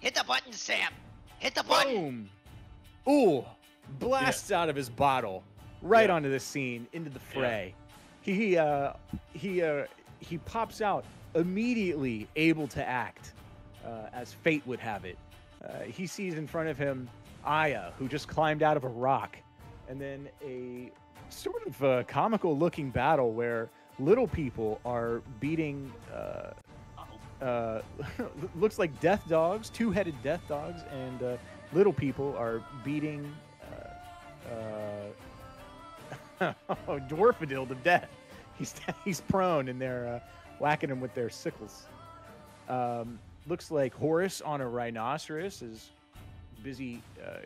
Hit the button, Sam. Hit the button. Boom! Ooh! Blasts out of his bottle right Yeah. onto the scene, into the fray. He uh, he uh, he pops out immediately, able to act, uh, as fate would have it. Uh, he sees in front of him Aya, who just climbed out of a rock, and then a sort of uh, comical-looking battle where little people are beating. Uh, uh, looks like death dogs, two-headed death dogs, and uh, little people are beating uh, uh, Dwarfadil to death. He's he's prone, and they're uh, whacking him with their sickles. Um, looks like Horus on a rhinoceros is busy uh,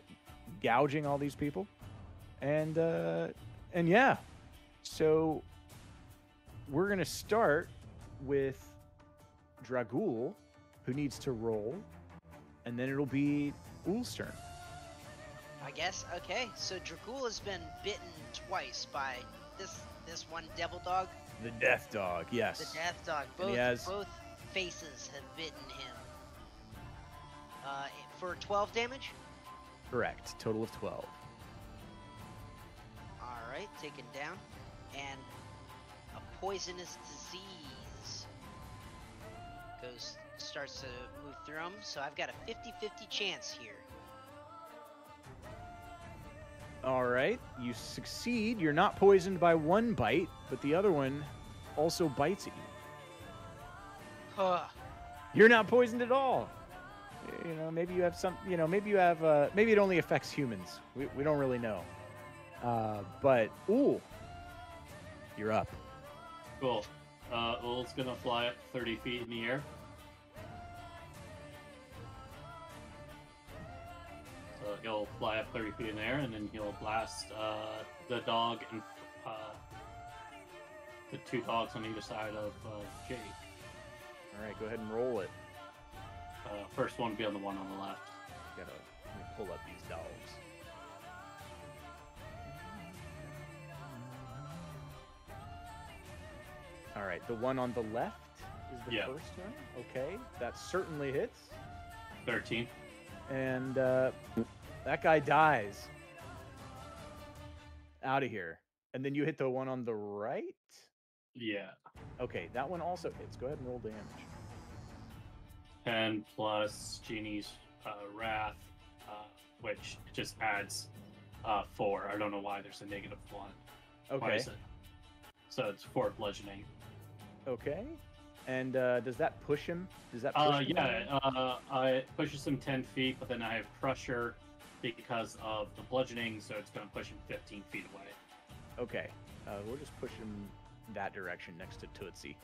gouging all these people, and and yeah, so we're gonna start with Dragul, who needs to roll, and then it'll be Ool's turn. I guess. Okay. So Dragul has been bitten twice by this this one devil dog, The Death Dog, yes. the death dog. Both has- both faces have bitten him. Uh, for 12 damage. Correct. Total of 12. All right, taken down, and a poisonous disease goes starts to move through them. So I've got a 50-50 chance here. All right. You succeed. You're not poisoned by one bite, but the other one also bites at you. Huh. You're not poisoned at all. You know, maybe you have some. You know, maybe you have. Uh, maybe it only affects humans. We, we don't really know. Uh, but ooh, you're up. Cool. Uh, Ool's gonna fly up 30 feet in the air. So he'll fly up 30 feet in the air, and then he'll blast uh, the dog and uh, the two dogs on either side of uh, Jake. All right, go ahead and roll it. Uh, first one be on the one on the left. Gotta pull up these dogs. All right, the one on the left is the Yeah. first one. Okay, that certainly hits. 13. And uh, that guy dies. Out of here. And then you hit the one on the right? Yeah. Okay, that one also hits. Go ahead and roll damage. 10 plus Genie's uh, Wrath, uh, which just adds uh, 4. I don't know why there's a negative 1. Why Okay. is it? So it's 4 bludgeoning. Okay. And uh, does that push him? Does that push Uh, him? yeah, uh, it pushes him 10 feet, but then I have Crusher because of the bludgeoning, so it's going to push him 15 feet away. Okay. Uh, we'll just push him that direction next to Tootsie.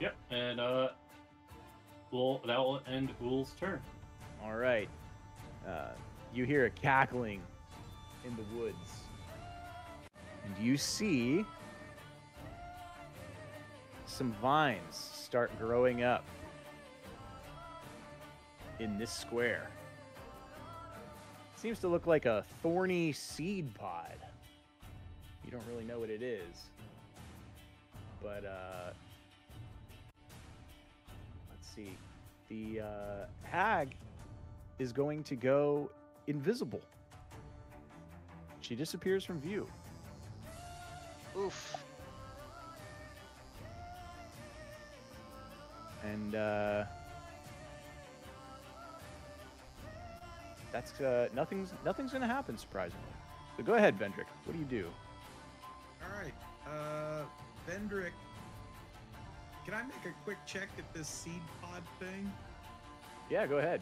Yep. And uh, we'll, that will end Ool's turn. All right. Uh, you hear a cackling in the woods. And you see some vines start growing up in this square. Seems to look like a thorny seed pod. You don't really know what it is. But, uh, let's see. The uh, hag is going to go invisible. She disappears from view. Oof. And uh, that's uh, nothing's nothing's gonna happen surprisingly. So go ahead, Vendrick. What do you do? All right. Uh, Vendrick, can I make a quick check at this seed pod thing? Yeah, go ahead.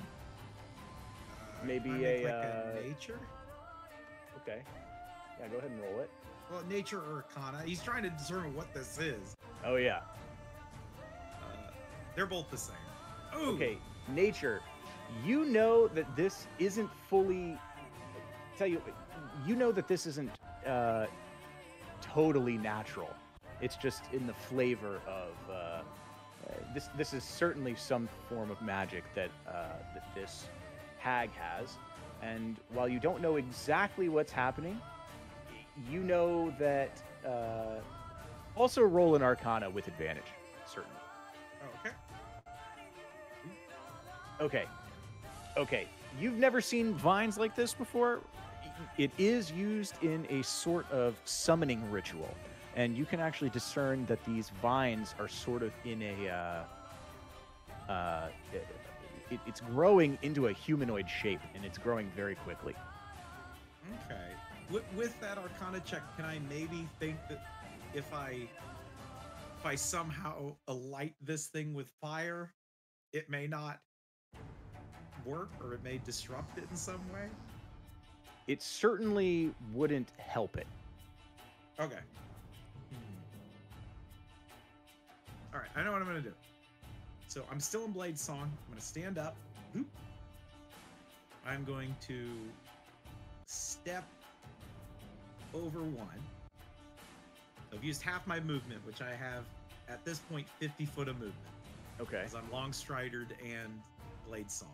Uh, Maybe can I make, a, like uh, nature. Okay. Yeah, go ahead and roll it. Well, nature or arcana. He's trying to determine what this is. Oh yeah. They're both the same. Ooh. Okay, nature. You know that this isn't fully. Tell you, you know that this isn't uh, totally natural. It's just in the flavor of. Uh, uh, this this is certainly some form of magic that uh, that this hag has, and while you don't know exactly what's happening, you know that. Uh, also, roll an Arcana with advantage, certainly. Oh, okay. Okay. Okay, you've never seen vines like this before. It is used in a sort of summoning ritual, and you can actually discern that these vines are sort of in a. Uh, uh, it, it's growing into a humanoid shape, and it's growing very quickly. Okay. With, with that Arcana check, can I maybe think that if I if I somehow alight this thing with fire, it may not work or it may disrupt it in some way? It certainly wouldn't help it. Okay. Hmm. All right, I know what I'm gonna do. So I'm still in Blade Song. I'm gonna stand up. Oop. I'm going to step over one. I've used half my movement, which I have at this point 50 foot of movement, Okay. Because I'm long stridered and Blade Song.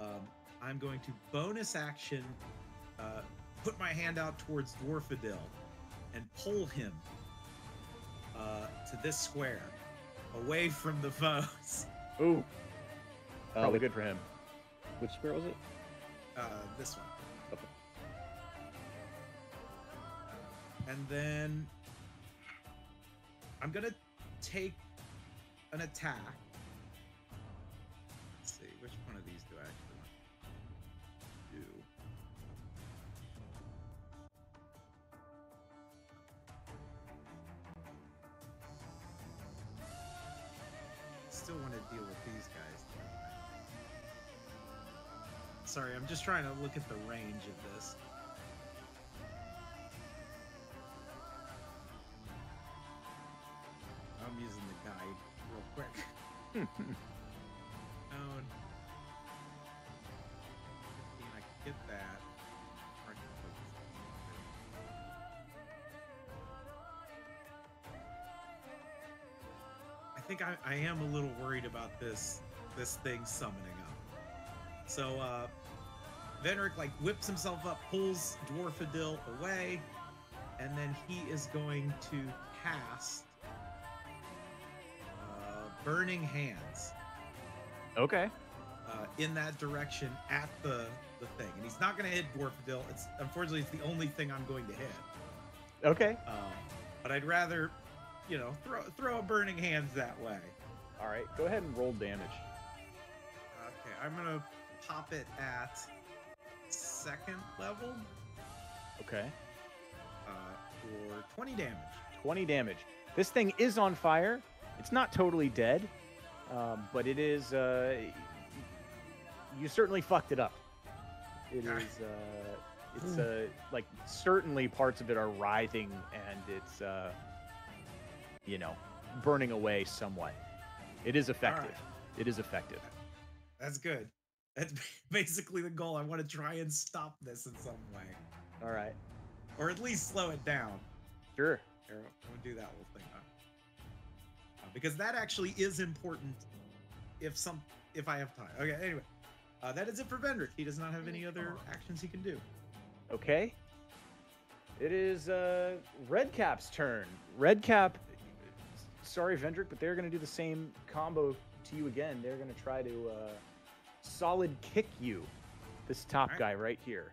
Um, I'm going to bonus action, uh, put my hand out towards Dwarfadil and pull him uh, to this square, away from the foes. Ooh. Uh, Probably which, good for him. which square was it? Uh, this one. Okay. And then I'm gonna take an attack. Still want to deal with these guys. Sorry, I'm just trying to look at the range of this. I'm using the guide real quick. think I, I am a little worried about this this thing summoning up. So uh Vendrick like whips himself up, pulls Dwarfadil away, and then he is going to cast uh, Burning Hands Okay. uh, in that direction at the the thing, and he's not going to hit Dwarfadil. It's unfortunately it's the only thing I'm going to hit. Okay. Um, but I'd rather, you know, throw throw a Burning Hands that way. All right. Go ahead and roll damage. Okay, I'm gonna pop it at second level Okay. uh, for 20 damage. 20 damage. This thing is on fire. It's not totally dead, um, but it is. Uh, you certainly fucked it up. It is. Uh, it's uh, like certainly parts of it are writhing and it's, uh, you know, burning away somewhat. It is effective. It is effective. That's good. That's basically the goal. I want to try and stop this in some way, All right. or at least slow it down. Sure. Here, I'm gonna do that whole thing. Uh, because that actually is important. If some, if I have time. Okay. Anyway, uh, that is it for Vendrick. He does not have any other actions he can do. Okay. It is uh, Redcap's turn. Redcap, sorry, Vendrick, but they're going to do the same combo to you again. They're going to try to uh, solid kick you, this top Alright. guy right here,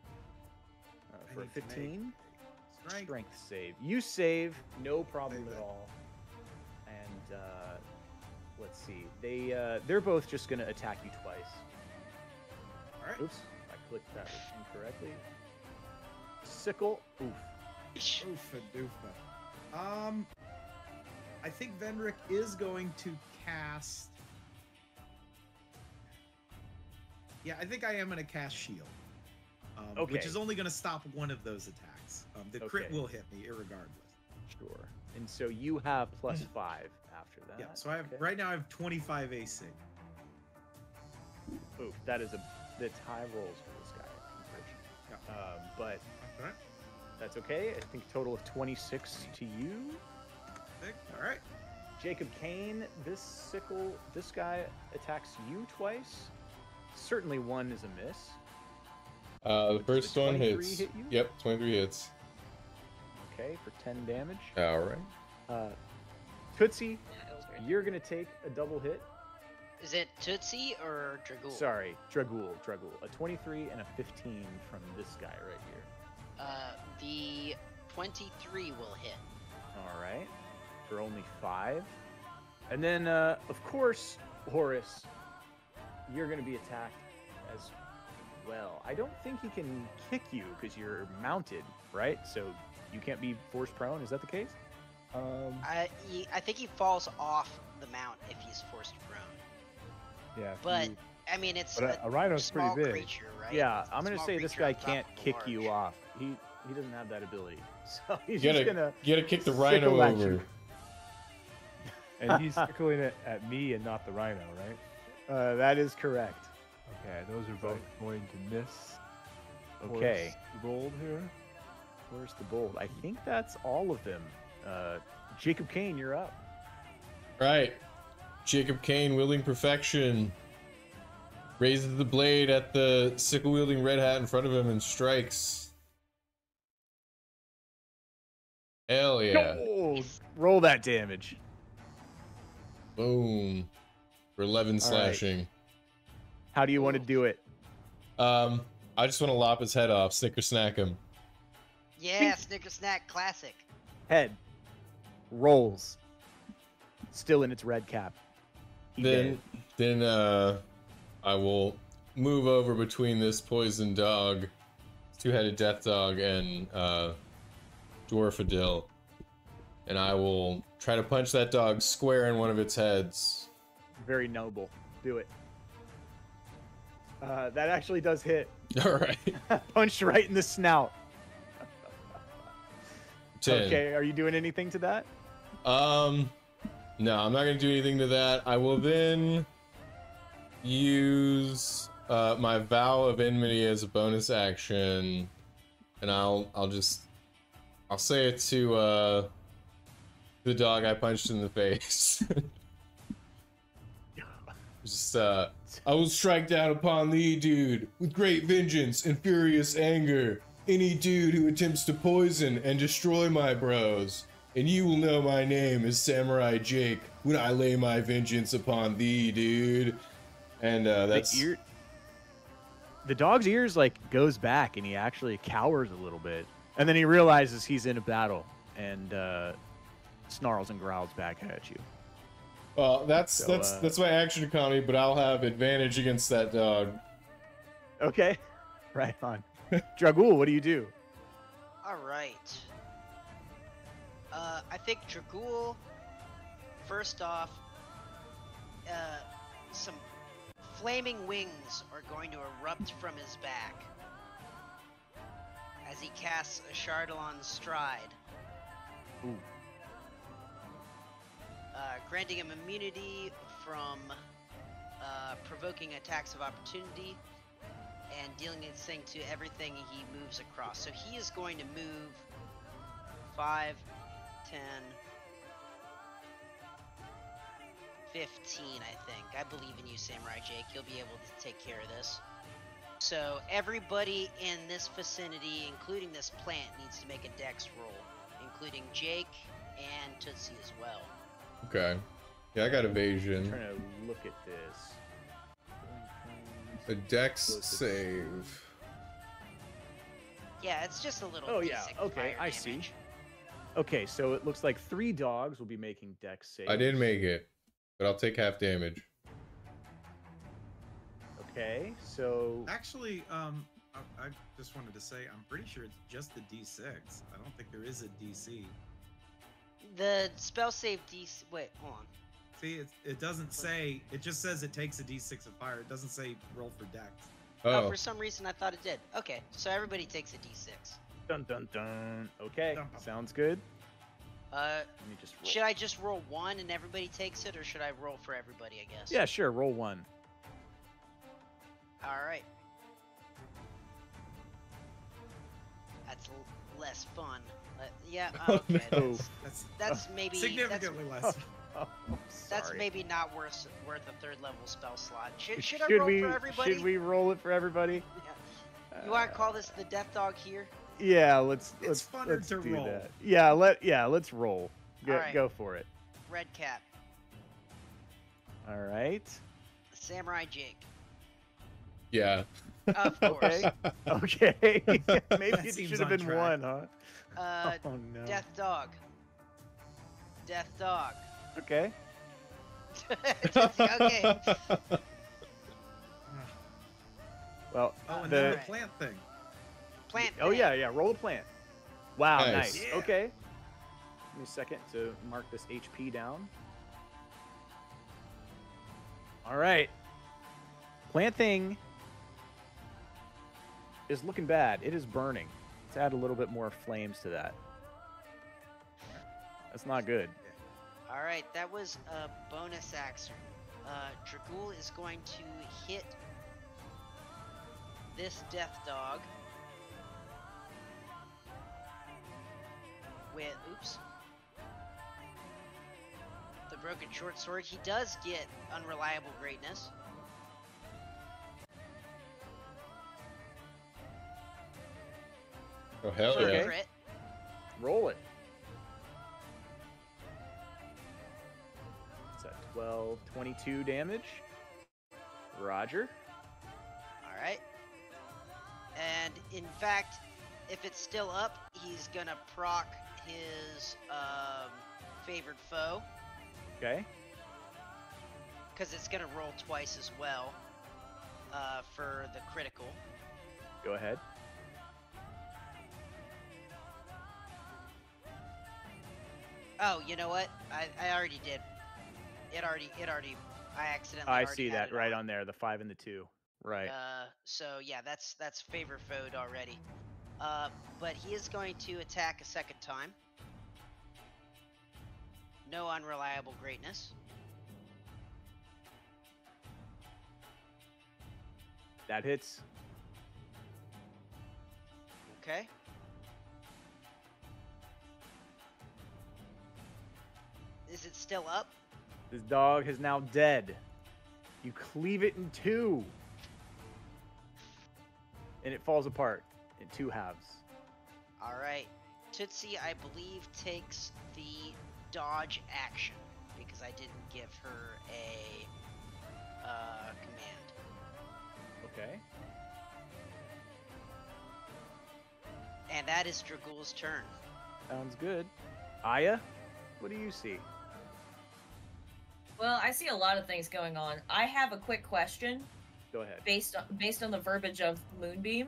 uh, for a need to make 15 Strength. strength save. You save, no problem at all. And uh, let's see, they uh, they're both just going to attack you twice. All right. Oops, I clicked that incorrectly. Sickle, oof. Oofa doofa. Um, I think Vendrick is going to cast. Yeah, I think I am going to cast Shield. Um, Which is only going to stop one of those attacks. Um, the crit will hit me irregardless. Sure. And so you have plus five after that. Yeah, so I have Okay. right now I have 25 AC. Oof, that is a that's high rolls for this guy, unfortunately. Um, but All right. that's okay. I think total of 26 to you. All right. Jacob Kane, this sickle, this guy attacks you twice. Certainly one is a miss. Uh, the Does first the one hits. hit? Yep, 23 hits. Okay, for 10 damage. All right. Uh, Tootsie, Yeah, it was great. you're gonna take a double hit. Is it Tootsie or Dragool? Sorry, Dragul, Dragul. A 23 and a 15 from this guy right here. Uh, the 23 will hit. All right, for only five. And then, uh, of course, Horus, you're going to be attacked as well. I don't think he can kick you because you're mounted, right? So you can't be force prone. Is that the case? Um, I he, I think he falls off the mount if he's forced prone. Yeah. But you- I mean, it's but a, a rhino's small pretty big. creature, right? yeah, It's a I'm going to say this guy can't of a kick you off. He he doesn't have that ability. So he's You just gotta, going to you gotta kick the rhino over. you. And he's tickling it at me and not the rhino, right? Uh, that is correct. Okay, those are both going to miss. Okay. Horse Rolled here. Where's the bold? I think that's all of them. Uh, Jacob Kane, you're up. Right. Jacob Kane wielding perfection. Raises the blade at the sickle wielding red hat in front of him and strikes. Hell yeah. Oh, roll that damage. Boom. For 11 right. slashing. How do you want to do it? Um, I just want to lop his head off, snicker snack him. Yeah, Snicker Snack classic. Head rolls. Still in its red cap. He Then, then, uh, I will move over between this poison dog, two-headed death dog, and uh, Dwarfadil, and I will try to punch that dog square in one of its heads. Very noble. Do it. Uh, that actually does hit. All right, Punched right in the snout. ten. Okay, are you doing anything to that? Um, no, I'm not gonna do anything to that. I will then use uh, my vow of enmity as a bonus action, and I'll I'll just I'll say it to uh, the dog I punched in the face. just uh, I will strike down upon thee, dude, with great vengeance and furious anger. Any dude who attempts to poison and destroy my bros, and you will know my name is Samurai Jake when I lay my vengeance upon thee, dude. And uh, that's the ear. The dog's ears like goes back, and he actually cowers a little bit, and then he realizes he's in a battle, and uh, snarls and growls back at you. well, that's So, that's uh, that's my action economy, but I'll have advantage against that dog. Okay, right on. Dragul, what do you do? All right. Uh, I think Dragul. First off, uh, some flaming wings are going to erupt from his back as he casts Ashardalon Stride, Ooh. Uh, granting him immunity from uh, provoking attacks of opportunity and dealing this thing to everything he moves across. So he is going to move 5, 10, 15, I think. I believe in you, Samurai Jake. You'll be able to take care of this. So everybody in this vicinity, including this plant, needs to make a dex roll, including Jake and Tootsie as well. Okay. Yeah, I got evasion. I'm evasion. trying to look at this. A dex Explosive. save. Yeah, it's just a little. Oh, yeah, okay, fire I see. Okay, so it looks like three dogs will be making dex saves. I didn't make it, but I'll take half damage. Okay, so Actually, um, I, I just wanted to say I'm pretty sure it's just the D6. I don't think there is a DC. The spell save DC. Wait, hold on. See, it, it doesn't say. It just says it takes a D6 of fire. It doesn't say roll for Dex. Oh. Oh, for some reason I thought it did. Okay, so everybody takes a D6. dun dun dun. Okay, Dum, dum. sounds good. Uh, Let me just roll. should I just roll one and everybody takes it, or should I roll for everybody? I guess. Yeah, sure. Roll one. All right. That's l- less fun. Uh, yeah. Oh, Okay. no. That's, That's that's maybe that's, significantly less. Oh, that's maybe not worth worth a third level spell slot. Should, should, Should I roll we? for everybody? Should we roll it for everybody? Yeah. You want to call this the death dog here? Yeah, let's It's let's funner let's to do roll. that. Yeah, let yeah, let's roll. Go, Alright. go for it. Red cap. All right. Samurai Jake. Yeah. Of course. Okay. Okay. Maybe That it should have been track. one, huh? Uh, oh no. Death Dog. Death Dog. Okay. okay. Well, Oh, and the then the plant thing. Plant. oh thing. yeah, yeah. Roll a plant. Wow, Nice. nice. Yeah. Okay. Give me a second to mark this HP down. All right. Plant thing is looking bad. It is burning. Let's add a little bit more flames to that. That's not good. All right, that was a bonus action. Uh, Dragool is going to hit this Death Dog with, oops, the Broken Short Sword. He does get Unreliable Greatness. Oh hell for yeah. crit. Roll it. It's at 12, 22 damage. Roger. All right. And in fact, if it's still up, he's gonna proc his um, favored foe Okay. because it's gonna roll twice as well uh, for the critical. Go ahead. Oh, you know what? I, I already did. It already it already I accidentally. I see that right on there, the five and the two. Right. Uh, so yeah, that's that's favor foed already. Uh, but he is going to attack a second time. No unreliable greatness. That hits. Okay. Is it still up? This dog is now dead. You cleave it in two. And it falls apart in two halves. All right. Tootsie, I believe, takes the dodge action because I didn't give her a uh, command. Okay. And that is Dragool's turn. Sounds good. Aya, what do you see? Well, I see a lot of things going on. I have a quick question Go ahead. based on based on the verbiage of Moonbeam.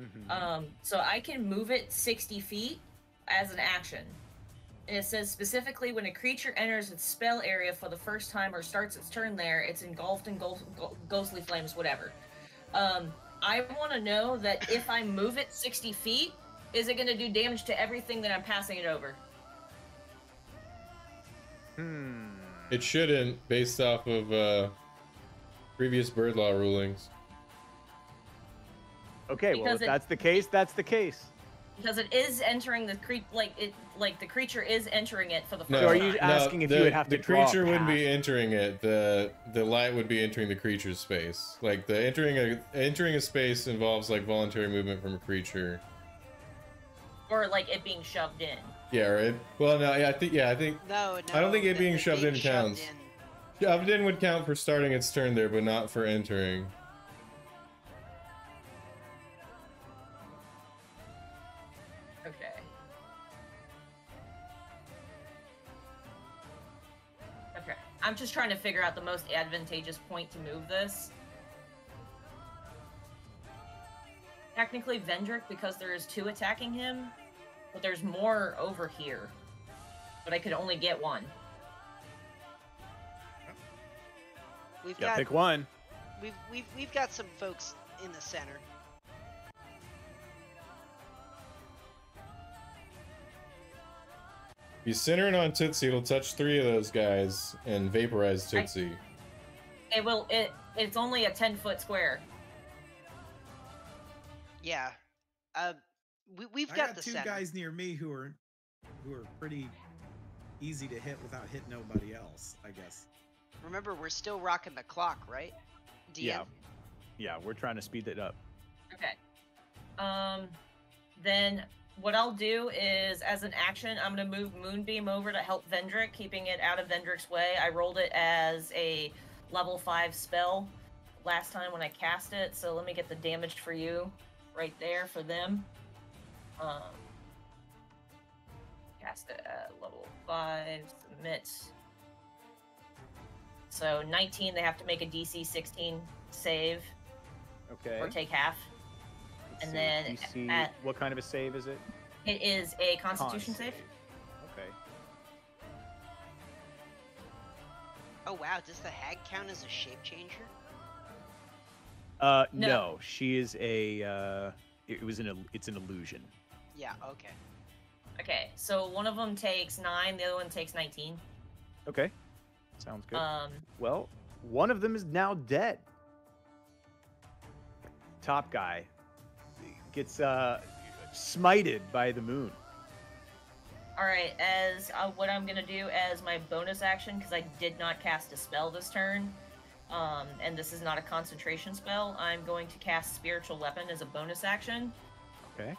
Mhm. Um, so I can move it 60 feet as an action. And it says specifically when a creature enters its spell area for the first time or starts its turn there, it's engulfed in ghost, go- ghostly flames, whatever. Um, I want to know that if I move it 60 feet, is it going to do damage to everything that I'm passing it over? Hmm. It shouldn't, based off of uh, previous bird law rulings. Okay, well, if it- that's the case, that's the case. Because it is entering the cre- like it like the creature is entering it for the first No, So are you asking if you would have the to draw a creature wouldn't be entering it. The the light would be entering the creature's space. Like the entering a entering a space involves like voluntary movement from a creature. or like it being shoved in. Yeah, right. Well, no, yeah, I think yeah, I think No, no. I don't think it being shoved being in shoved counts. in- shoved in would count for starting its turn there, but not for entering. Okay. Okay. I'm just trying to figure out the most advantageous point to move this. Technically, Vendrick, because there is two attacking him, but there's more over here. But I could only get one. We've Yeah, got pick one. we've we've we've got some folks in the center. If you center it on Tootsie, it'll touch three of those guys and vaporize I- Tootsie. It will. It. It's only a ten foot square. Yeah. Uh, we we've I got, got the two center. guys near me who are who are pretty easy to hit without hitting nobody else. I guess. Remember, we're still rocking the clock, right? DM? Yeah. Yeah, we're trying to speed it up. Okay. Um, then what I'll do is, as an action, I'm gonna move Moonbeam over to help Vendrick, keeping it out of Vendrick's way. I rolled it as a level five spell last time when I cast it. So let me get the damage for you right there for them. Um, cast it at level five. Submit. So 19, they have to make a DC 16 save Okay. or take half. let's and see, then DC, at- what kind of a save is it? It is a Con Constitution save. Okay. Oh wow, does the hag count as a shape changer? Uh, No. no. she is a. Uh, it was an. It's an illusion. Yeah, okay. Okay, so one of them takes nine, the other one takes 19. Okay. Sounds good. Um, well, one of them is now dead. Top guy gets uh smited by the moon. all right, as uh, what I'm gonna do as my bonus action, because I did not cast a spell this turn, um, and this is not a concentration spell, I'm going to cast Spiritual Weapon as a bonus action, Okay.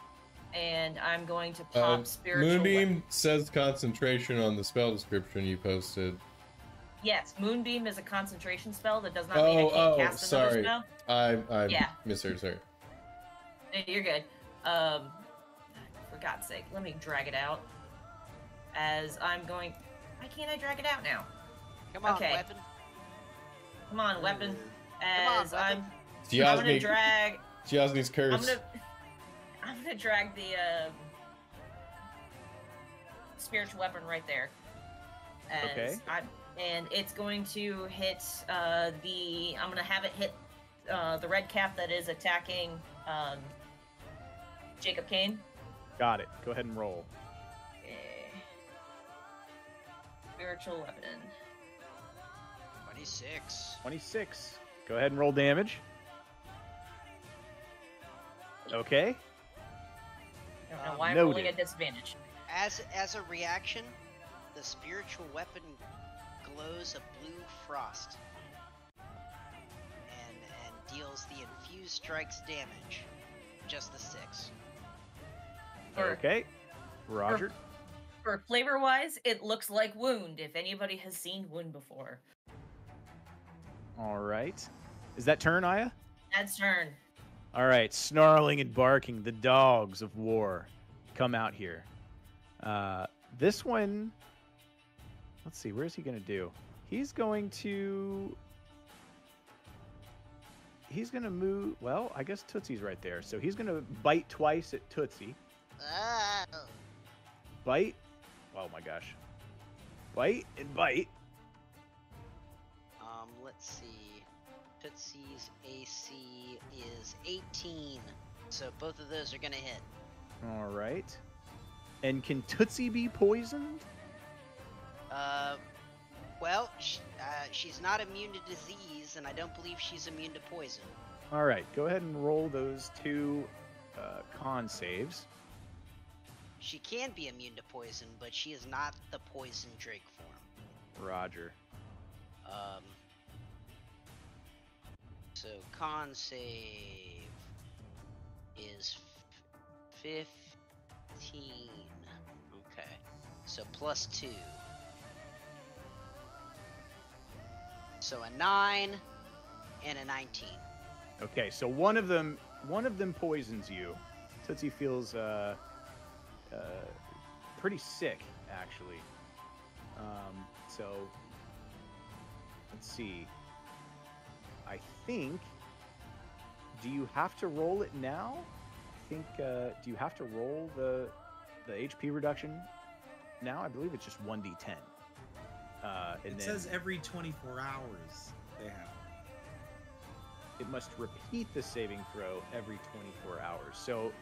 And I'm going to pop Um, Spiritual Moonbeam Weapon. says concentration on the spell description you posted. Yes, Moonbeam is a concentration spell. That does not mean I Oh, can't oh, cast another sorry. spell. I I Yeah. misheard. Sorry. You're good. Um, for God's sake, let me drag it out. As I'm going. Why can't I drag it out now? Come on, Okay. weapon. Come on, weapon. Come on, weapon. I'm, I'm gonna Giasny, drag. Giasny's I'm curse. gonna. I'm gonna drag the uh, spiritual weapon right there. As Okay. I, and it's going to hit uh, the. I'm gonna have it hit uh, the red cap that is attacking um, Jacob Kane. Got it. Go ahead and roll. Okay. Spiritual weapon. 26. 26. Go ahead and roll damage. Okay. I Um, why I'm noted. rolling at disadvantage. As as a reaction, the spiritual weapon glows a blue frost. And and deals the infused strikes damage. Just the six. For, Okay. Roger. for flavor wise, it looks like wound. If anybody has seen wound before, All right. Is that turn, Aya? that's turn. All right. Snarling and barking, the dogs of war come out here. Uh, this one. Let's see. Where's he going to do? He's going to. He's going to move. Well, I guess Tootsie's right there. So he's going to bite twice at Tootsie. Ah, Bite. Oh my gosh. Bite and bite. Um, let's see. Tootsie's AC is 18. So both of those are gonna hit. All right. And can Tootsie be poisoned? Uh, well, sh- uh, she's not immune to disease, and I don't believe she's immune to poison. All right. Go ahead and roll those two uh, con saves. She can be immune to poison, but she is not the poison Drake form. Roger. Um, so con save is f- 15. Okay. So plus 2. So a 9 and a 19. Okay, so one of them one of them poisons you. Tootsie feels uh, uh, pretty sick, actually. Um, so let's see. I think. Do you have to roll it now? I think. Uh, do you have to roll the the HP reduction now? I believe it's just one d10. Uh, and It then says every 24 hours they have. it must repeat the saving throw every 24 hours. So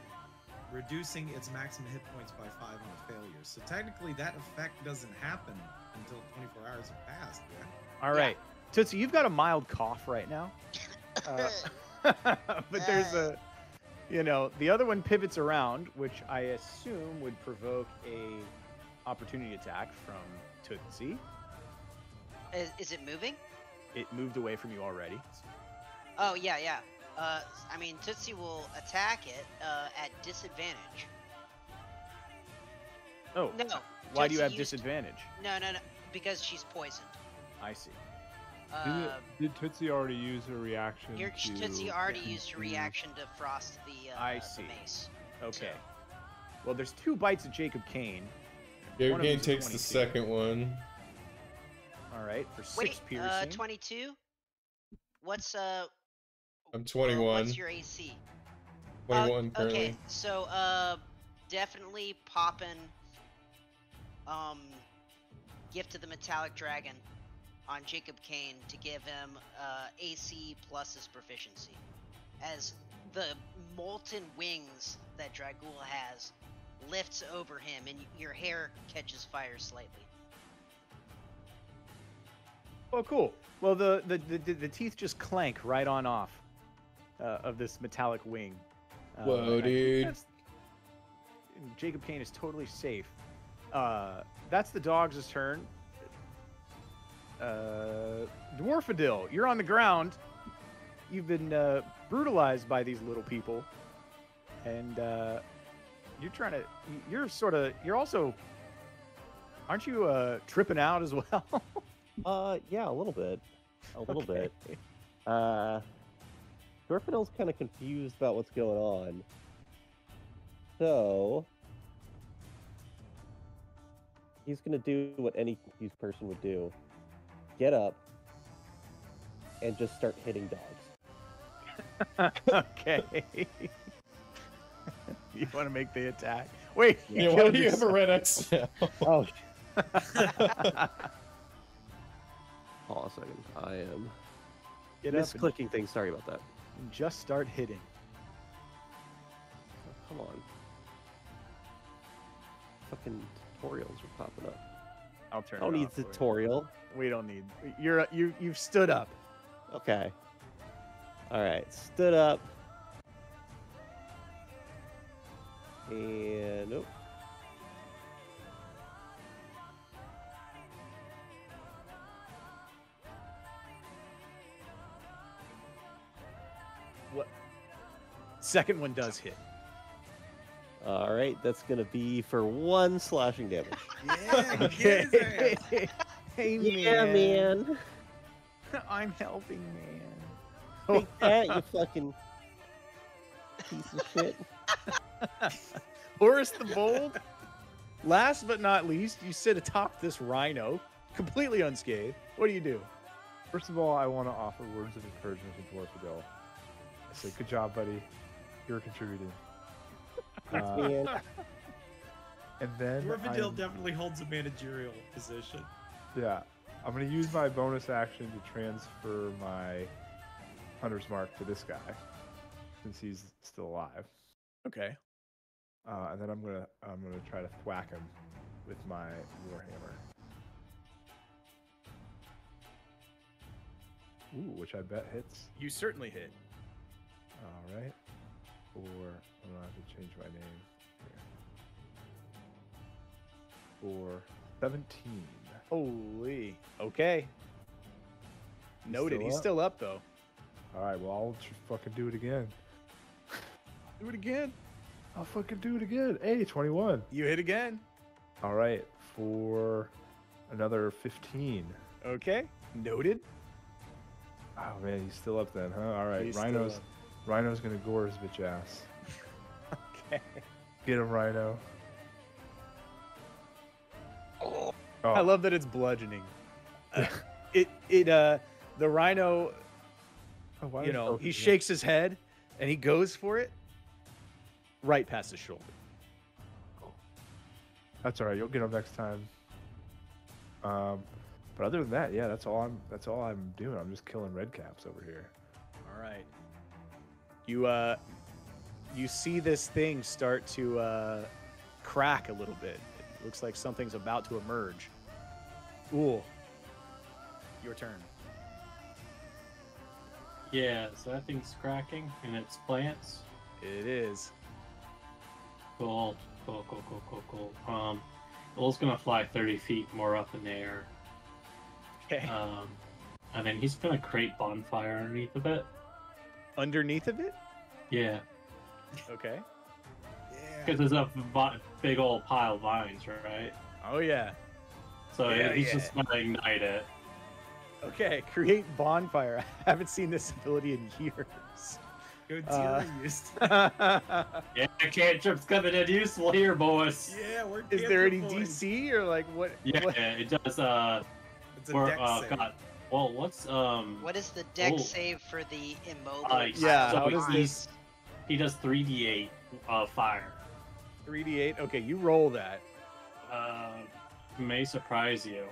reducing its maximum hit points by five on a failure. So technically, that effect doesn't happen until 24 hours have passed. Yeah. All Yeah. Tootsie, you've got a mild cough right now, uh, but there's a, you know, the other one pivots around, which I assume would provoke a opportunity attack from Tootsie. Is, is it moving? It moved away from you already. Oh, yeah, yeah. Uh, I mean, Tootsie will attack it uh, at disadvantage. Oh, No. why do you have used- disadvantage? No, no, no. Because she's poisoned. I see. Uh, Did Tootsie already use her reaction? your to Tootsie already get used a reaction to frost the uh, I the see. mace. Okay. Well, there's two bites of Jacob Kane. Jacob One of game them's a takes the second one. All right, for six Wait, piercing. uh, 22. What's uh? I'm uh, 21. what's your AC? Uh, 21 currently. Okay, so uh, definitely popping. Um, gift of the metallic dragon on Jacob Kane to give him uh, AC plus his proficiency, as the molten wings that Dragul has lifts over him, and your hair catches fire slightly. Oh, cool. Well, the the, the, the, the teeth just clank right on off uh, of this metallic wing. Uh, Whoa, and I think dude. Jacob Kane is totally safe. Uh, that's the dog's turn. Uh, Dwarfadil, you're on the ground. You've been uh, brutalized by these little people, and uh, you're trying to. You're sort of. You're also. Aren't you uh, tripping out as well? Uh, yeah, a little bit, a little Okay. bit. Uh, Dwarfadil's kind of confused about what's going on. So he's gonna do what any confused person would do: get up and just start hitting dogs. okay. you want to make the attack? Wait. you Yeah, why killed do you have a yourself. red X? Oh, hold on a second. I am Get up and misclicking things. Sorry about that. just start hitting. Oh, come on. Fucking tutorials are popping up. I'll turn. I don't it need off for you. tutorial. We don't need. You're you you've stood up. Okay. All right. Stood up. And nope. What? Second one does hit. All right. That's gonna be for one slashing damage. Yeah, get his ass. Hey yeah, man. I'm helping, man. Take that, you fucking piece of shit. Horus the Bold. Last but not least, you sit atop this rhino, completely unscathed. What do you do? First of all, I want to offer words of encouragement to Dwarf Dwarfadil. I say, good job, buddy. You're contributing. Uh, and then Dwarfadil I'm- definitely holds a managerial position. Yeah. I'm going to use my bonus action to transfer my Hunter's Mark to this guy, since he's still alive. Okay. Uh, and then I'm gonna I'm gonna try to thwack him with my warhammer. Ooh, which I bet hits. You certainly hit. All right. Or I'm gonna have to change my name here. For 17. Holy. Okay. He's Noted. still He's up? still up though. All right. Well, I'll fucking do it again. Do it again. I'll fucking do it again. Hey, 21. You hit again. All right. For another 15. Okay. Noted. Oh man, he's still up then, huh? All right. He's Rhino's. Rhino's gonna gore his bitch ass. Okay. Get him, Rhino. I Oh, love that it's bludgeoning. Uh, it it uh the rhino oh, you know he shakes his head and he goes for it right past his shoulder. That's all right. You'll get him next time. Um, but other than that, yeah, that's all I'm. That's all I'm doing. I'm just killing red caps over here. All right. You uh you see this thing start to uh crack a little bit. It looks like something's about to emerge. Ooh. Your turn. Yeah, so that thing's cracking and it's plants. It is. Cool, cool, cool, cool, cool, cool. Um, Ool's gonna fly 30 feet more up in the air. Okay. Um, and then he's gonna create bonfire underneath of it. Underneath of it? Yeah, Okay. Yeah. because there's a big old pile of vines, right? Oh yeah. So Yeah, he's yeah. just gonna ignite it. Okay, create bonfire. I haven't seen this ability in years. Gojira Uh, used. Yeah, cantrip's coming in useful here, boys. yeah, we're. Is there any boys. DC or like what? Yeah, what- it does. Uh, It's a for, dex uh, save. God. Well, what's um? What is the deck Oh. save for the immobile? Uh, Yeah, so how does he's- this- He does three d eight uh fire. 3d8. Okay, you roll that. Uh, may surprise you.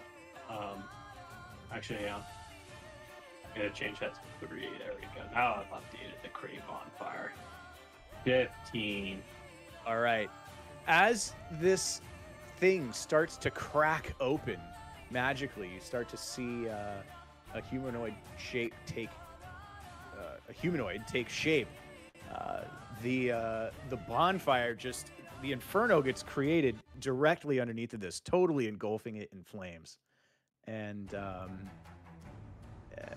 Um, actually, yeah. I'm gonna change that to three. There we go. Now I've updated the crave on fire. Fifteen. All right. As this thing starts to crack open magically, you start to see uh, a humanoid shape take uh, a humanoid take shape. Uh, the uh, the bonfire just the inferno gets created directly underneath of this, totally engulfing it in flames, and um, uh,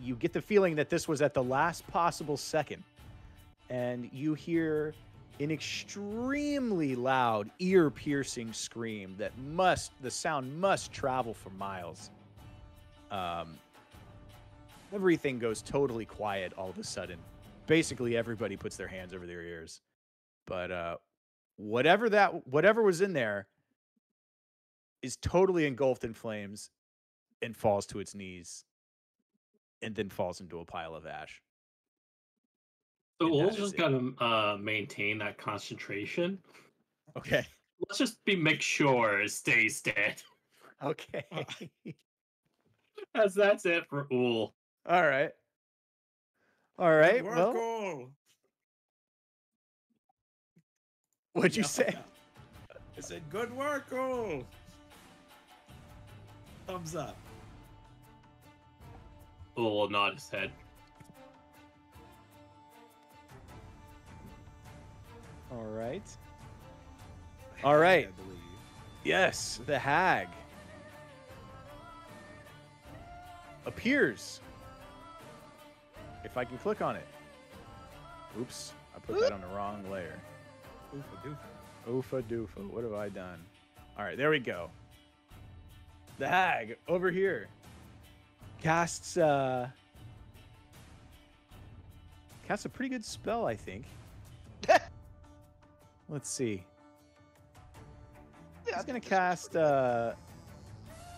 you get the feeling that this was at the last possible second, and you hear an extremely loud, ear-piercing scream that must the sound must travel for miles. Um, everything goes totally quiet all of a sudden. Basically, everybody puts their hands over their ears. But uh, whatever that whatever was in there is totally engulfed in flames and falls to its knees and then falls into a pile of ash. So And we'll just it. gotta uh, maintain that concentration. Okay. Let's just be make sure it stays dead. Okay. As that's it for Ool. All right. All right. Good Well, work, what'd you No, say? no. I said, good work, all. Thumbs up. Ool will nod his head. All right. The All hag, right. I believe. Yes, the hag appears. If I can click on it. Oops, I put that on the wrong layer. Oofa doofa. Oofa doofa, what have I done? All right, there we go. The hag over here casts uh casts a pretty good spell, I think. Let's see. Yeah, He's gonna cast uh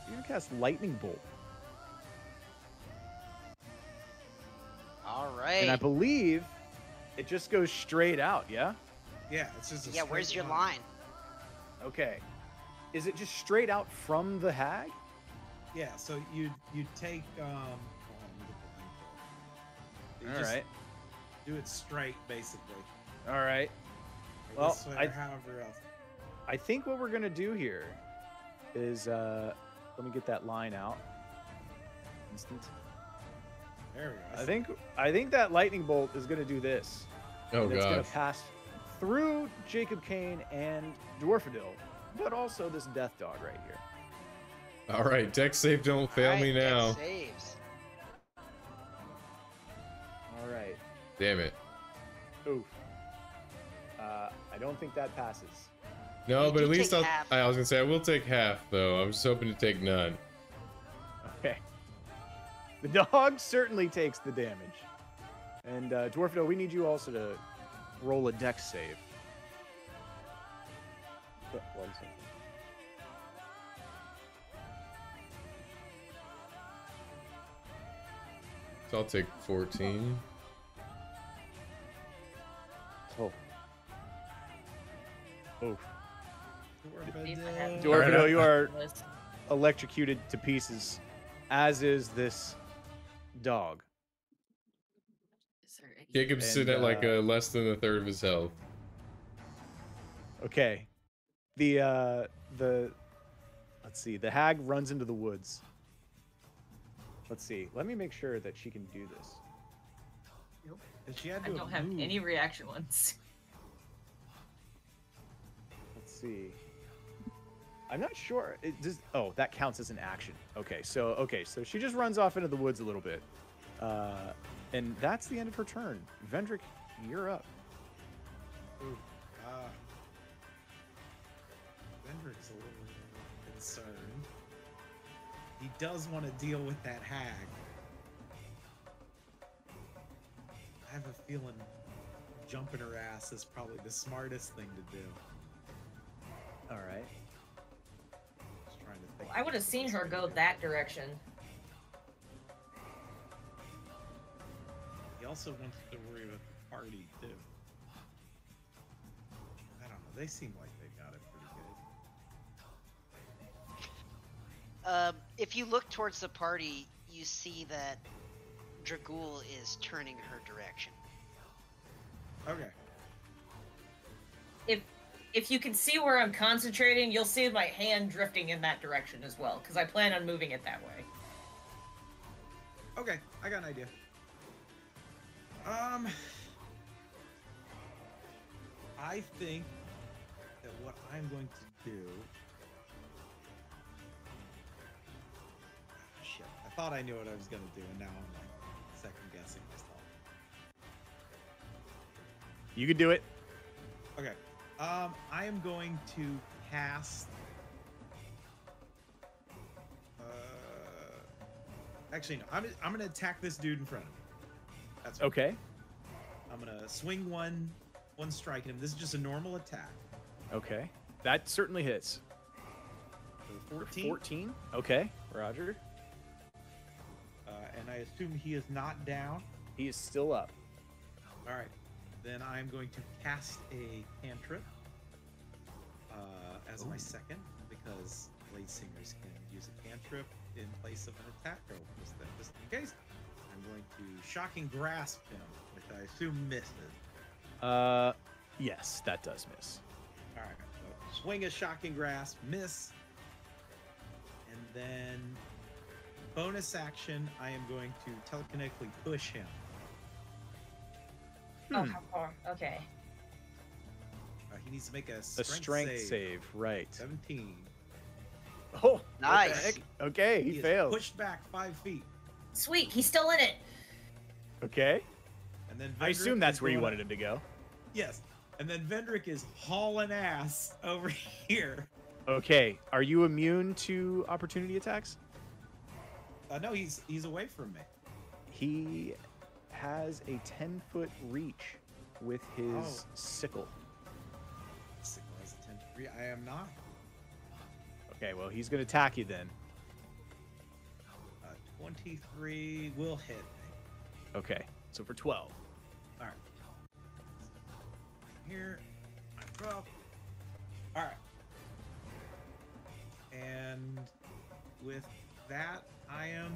he's gonna cast lightning bolt. All right. And I believe it just goes straight out, yeah? Yeah, it's just. A yeah, where's straight your line? Okay. Is it just straight out from the hag? Yeah, so you you take um. hold on, let me get the link for it. You All. Do it straight, basically. All right. Or Well, I- however else. I think what we're gonna do here is uh let me get that line out. Instant. There we go. I think I think that lightning bolt is gonna do this. Oh and it's gonna god. pass through Jacob Kane and Dwarfadil, but also this death dog right here. All right, dex save, don't fail All right, me deck now. Saves. All right. Damn it. Oof. Uh, I don't think that passes. No, You but at least I'll. half. I was gonna say I will take half though. I'm just hoping to take none. Okay. The dog certainly takes the damage. And uh, Dwarfadil, we need you also to roll a dex save. One second. So I'll take 14. Oh, Oof. See if I have Dwarfadil. Dwarfadil, you are electrocuted to pieces, as is this dog. Is there any- Jacob's And, sitting at like uh, a less than a third of his health. Okay. The uh the let's see, the hag runs into the woods. Let's see. Let me make sure that she can do this. And she had I don't have move. any reaction ones. Let's see. I'm not sure. It does oh, that counts as an action. Okay, so okay, so she just runs off into the woods a little bit. Uh and that's the end of her turn. Vendrick, you're up. Ooh, uh, Vendrick's a little concerned. he does want to deal with that hag. I have a feeling jumping her ass is probably the smartest thing to do. All right. Just trying to think. I would have seen her go that direction. Also wants to worry about the party too. I don't know. They seem like they got it pretty good. Um, if you look towards the party, you see that Dragul is turning her direction. Okay. If if you can see where I'm concentrating, you'll see my hand drifting in that direction as well, because I plan on moving it that way. Okay, I got an idea. Um, I think that what I'm going to do. Shit, I thought I knew what I was gonna do, and now I'm like second guessing myself. You could do it. Okay, um, I am going to cast. Uh, actually, no. I'm I'm gonna attack this dude in front of me. That's what Okay. I'm gonna swing one, one strike at him. This is just a normal attack. Okay. That certainly hits. For For 14. 14. Okay. Roger. Uh, and I assume he is not down. He is still up. All right. Then I'm going to cast a cantrip uh, as my second because blade singers can use a cantrip in place of an attack roll. Just, just in case. I'm going to shocking grasp him, which I assume misses. Uh, yes, that does miss. All right. So swing a shocking grasp, miss, and then bonus action. I am going to telekinetically push him. Oh, Hmm. how far? Okay. Uh, he needs to make a A strength, strength save. save. right? Seventeen. Oh, Nice. Okay, he, is failed. Pushed back five feet, Sweet, he's still in it. Okay. and then I assume that's where you wanted him to go. Yes, and then Vendrick is hauling ass over here. Okay. Are you immune to opportunity attacks? Uh, no, he's he's away from me. He has a 10 foot reach with his Oh. sickle. Signal has a ten degree. I am not. Okay, well, he's going to attack you then. Uh, Twenty-three will hit. Okay, so for 12. All right. Here, my twelve. All right. And with that, I am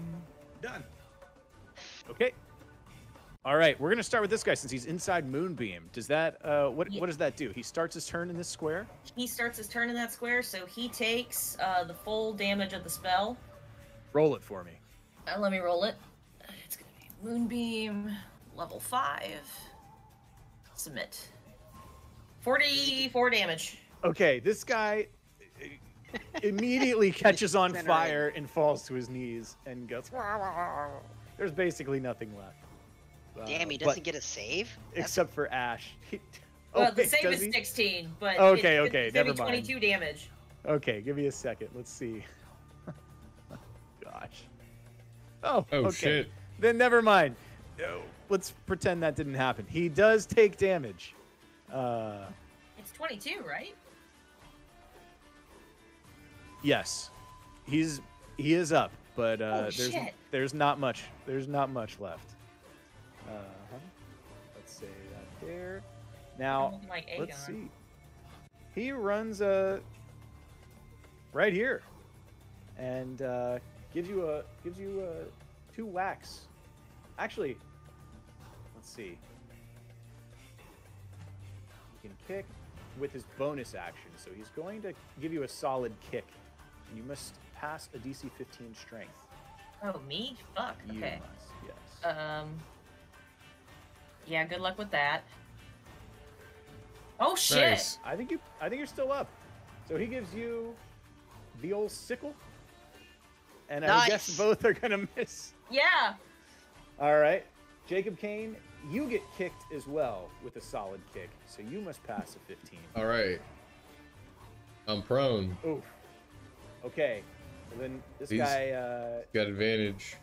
done. Okay. All right, we're going to start with this guy since he's inside Moonbeam. Does that, uh, what, Ye- what does that do? He starts his turn in this square? He starts his turn in that square, so he takes uh, the full damage of the spell. Roll it for me. Uh, let me roll it. Uh, It's gonna be Moonbeam, level five. Submit. Forty-four damage. Okay, this guy immediately catches on fire and falls to his knees and goes. There's basically nothing left. Uh, Damn, he doesn't get a save. That's- except for Ash. He- Well, oh, the wait, save is he? 16, but Okay, it's, okay, it's gonna never be mind. 22 damage. Okay, give me a second. Let's see. Gosh. Oh, Oh okay. shit. Then never mind. Let's pretend that didn't happen. He does take damage. Uh, It's 22, right? yes, he's he is up, but uh, Oh, there's shit. there's not much there's not much left. Uh, let's say that there. Now like let's see. He runs uh right here, and uh, gives you a gives you uh two whacks. Actually, let's see. He can kick with his bonus action, so he's going to give you a solid kick. And you must pass a DC 15 strength. Oh, me? Fuck. You Okay. must, yes. Um. Yeah, good luck with that. Oh shit! Nice. I think you. I think you're still up. So he gives you the old sickle, and I guess both are gonna miss. Yeah. All right, Jacob Kane, you get kicked as well with a solid kick, so you must pass a 15. All right. I'm prone. Oof. Okay. And then this He's- guy, uh, Got advantage.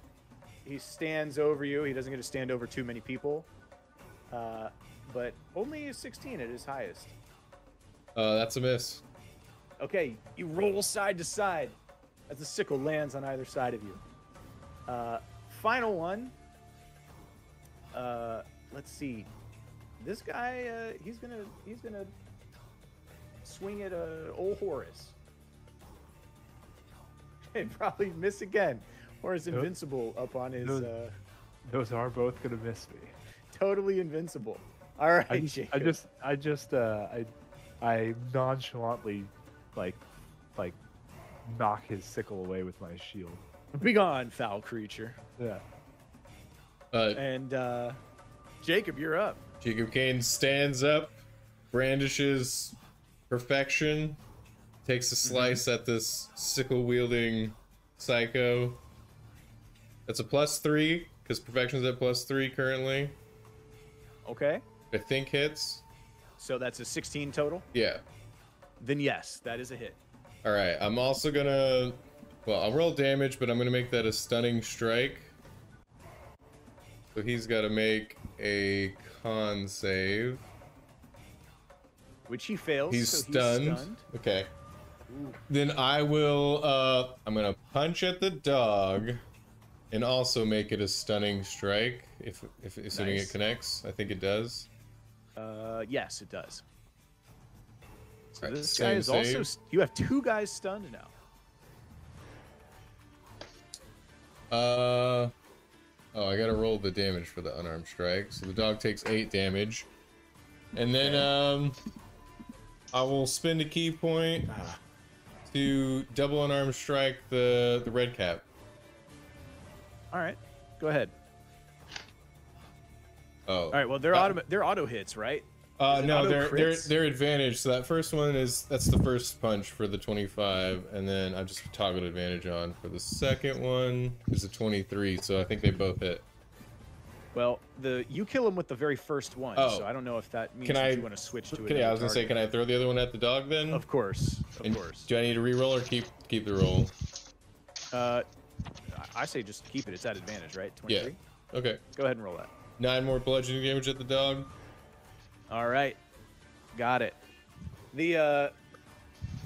he stands over you. He doesn't get to stand over too many people, uh, but only a 16 at his highest. Uh, that's a miss. Okay, you roll side to side as the sickle lands on either side of you. Uh, final one. Uh, let's see. This guy, uh, he's gonna he's gonna swing at uh, old Horus. And probably miss again. Horus Nope. invincible up on his Those- uh, Those are both gonna miss me. totally invincible. All right, I just, I just, I just, uh, I, I nonchalantly, like, like, knock his sickle away with my shield. be gone, foul creature. Yeah. Uh, And uh, Jacob, you're up. Jacob Kane stands up, brandishes perfection, takes a slice at this sickle wielding psycho. That's a plus three, because perfection's at plus three currently. Okay. I think hits. So that's a 16 total. Yeah. Then yes, that is a hit. Alright, I'm also gonna. Well, I'll roll damage, but I'm gonna make that a stunning strike. So he's gotta make a con save. Which he fails. He's so stunned. He's stunned. Okay. Then I will uh I'm gonna punch at the dog and also make it a stunning strike if if assuming Nice. it connects. I think it does. Uh, yes, it does. So Alright, this guy is also. save. s- You have two guys stunned now. Uh Oh, I gotta roll the damage for the unarmed strike. So the dog takes eight damage. And then um I will spend a ki point Ah. to double unarmed strike the the red cap. All right, go ahead. Oh. All right. Well, they're Uh, auto. They're auto hits, right? Uh, no, they're, they're they're advantage. So that first one is that's the first punch for the 25, and then I just toggled advantage on for the second one is a 23. So I think they both hit. Well, the you kill him with the very first one. Oh. So I don't know if that means Can that I- you want to switch to. Okay, Yeah, I was gonna say, can I throw the other one at the dog then? Of course, of And course. Do I need to re-roll or keep keep the roll? Uh, I- say just keep it. It's at advantage, right? Yeah. 23? Okay, Go ahead and roll that. nine more bludgeoning damage at the dog. All right, got it. The uh,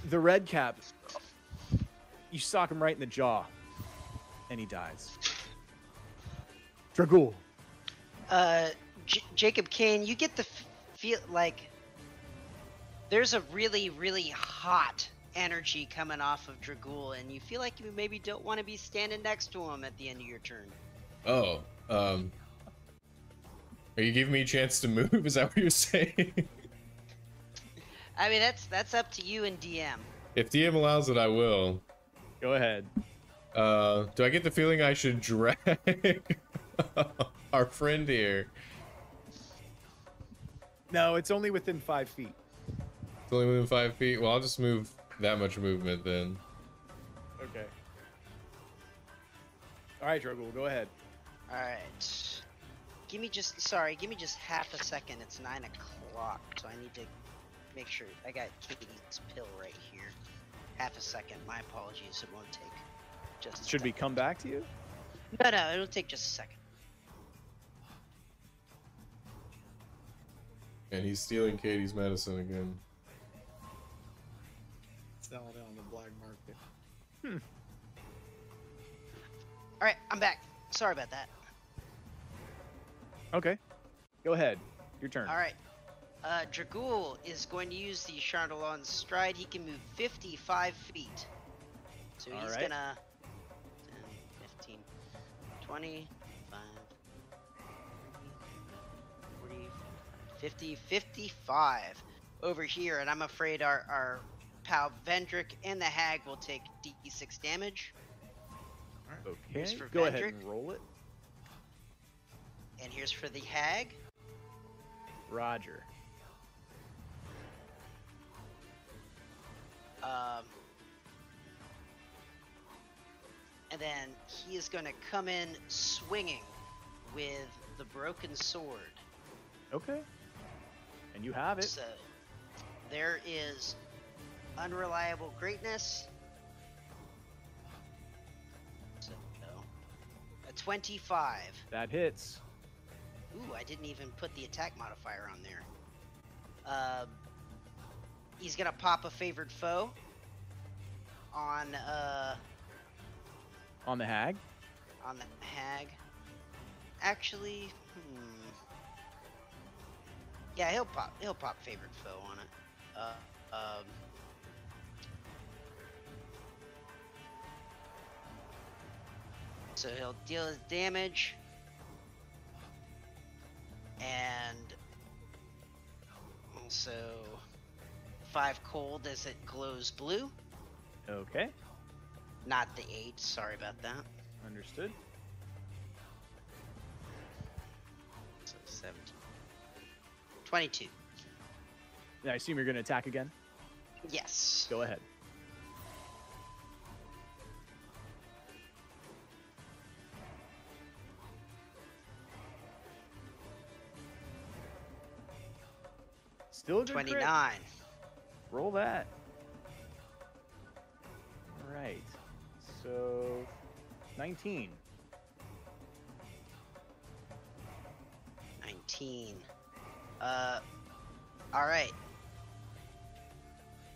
the red cap, you sock him right in the jaw, and he dies. Dragul. Uh, J- Jacob Kane, you get the f- feel like there's a really, really hot energy coming off of Dragul, and you feel like you maybe don't want to be standing next to him at the end of your turn. Oh, um, are you giving me a chance to move? Is that what you're saying? I mean, that's that's up to you and DM. if DM allows it, I will. Go ahead. Uh, do I get the feeling I should drag our friend here? No, it's only within five feet. It's only within five feet. Well, I'll just move that much movement then. Okay. All right, Dragul, go ahead. All right. Give me just sorry. Give me just half a second. It's nine o'clock, so I need to make sure I got Katie's pill right here. Half a second. My apologies. It won't take. Just a Should we come back to you? No, no. It'll take just a second. And he's stealing Katie's medicine again. Sell it on the black market. Hmm. All right, I'm back. Sorry about that. Okay. Go ahead. Your turn. All right. Uh, Dragul is going to use the Ashardalon stride. He can move 55 feet. So All he's right. gonna 10, 15, 20, 5, 40, 50, 55 over here. And I'm afraid our, our pal Vendrick and the Hag will take D6 damage. Okay. Here's for Go ahead and roll it. And here's for the Hag. Roger. Um, and then he is going to come in swinging with the broken sword. Okay. And you have it. So there is unreliable greatness. So a 25. That hits. Ooh, I didn't even put the attack modifier on there. Uh, he's gonna pop a favored foe on uh On the hag. on the hag. Actually, hmm. Yeah, he'll pop he'll pop favored foe on it. Uh, um. So he'll deal his damage. And also five cold as it glows blue. Okay. Not the eight, sorry about that. Understood. So 17. 22. I assume you're going to attack again. Yes. Go ahead. Still a good crit. 29. Roll that. All right. So, 19. 19. Uh, alright.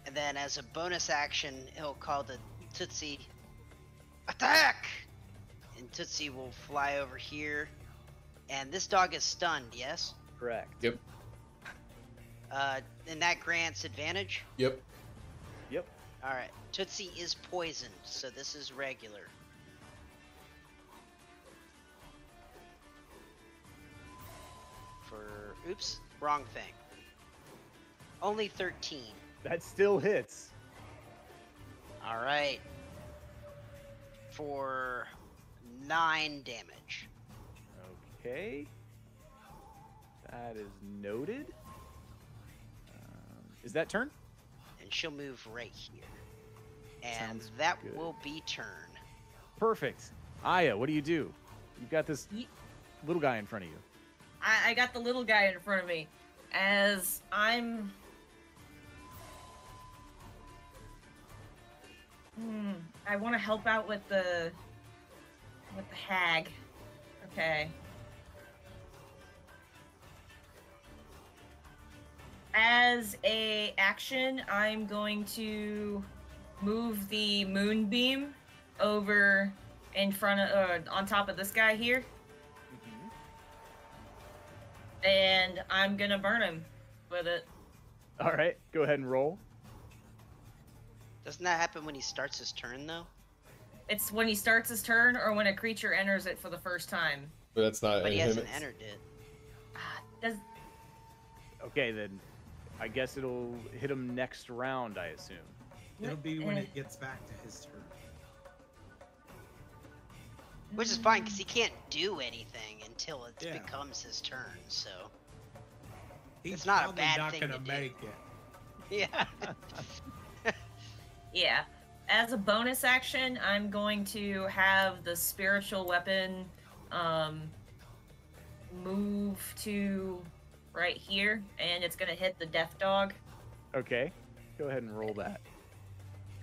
And then as a bonus action, he'll call the Tootsie Attack! And Tootsie will fly over here. And this dog is stunned, yes? Correct. Yep. Uh, and that grants advantage? Yep. Yep. Alright. Tootsie is poisoned, so this is regular. For. Oops, wrong thing. Only 13. That still hits. Alright. For 9 damage. Okay. That is noted. Is that turn? And she'll move right here. And Sounds that good. will be turn. Perfect. Aya, what do you do? You've got this Ye- little guy in front of you. I, I got the little guy in front of me as I'm. Hmm. I want to help out with the with the hag. Okay. As a action, I'm going to move the moonbeam over in front of uh, on top of this guy here and I'm gonna burn him with it. All right, go ahead and roll. Doesn't that happen when he starts his turn, though? It's when he starts his turn or when a creature enters it for the first time. But that's not. But he him, hasn't entered it. Ah, Does Okay, then I guess it'll hit him next round, I assume. It'll be when Eh. it gets back to his turn. Which is fine, because he can't do anything until it Yeah. becomes his turn, so. He's It's not a probably bad not thing gonna to do. make it. Yeah. Yeah. As a bonus action, I'm going to have the spiritual weapon um, move to right here, and it's gonna hit the death dog. Okay, go ahead and roll that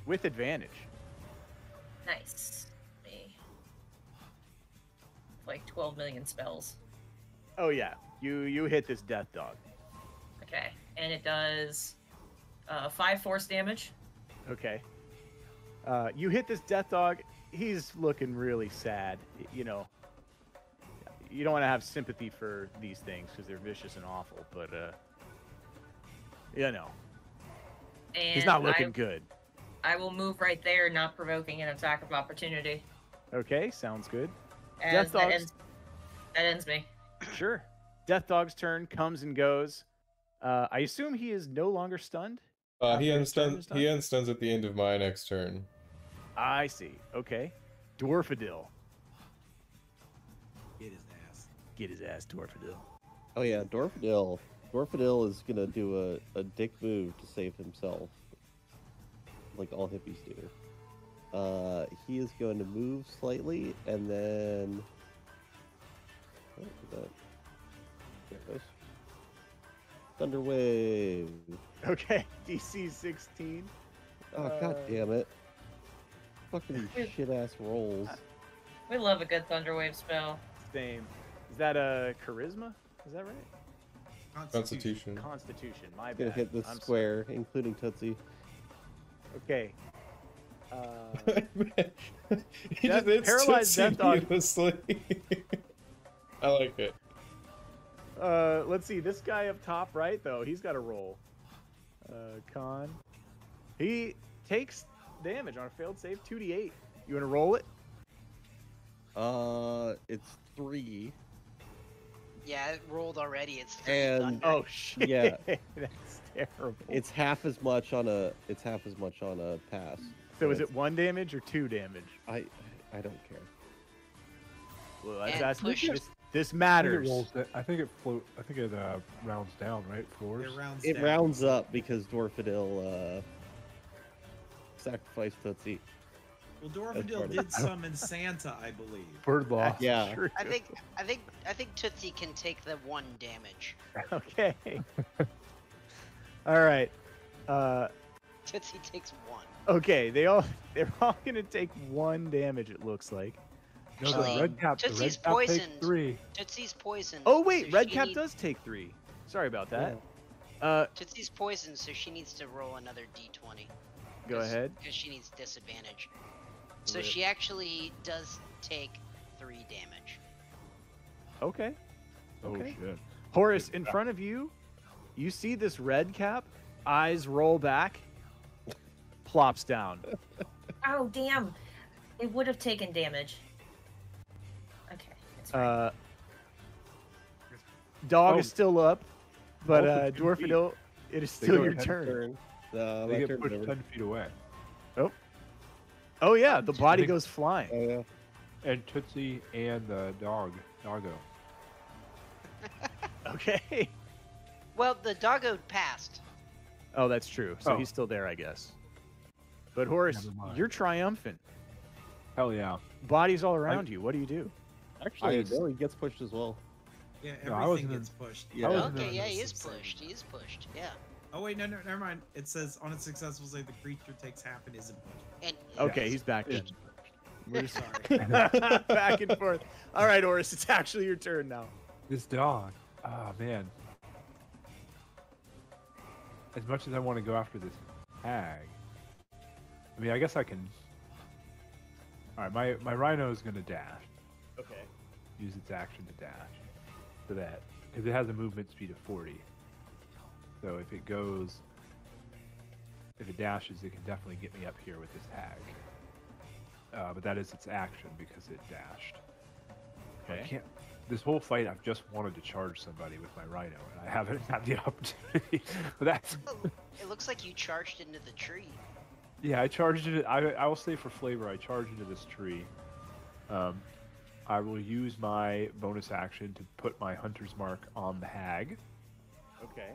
with advantage. Nice. Me. Like 12 million spells. Oh yeah, you you hit this death dog. Okay, and it does uh, five force damage. Okay. Uh, you hit this death dog. He's looking really sad. You know. You don't want to have sympathy for these things because they're vicious and awful, but uh, you know, And he's not looking I, good. I will move right there, not provoking an attack of opportunity. Okay, sounds good. As Death that dogs. ends, that ends me. Sure. Death Dog's turn comes and goes. Uh, I assume he is no longer stunned. Uh, he After unstuns. He done? unstuns at the end of my next turn. I see. Okay. Dwarfadil. Get his ass, Dwarfadil. Oh yeah, Dwarfadil. Dwarfadil is gonna do a, a dick move to save himself, like all hippies do. Uh, he is going to move slightly and then. Oh, look at that. There it goes. Thunder wave. Okay. DC 16. Oh god Uh, damn it! Fucking shit ass rolls. We love a good Thunderwave spell. Same. Is that a charisma? Is that right? Constitution. Constitution. My bad. Gonna hit the I'm sorry. square, including Tootsie. Okay. Uh, he Death- just hits paralyzed Tootsie Death Dog. I like it. uh, let's see. This guy up top right though, he's got a roll. Uh, con. He takes damage on a failed save, two d eight. You want to roll it? Uh, it's three. Yeah, it rolled already. It's And- Oh shit! Yeah. that's terrible. It's half as much on a. It's half as much on a pass. so is it one damage or two damage? I, I don't care. Well, that's, And that's push- this, this I think it matters. rolls. I think it float. I think it uh, rounds down, right? Floors. It rounds It down. rounds up because Dwarfadil uh, sacrificed Tootsie. Well, part Dwarfadil of it. did summon Santa, I believe. Bird law. That's Yeah. true. I think I think I think Tootsie can take the one damage. Okay. all right. Uh, Tootsie takes one. okay. They all they're all gonna take one damage. It looks like. No, the red cap. The red Tootsie's cap takes poisoned. three. Tootsie's poisoned. Oh wait, so red cap need- does take three. Sorry about that. Uh, Tootsie's poisoned, so she needs to roll another d20. go ahead. Because she needs disadvantage. So Rip. she actually does take three damage. Okay. Oh Okay. shit. Horus, in front of you, you see this red cap. Eyes roll back. Plops down. Oh damn! It would have taken damage. Okay. Uh, dog Oh. is still up, but Also uh, two it is still your ahead. turn. Uh, they my get turn, pushed ten feet away. Oh yeah, the body goes flying. Oh yeah. And Tootsie and the dog, doggo. Okay. Well, the doggo passed. Oh, that's true. So Oh. he's still there, I guess. But Horus, you're triumphant. Hell yeah. Bodies all around you. What do you do? Actually, I- no, gets pushed as well. Yeah, No, I everything wasn't in- gets pushed. Yeah. Okay, yeah, on he is pushed. He is pushed. Yeah. Oh wait, no, no, never mind. It says on a successful save, the creature takes half and isn't. And Okay, Yes. he's back then. It's- We're Sorry. back and forth. All right, Horus, it's actually your turn now. This dog. Oh man. As much as I want to go after this hag, I mean, I guess I can. All right, my my rhino is gonna dash. Okay. Use its action to dash. For that, because it has a movement speed of 40. So if it goes, if it dashes, it can definitely get me up here with this hag. Uh, but that is its action because it dashed. I Okay. can't. This whole fight, I've just wanted to charge somebody with my rhino, and I haven't had the opportunity. but that's Oh, it looks like you charged into the tree. yeah. I charged it. I I will say for flavor, I charged into this tree. Um, I will use my bonus action to put my hunter's mark on the hag, Okay.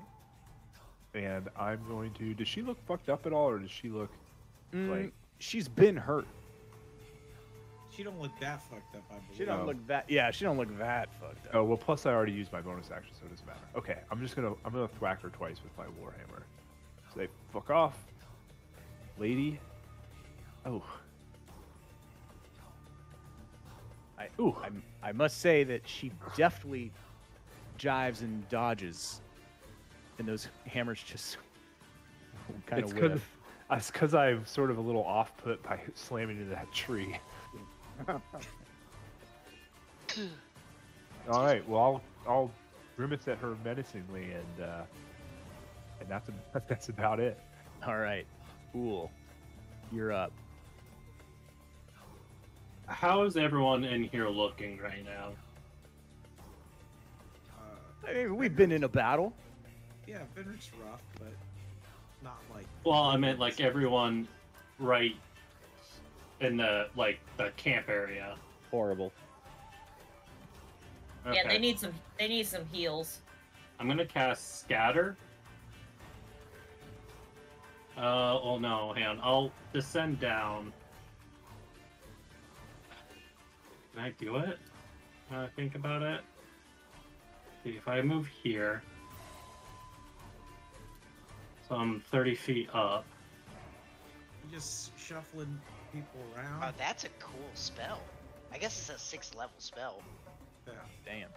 And I'm going to. Does she look fucked up at all, or does she look? Mm, Like- she's been hurt. She don't look that fucked up, I believe. She don't No. look that. Yeah, she don't look that fucked up. Oh well. Plus, I already used my bonus action, so it doesn't matter. Okay, I'm just gonna I'm gonna thwack her twice with my warhammer. Say fuck off, lady. Oh. I, Ooh. I, I must say that she deftly jives and dodges, and those hammers just kind it's of because whiff. it's because I'm sort of a little off put by slamming into that tree. All right, well I'll I'll grimace at her menacingly, and uh, and that's ab- that's about it. All right, cool. You're up. How is everyone in here looking right now? Uh, I mean, we've been in a battle. Yeah, Vendrick's rough, but not like. Well, I meant like everyone right in the like the camp area. Horrible. Okay. Yeah, they need some. They need some heals. I'm gonna cast Scatter. Uh, oh no, hang on. I'll descend down. Can I do it? Uh, think about it. See if I move here. So I'm 30 feet up. You just shuffling people around. Oh, that's a cool spell. I guess it's a six level spell. Yeah. Damn.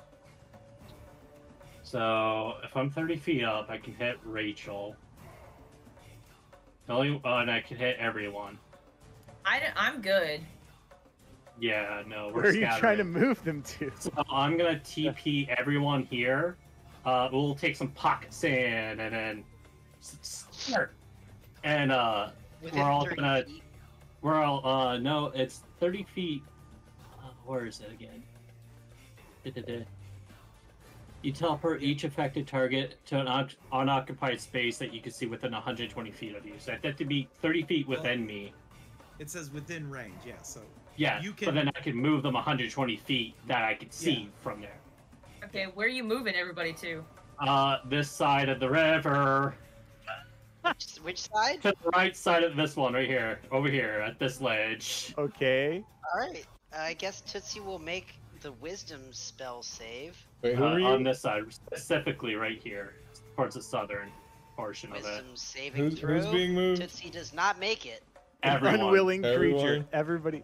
So if I'm 30 feet up, I can hit Rachel. The only, uh, and I can hit everyone. I, I'm good. Yeah, no, we're Where are you trying to move them to? So I'm gonna TP everyone here. Uh, we'll take some pocket sand and then s- s- start. And uh, Within we're all gonna feet. we're all uh no, it's 30 feet. Uh, where is it again? Da-da-da. You teleport each affected target to an un- unoccupied space that you can see within 120 feet of you. So I have to be 30 feet within me. It says within range. Yeah. So Yeah, You but can- then I can move them 120 feet that I can see Yeah. from there. Okay, where are you moving everybody to? Uh, this side of the river. Which, which side? To the right side of this one right here. Over here at this ledge. Okay. All right. I guess Tootsie will make the wisdom spell save. Wait, who Uh, are you? on this side, specifically right here, towards the southern portion of it. Wisdom saving Who's, throw. who's being moved? Tootsie does not make it. Everyone. Unwilling creature. Everybody.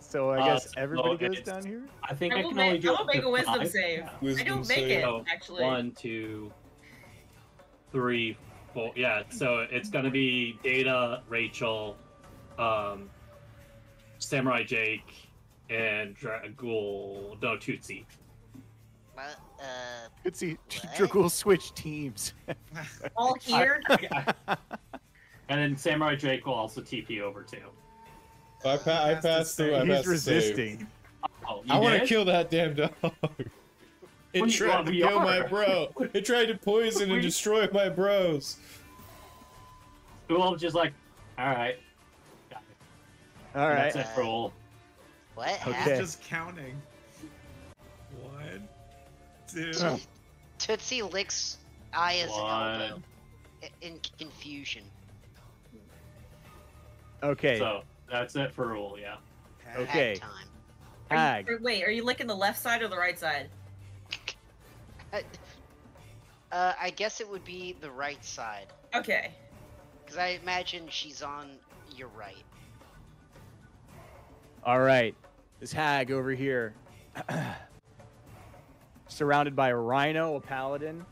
So I Uh, guess so everybody goes it's- down here. I think I I can make- only do I will up make a wisdom five. save. Yeah. I don't make save. it actually. One, two, three, four. Yeah, so it's gonna be Data, Rachel, um, Samurai Jake, and Dragul. No, Tootsie. But, uh, Could see What? Dragul switch teams. All here. And then Samurai Jake will also TP over too. I, pa- I Has to passed through. I He's passed the resisting. Oh, I want to kill that damn dog. It Well, tried to we kill my bro. It tried to poison and destroy my bros. We'll just like, all right. All right. That's it for all. what Okay. Happened? just counting. One, two. Oh. Tootsie licks Aya's One. elbow i- in confusion. Okay. So that's it for rule. Yeah. Pat. Okay. Time. Are you- wait, are you licking the left side or the right side? Uh, I guess it would be the right side, Okay. because I imagine she's on your right. All right. This hag over here, surrounded by a rhino, a paladin,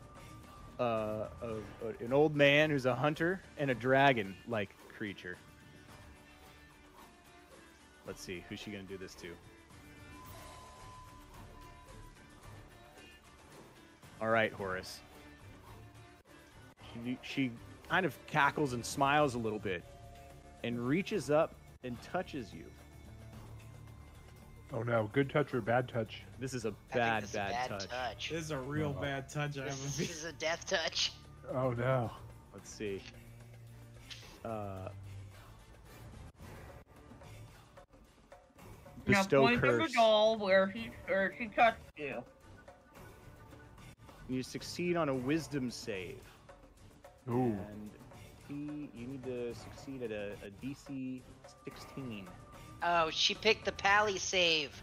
uh, a, a- an old man who's a hunter, and a dragon-like creature. Let's see, who's she gonna do this to? All right, Horus. She, she kind of cackles and smiles a little bit, and reaches up and touches you. Oh no, good touch or bad touch? This is a I think bad, this is a bad, bad touch. touch. This is a real Oh. bad touch. I have a This is a death touch. Oh no. Let's see. Uh, bestow now point to the doll where he or she touched you. You succeed on a wisdom save, Ooh. and he, you need to succeed at a, a DC 16. Oh, she picked the pally save.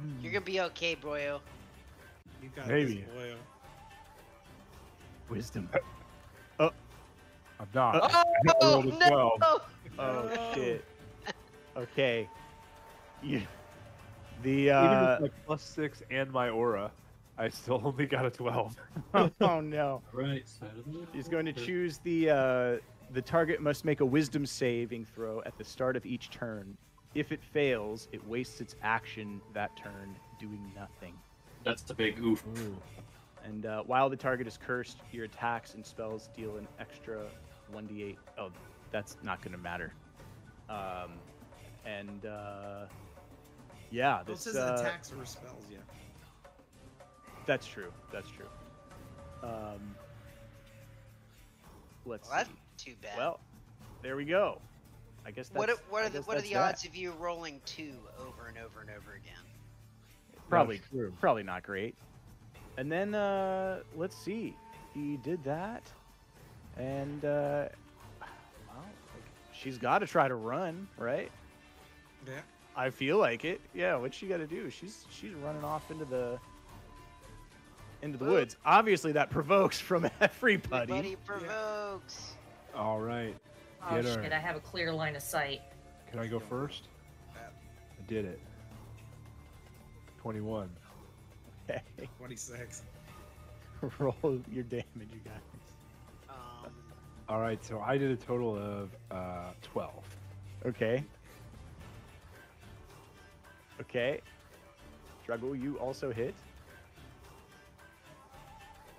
Mm. You're gonna be okay, broyo. You got Maybe. this, boyo. Wisdom. I'm not. Uh, I hit Oh roll to 12. no! Oh shit. Okay. You. The Even uh. with my plus six and my aura, I still only got a 12. oh no. Right side of the He's going to choose the uh, the target must make a wisdom saving throw at the start of each turn. If it fails, it wastes its action that turn doing nothing. That's the big oof. And uh, while the target is cursed, your attacks and spells deal an extra 1d8. Oh, that's not going to matter. Um, and uh, yeah, Well, it this says uh, attacks or spells. Yeah. That's true. That's true. Um, let's Well, that's see. too bad. Well, there we go. I guess that's, what are, what I are the guess what are that's the that. odds of you rolling two over and over and over again? Probably true. probably not great. And then uh, let's see. He did that, and uh, well, like, she's got to try to run, right? Yeah. I feel like it. Yeah, what's she got to do? She's she's running off into the into the Well- woods. Obviously, that provokes from everybody. Everybody provokes. All right. Oh Get her. shit! I have a clear line of sight. Can I go first? I did it. 21. Okay. 26. Roll your damage, you guys. Um, All right, so I did a total of uh, 12. Okay. Okay. Struggle, you also hit.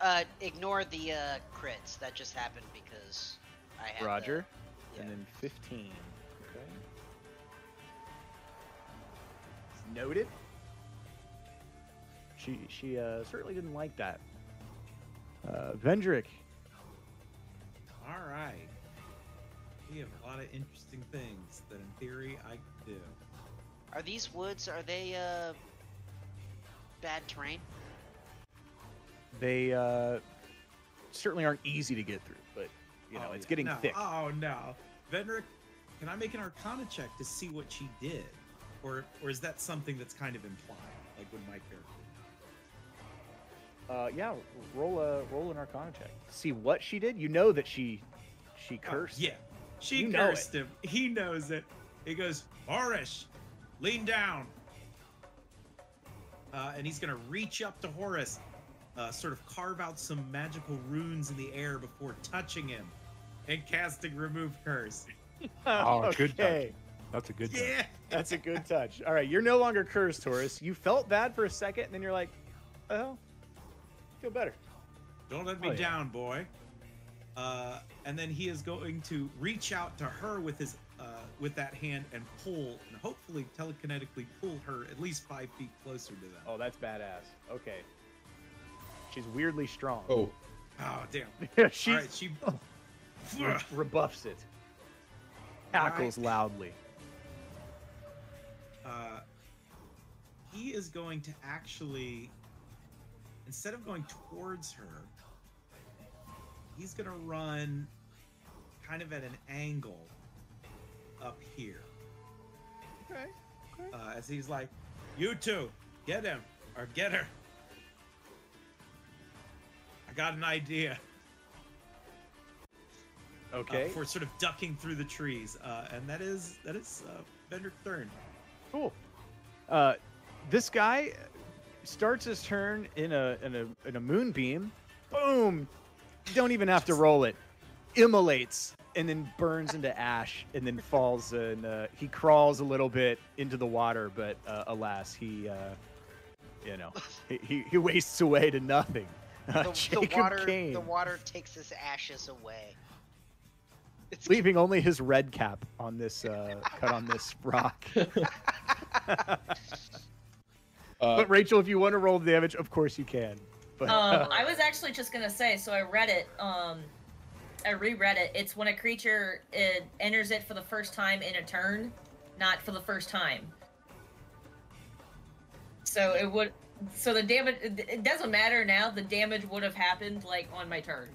Uh, ignore the uh, crits. That just happened because I had the- Roger. yeah. And then 15. Okay. Noted. She she uh, certainly didn't like that. Uh, Vendrick. All right. We have a lot of interesting things that, in theory, I could do. Are these woods? Are they uh bad terrain? They uh, certainly aren't easy to get through, but you know Oh, it's getting no. thick. Oh no, Vendrick, can I make an Arcana check to see what she did, or or is that something that's kind of implied, like with my character? Uh, yeah, roll a roll an Arcana check. See what she did. You know that she she Oh, cursed. yeah, she You cursed him. He knows it. He goes, Horus, lean down. Uh, and he's gonna reach up to Horus, uh, sort of carve out some magical runes in the air before touching him, and casting remove curse. Oh, good touch. That's a good touch. Yeah. That's a good touch. All right, you're no longer cursed, Taurus. You felt bad for a second, and then you're like, "Oh, feel better." Don't let me Oh, yeah. down, boy. Uh, and then he is going to reach out to her with his uh, with that hand and pull, and hopefully telekinetically pull her at least five feet closer to them. Oh, that's badass. Okay. She's weirdly strong. Oh, Oh, damn! She All right, she. rebuffs it. Cackles Right. loudly. uh, he is going to actually, instead of going towards her, he's going to run kind of at an angle up here. Okay. Uh, as he's like, "You two, get him or get her." I got an idea. uh, Okay. for sort of ducking through the trees, uh, and that is that is uh, Vendrick's turn. Cool. Uh, this guy starts his turn in a in a in a moonbeam. Boom! You don't even have to roll it. Immolates and then burns into ash and then falls and uh, he crawls a little bit into the water, but uh, alas, he uh, you know he, he wastes away to nothing. The, the water, Kane, the water takes his ashes away. It's leaving only his red cap on this uh, cut on this rock. uh, but Rachel, if you want to roll the damage, of course you can. But Um, I was actually just gonna say, so I read it. Um, I reread it. It's when a creature it enters it for the first time in a turn, not for the first time. So it would. So the damage. It it doesn't matter now. The damage would have happened like on my turn.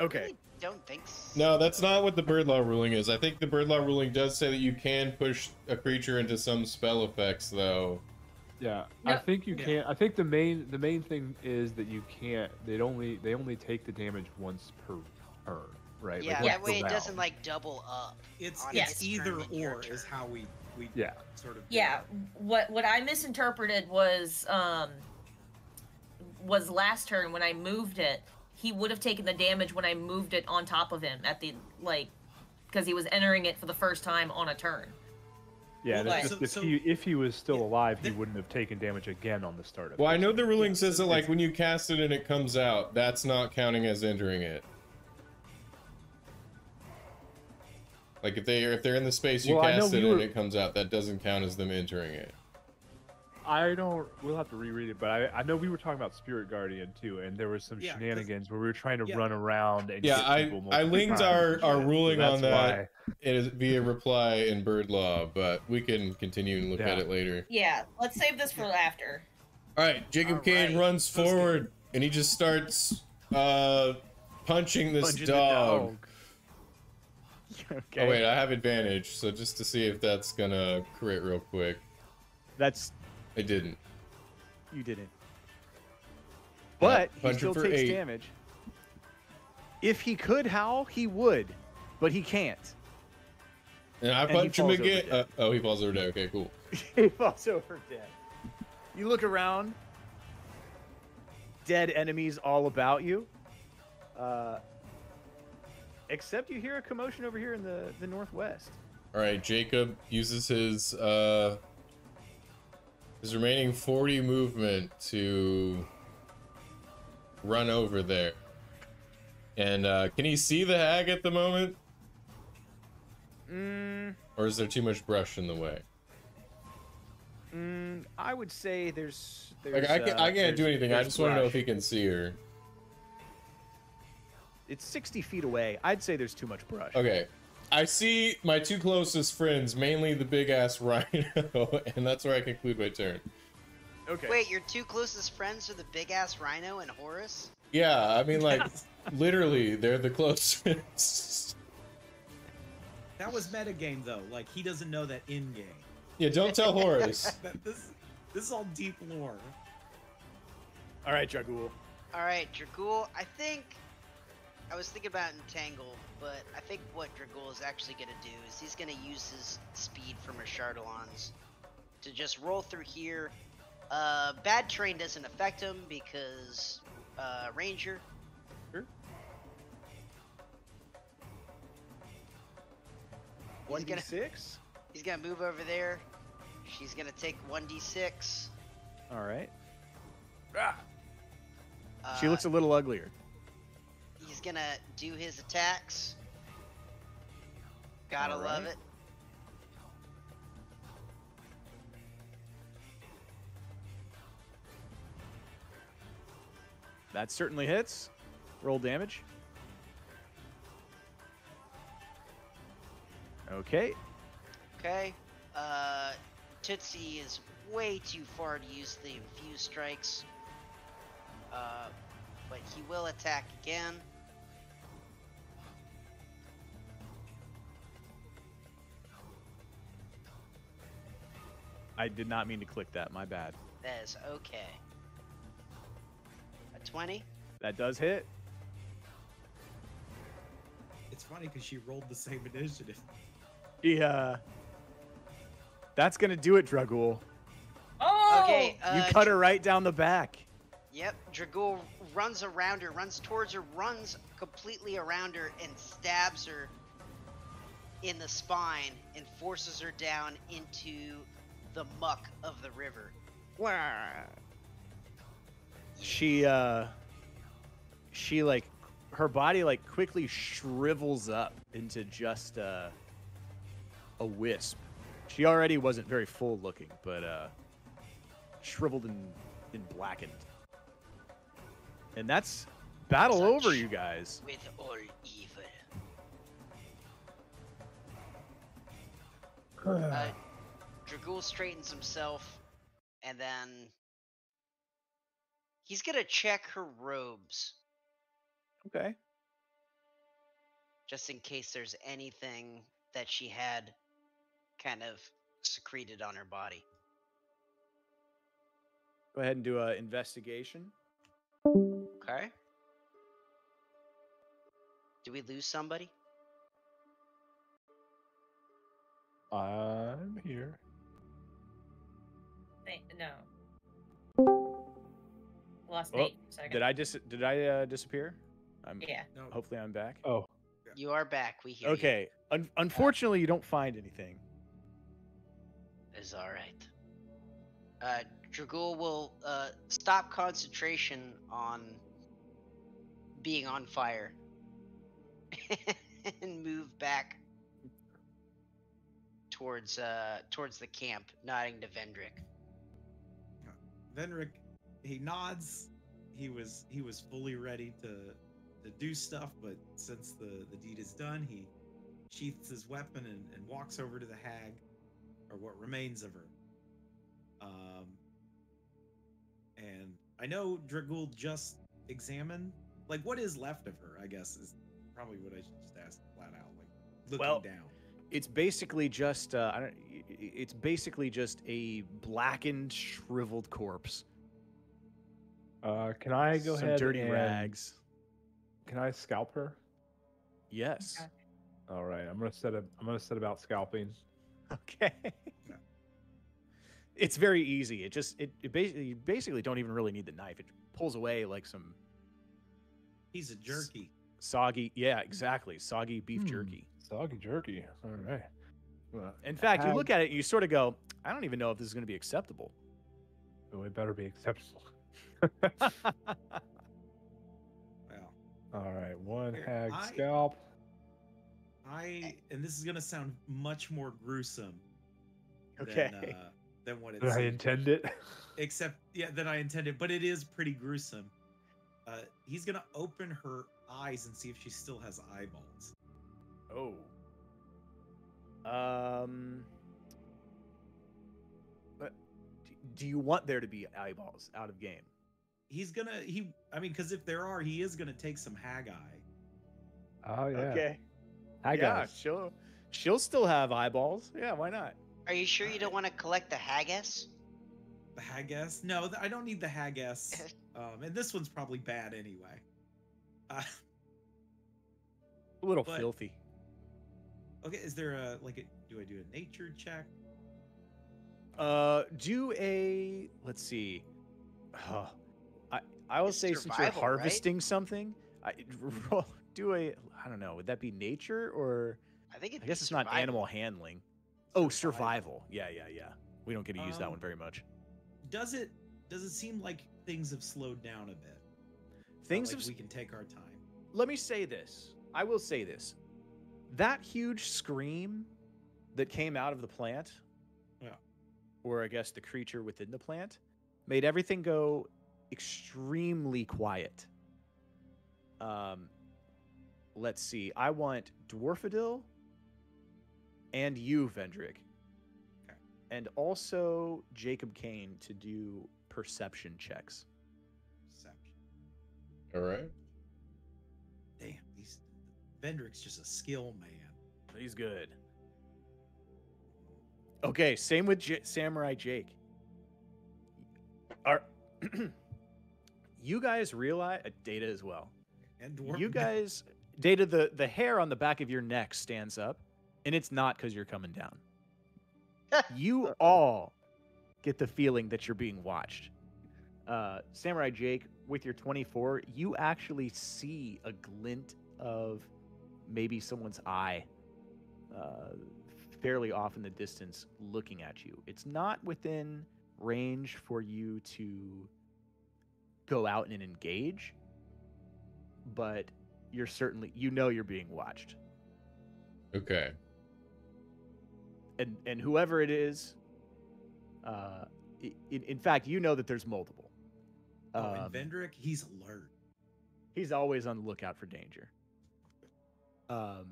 okay. I don't think so. no, that's not what the bird law ruling is. I think the bird law ruling does say that you can push a creature into some spell effects, though. Yeah, I think you can't. I think the main the main thing is that you can't. They only they only take the damage once per turn, right? Yeah, once that way it doesn't like double up. It's it's its either turn and your or is how we we Yeah. sort of Yeah, what what I misinterpreted was um was last turn when I moved it. He would have taken the damage when I moved it on top of him at the like because he was entering it for the first time on a turn. Yeah, Well, just so- if so- he if he was still yeah, alive, he there- wouldn't have taken damage again on the start of. Well, I know the ruling Yeah, says that, like, when you cast it and it comes out, that's not counting as entering it. Like, if they are if they're in the space you Well, cast it we and it comes out, that doesn't count as them entering it. I don't. We'll have to reread it, but I, I know we were talking about Spirit Guardian too, and there was some Yeah, 'cause- shenanigans where we were trying to yeah. run around and Yeah, get I people I linked our, our ruling So on that's that it is via reply in bird law, but we can continue and look at it later. Yeah, let's save this for after. All right, Jacob All Kane right, runs forward and he just starts uh punching this Punching the dog. Okay. Oh wait, I have advantage, so just to see if that's gonna crit real quick. That's I didn't. you didn't. But he still takes eight. damage. If he could howl, he would, but he can't. And I And punch him again. Uh, oh, he falls over dead. Okay, cool. he falls over dead. You look around. Dead enemies all about you. Uh, except you hear a commotion over here in the, the northwest. All right, Jacob uses his uh his remaining 40 movement to run over there. And uh can he see the hag at the moment Mm, or is there too much brush in the way? mm, I would say there's. there's Like I can uh, I can't do anything. I just want to know if he can see her. It's 60 feet away. I'd say there's too much brush. Okay. I see my two closest friends, mainly the big ass rhino, and that's where I conclude my turn. Okay. Wait, your two closest friends are the big ass rhino and Horus? Yeah, I mean like literally they're the closest. That was metagame though. Like he doesn't know that in game. yeah, don't tell Horus. That this this is all deep lore. All right, Dragul. Alright, Dragul, I think. I was thinking about Entangle, but I think what Dragul is actually going to do is he's going to use his speed from Ashardalon's to just roll through here. Uh, bad terrain doesn't affect him because uh, Ranger. Sure. He's One d gonna- six. He's going to move over there. She's going to take 1d6. All right. Uh, She looks a little uglier. He's gonna do his attacks. Gotta love it. That certainly hits. Roll damage. Okay. Okay. Uh, Tootsie is way too far to use the infused strikes. Uh, but he will attack again. I did not mean to click that. My bad. That is okay. A 20? That does hit. It's funny because she rolled the same initiative. Yeah. That's gonna do it, Dragul. Oh! Okay, uh, you cut her right down the back. Yep, Dragul runs around her, runs towards her, runs completely around her, and stabs her in the spine and forces her down into the muck of the river. She uh she like her body like quickly shrivels up into just uh, a wisp. She already wasn't very full looking, but uh shriveled and, and blackened. And that's battle over, you guys. With all evil. Uh, Dragul straightens himself, and then he's gonna check her robes Okay. just in case there's anything that she had kind of secreted on her body. Go ahead and do a investigation. Okay. Do we lose somebody? I'm here. Thank- No. Lost Oh, Nate second. Did I dis did I uh, disappear? I'm Yeah. No, hopefully I'm back. Oh, You are back. We hear you. Okay. Un- unfortunately, you don't find anything. is all right. Uh, Dragul will uh, stop concentration on being on fire and move back towards uh, towards the camp, nodding to Vendrick. Vendrick, he nods. He was he was fully ready to to do stuff, but since the the deed is done, he sheaths his weapon and, and walks over to the hag, or what remains of her. Um, and I know Dragul just examined like what is left of her. I guess is probably what I should just ask flat out, like looking Well, down. It's basically just uh, I don't. i- i- It's basically just a blackened, shriveled corpse. uh, can I go Some ahead dirty and rags. Can I scalp her? Yes. Okay. All right, I'm gonna set up. I'm gonna set about scalping. Okay. It's very easy. It just it, it basically you basically don't even really need the knife. It pulls away like some He's a jerky. Soggy. Yeah, exactly. Soggy beef Hmm. jerky. Soggy jerky. All right. Well, In fact, you look at it, you sort of go, I don't even know if this is going to be acceptable. oh, it better be acceptable. Well, All right, one Here, hag I- scalp. I and this is gonna sound much more gruesome okay. than uh, than what it Did I seems. intend it? except yeah that i intended but it is pretty gruesome uh he's gonna open her eyes and see if she still has eyeballs oh. Um. But do you want there to be eyeballs out of game? he's gonna he i mean because if there are he is gonna take some haggai Oh yeah. Okay. Hag yeah, she'll she'll still have eyeballs. Yeah, why not? Are you sure you don't want to collect the haggis? the haggis no i don't need the haggis um and this one's probably bad anyway uh A little But- filthy. okay is there a like a do i do a nature check Uh, do a let's see. Uh, I I will It's say since you're survival, right? harvesting something, I do a I don't know. Would that be nature or I think I guess it's not animal handling. Oh, survival. Yeah, yeah, yeah. We don't get to use that Um, one very much. does it does it seem like things have slowed down a bit Things like have. we can take our time Let me say this. I will say this. That huge scream that came out of the plant, Yeah. or I guess the creature within the plant, made everything go extremely quiet. Um, let's see. I want Dwarfadil and you, Vendrick, Okay. and also Jacob Kane to do perception checks. Perception. All right. damn these vendrick's just a skill man He's good. Okay, same with J- Samurai Jake. Are you guys realize uh, data as well? and dwarf You guys, data the the hair on the back of your neck stands up, and it's not because you're coming down. you all get the feeling that you're being watched. Uh, Samurai Jake, with your 24, you actually see a glint of maybe someone's eye uh, fairly off in the distance looking at you. It's not within range for you to go out and engage, but you're certainly you know you're being watched. Okay. And and whoever it is uh in, in fact, you know that there's multiple. Oh, Um, and vendrick he's alert he's always on the lookout for danger. Um,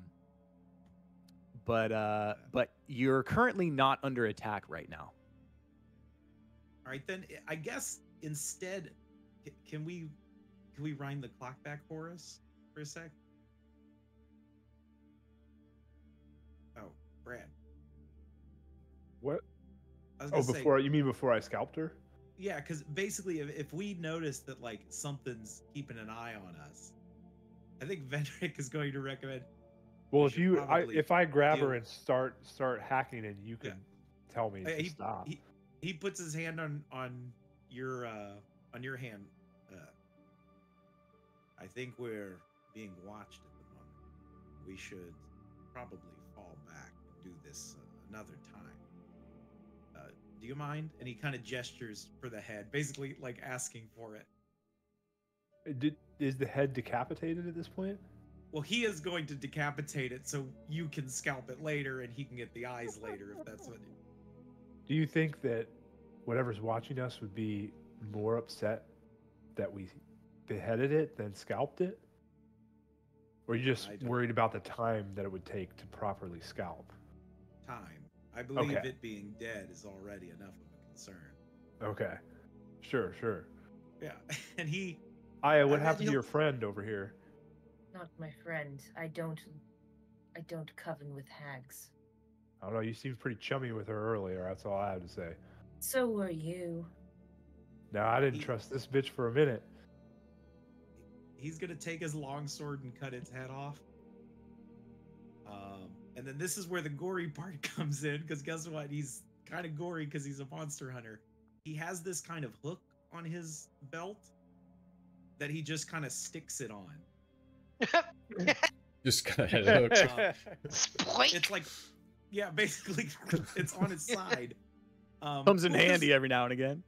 but uh, but you're currently not under attack right now. all right then i guess instead can we can we wind the clock back for us for a sec oh brad What? I was Oh, gonna say- before you mean before I scalped her? Yeah, because basically, if, if we notice that like something's keeping an eye on us, I think Vendrick is going to recommend. Well, We if you, I, if I grab her and start start hacking, and you Yeah. can tell me Uh, to he, stop. he he puts his hand on on your uh on your hand. Uh, I think we're being watched at the moment. We should probably fall back and do this uh, another time. Do you mind? And he kind of gestures for the head, basically like asking for it. Uh, Did, is the head decapitated at this point? Well, he is going to decapitate it so you can scalp it later and he can get the eyes later if that's what. Do you think that whatever's watching us would be more upset that we beheaded it than scalped it? Or are you just worried about the time that it would take to properly scalp? Time. I believe Okay. it being dead is already enough of a concern. Okay. Sure, sure. Yeah, and he. Aya, what bet happened to your friend over here? Not my friend. I don't. I don't coven with hags. I don't know. You seemed pretty chummy with her earlier. That's all I have to say. So were you. No, I didn't He- trust this bitch for a minute. He's gonna take his long sword and cut its head off. Um, and then this is where the gory part comes in because guess what? He's kind of gory because he's a monster hunter. He has this kind of hook on his belt that he just kind of sticks it on. Just kind of hooked. Uh, Sploink! it's like, yeah, basically, it's on its side. Um, Comes in well, 'cause- handy every now and again.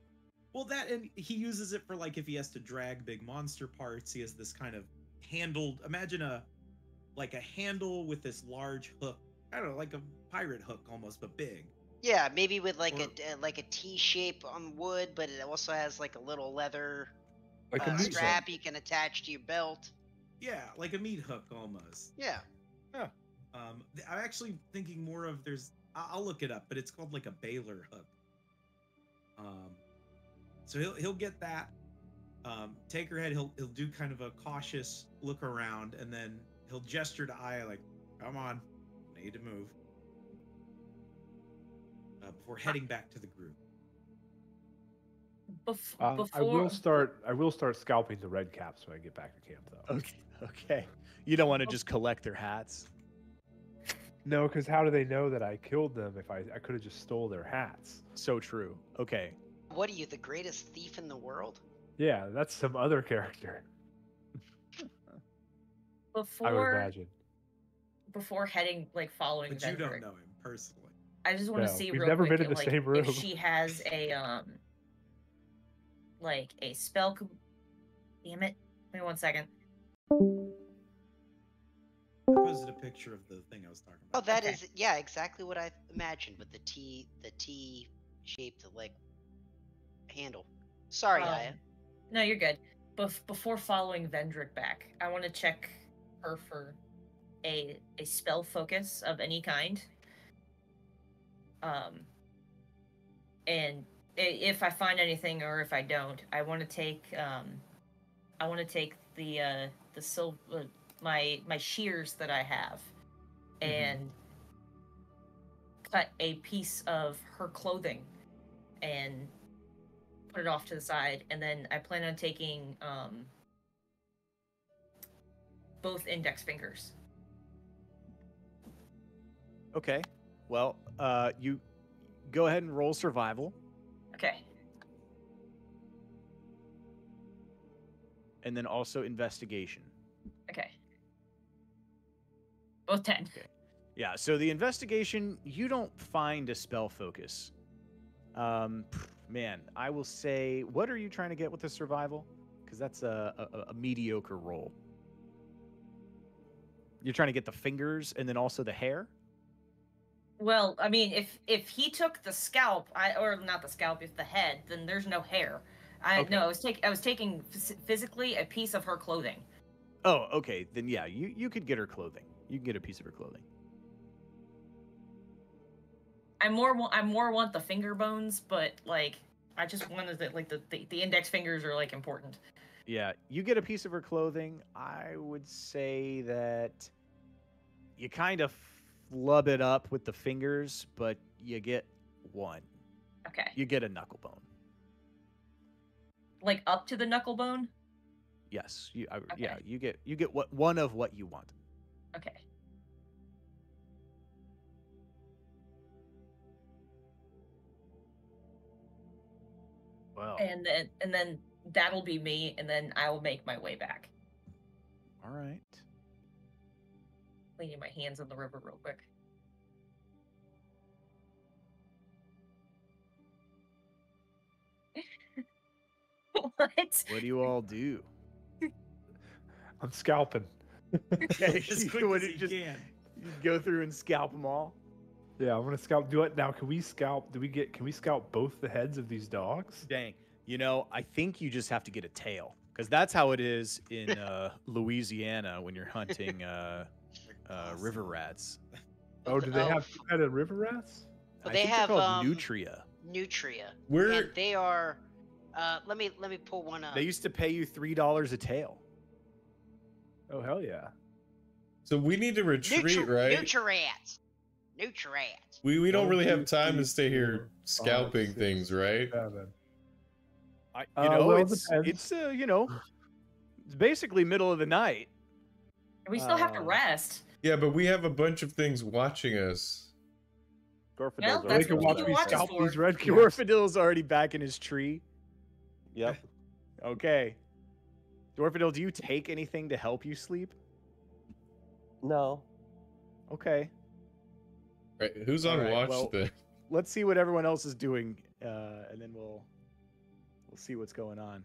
Well, that and he uses it for like if he has to drag big monster parts. He has this kind of handled. Imagine a like a handle with this large hook. I don't know, like a pirate hook almost, but big. yeah, maybe with like Or- a uh, like a T shape on wood, but it also has like a little leather Like uh, a meat strap you can attach to your belt. Yeah, like a meat hook almost. Yeah. Um, I'm actually thinking more of there's. I- I'll look it up, but it's called like a baler hook. Um, so he'll he'll get that. Um, take her head. He'll he'll do kind of a cautious look around, and then he'll gesture to Aya like, "Come on, I need to move." Uh, before heading back to the group. Bef- Um, before I will start. I will start scalping the red caps when I get back to camp, though. Okay. Okay. You don't want to just collect their hats. No, because how do they know that I killed them if I I could have just stole their hats? So true. Okay. What are you, the greatest thief in the world? Yeah, that's some other character. I would before imagine. before heading like following But you don't know him personally. I just want to see we've real never quick been in the like, same room. if she has a um like a spell. co- Damn it! Wait one second. I posted a picture of the thing I was talking about. Oh, about. that is Okay. yeah, exactly what I imagined with the T, the T shaped like handle. Sorry, Um, Aya. No, you're good. Bef- before following Vendrick back, I want to check her for a a spell focus of any kind. Um, and if I find anything or if I don't, I want to take um, I want to take the uh the sil- uh, my my shears that I have, and cut a piece of her clothing, and put it off to the side, and then I plan on taking um, both index fingers. Okay. Well, uh, you go ahead and roll survival, Okay. and then also investigation. Okay. Both ten. Okay. Yeah. So the investigation, you don't find a spell focus. Um, man, I will say, what are you trying to get with the survival? Because that's a, a, a mediocre roll. You're trying to get the fingers and then also the hair. Well, I mean, if if he took the scalp, I or not the scalp, if the head, then there's no hair. I Okay. no, I was taking I was taking phys- physically a piece of her clothing. Oh, okay. Then yeah, you you could get her clothing. You can get a piece of her clothing. I more want I more want the finger bones, but like I just wanted the like the, the the index fingers are like important. Yeah, you get a piece of her clothing. I would say that you kind of flub it up with the fingers, but you get one. Okay. You get a knuckle bone. Like up to the knuckle bone. Yes, you. I, Yeah, you get you get what one of what you want. Okay. Well, and then and then that'll be me, and then I will make my way back. all right. Cleaning my hands in the river real quick. what? What do you all do? I'm scalping. Okay, as quick as he just can. you go through and scalp them all. Yeah, I'm gonna scalp. Do it now. Can we scalp? Do we get? Can we scalp both the heads of these dogs? Dang. You know, I think you just have to get a tail because that's how it is in uh, Louisiana when you're hunting uh, uh, river rats. Oh, do they Oh. have two-headed river rats? Well, I they think they're have, called um, nutria. Nutria. We're And they are. Uh, let me let me pull one up. They used to pay you three dollars a tail. Oh hell yeah! so we need to retreat, Nutri- right? Nutrats. Nutrats. We we don't One, really two, have time to stay here four, scalping six, things, right? Seven. I, you Uh, know, well, it's depends. it's uh, you know, it's basically middle of the night. We still have to Uh, rest. Yeah, but we have a bunch of things watching us. Well, Gorfadil's that's already They can watch me watch scalp these red Dwarfadil's already back in his tree. Yep. Okay. Dwarfadil, do you take anything to help you sleep? No. Okay. Right? Who's on All right, watch well- then? Let's see what everyone else is doing, uh, and then we'll we'll see what's going on.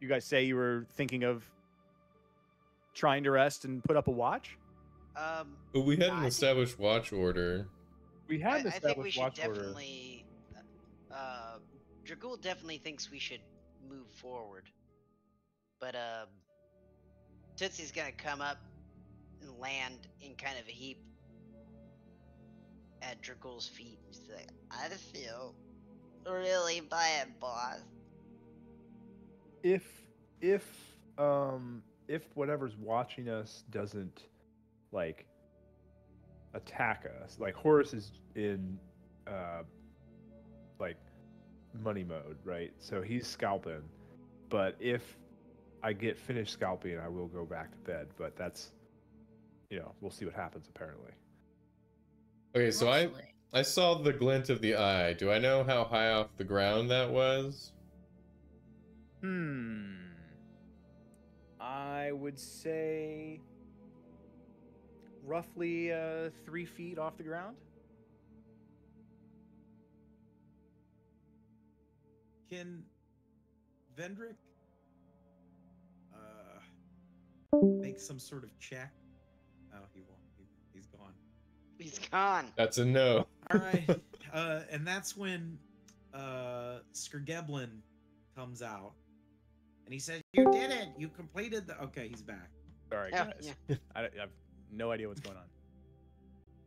You guys say you were thinking of trying to rest and put up a watch? Um, But we had I an think- established watch order. We I, had an I think we should watch order. definitely. Uh, Dragul definitely thinks we should move forward, but um, Tootsie's gonna come up and land in kind of a heap at Dragul's feet. She's like, "I feel really bad, boss." if if um if whatever's watching us doesn't like attack us like Horus is in uh like money mode right so he's scalping but if I get finished scalping I will go back to bed but that's you know we'll see what happens apparently Okay, so I I saw the glint of the eye. Do I know how high off the ground that was? Hmm. I would say roughly uh, three feet off the ground. Can Vendrick uh, make some sort of check? He's gone. That's a no. All right. uh, and that's when uh, Skrrgebblyn comes out, and he says, "You did it. You completed the." Okay, he's back. Sorry, Yeah, guys. yeah. I, I have no idea what's going on.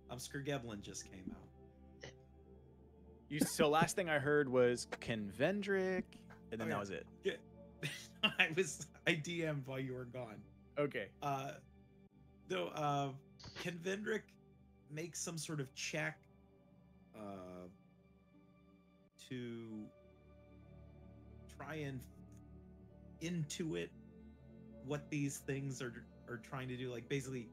Um, Skrrgebblyn just came out. You, so last thing I heard was Ken Vendrick, and then Oh, that was it. Yeah. I was I DM'd while you were gone. Okay. Uh, though, uh, can Vendrick make some sort of check uh, to try and intuit what these things are are trying to do? Like, basically,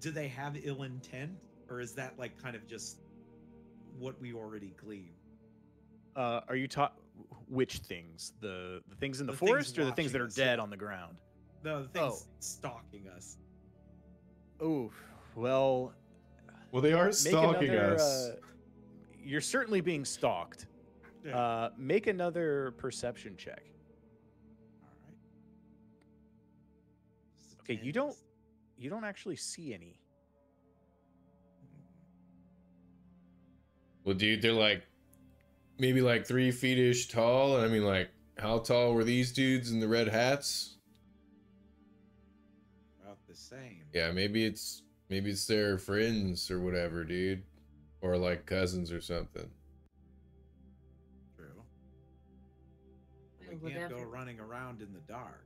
do they have ill intent, or is that like kind of just what we already glean Uh, are you taught which things? The the things in the, The forest or the things that are watching us, dead on the ground? No, the thing's Oh. stalking us. Oh, well, Well, they are stalking another, us. Uh, you're certainly being stalked. Yeah. Uh, make another perception check. All right. Okay, 10 you don't- You don't actually see any. Well, dude, they're like maybe like three feet ish tall. And I mean, like, how tall were these dudes in the red hats? About the same. Yeah, maybe it's maybe it's their friends or whatever, dude, or like cousins or something. True. Well, We can't go whatever. running around in the dark.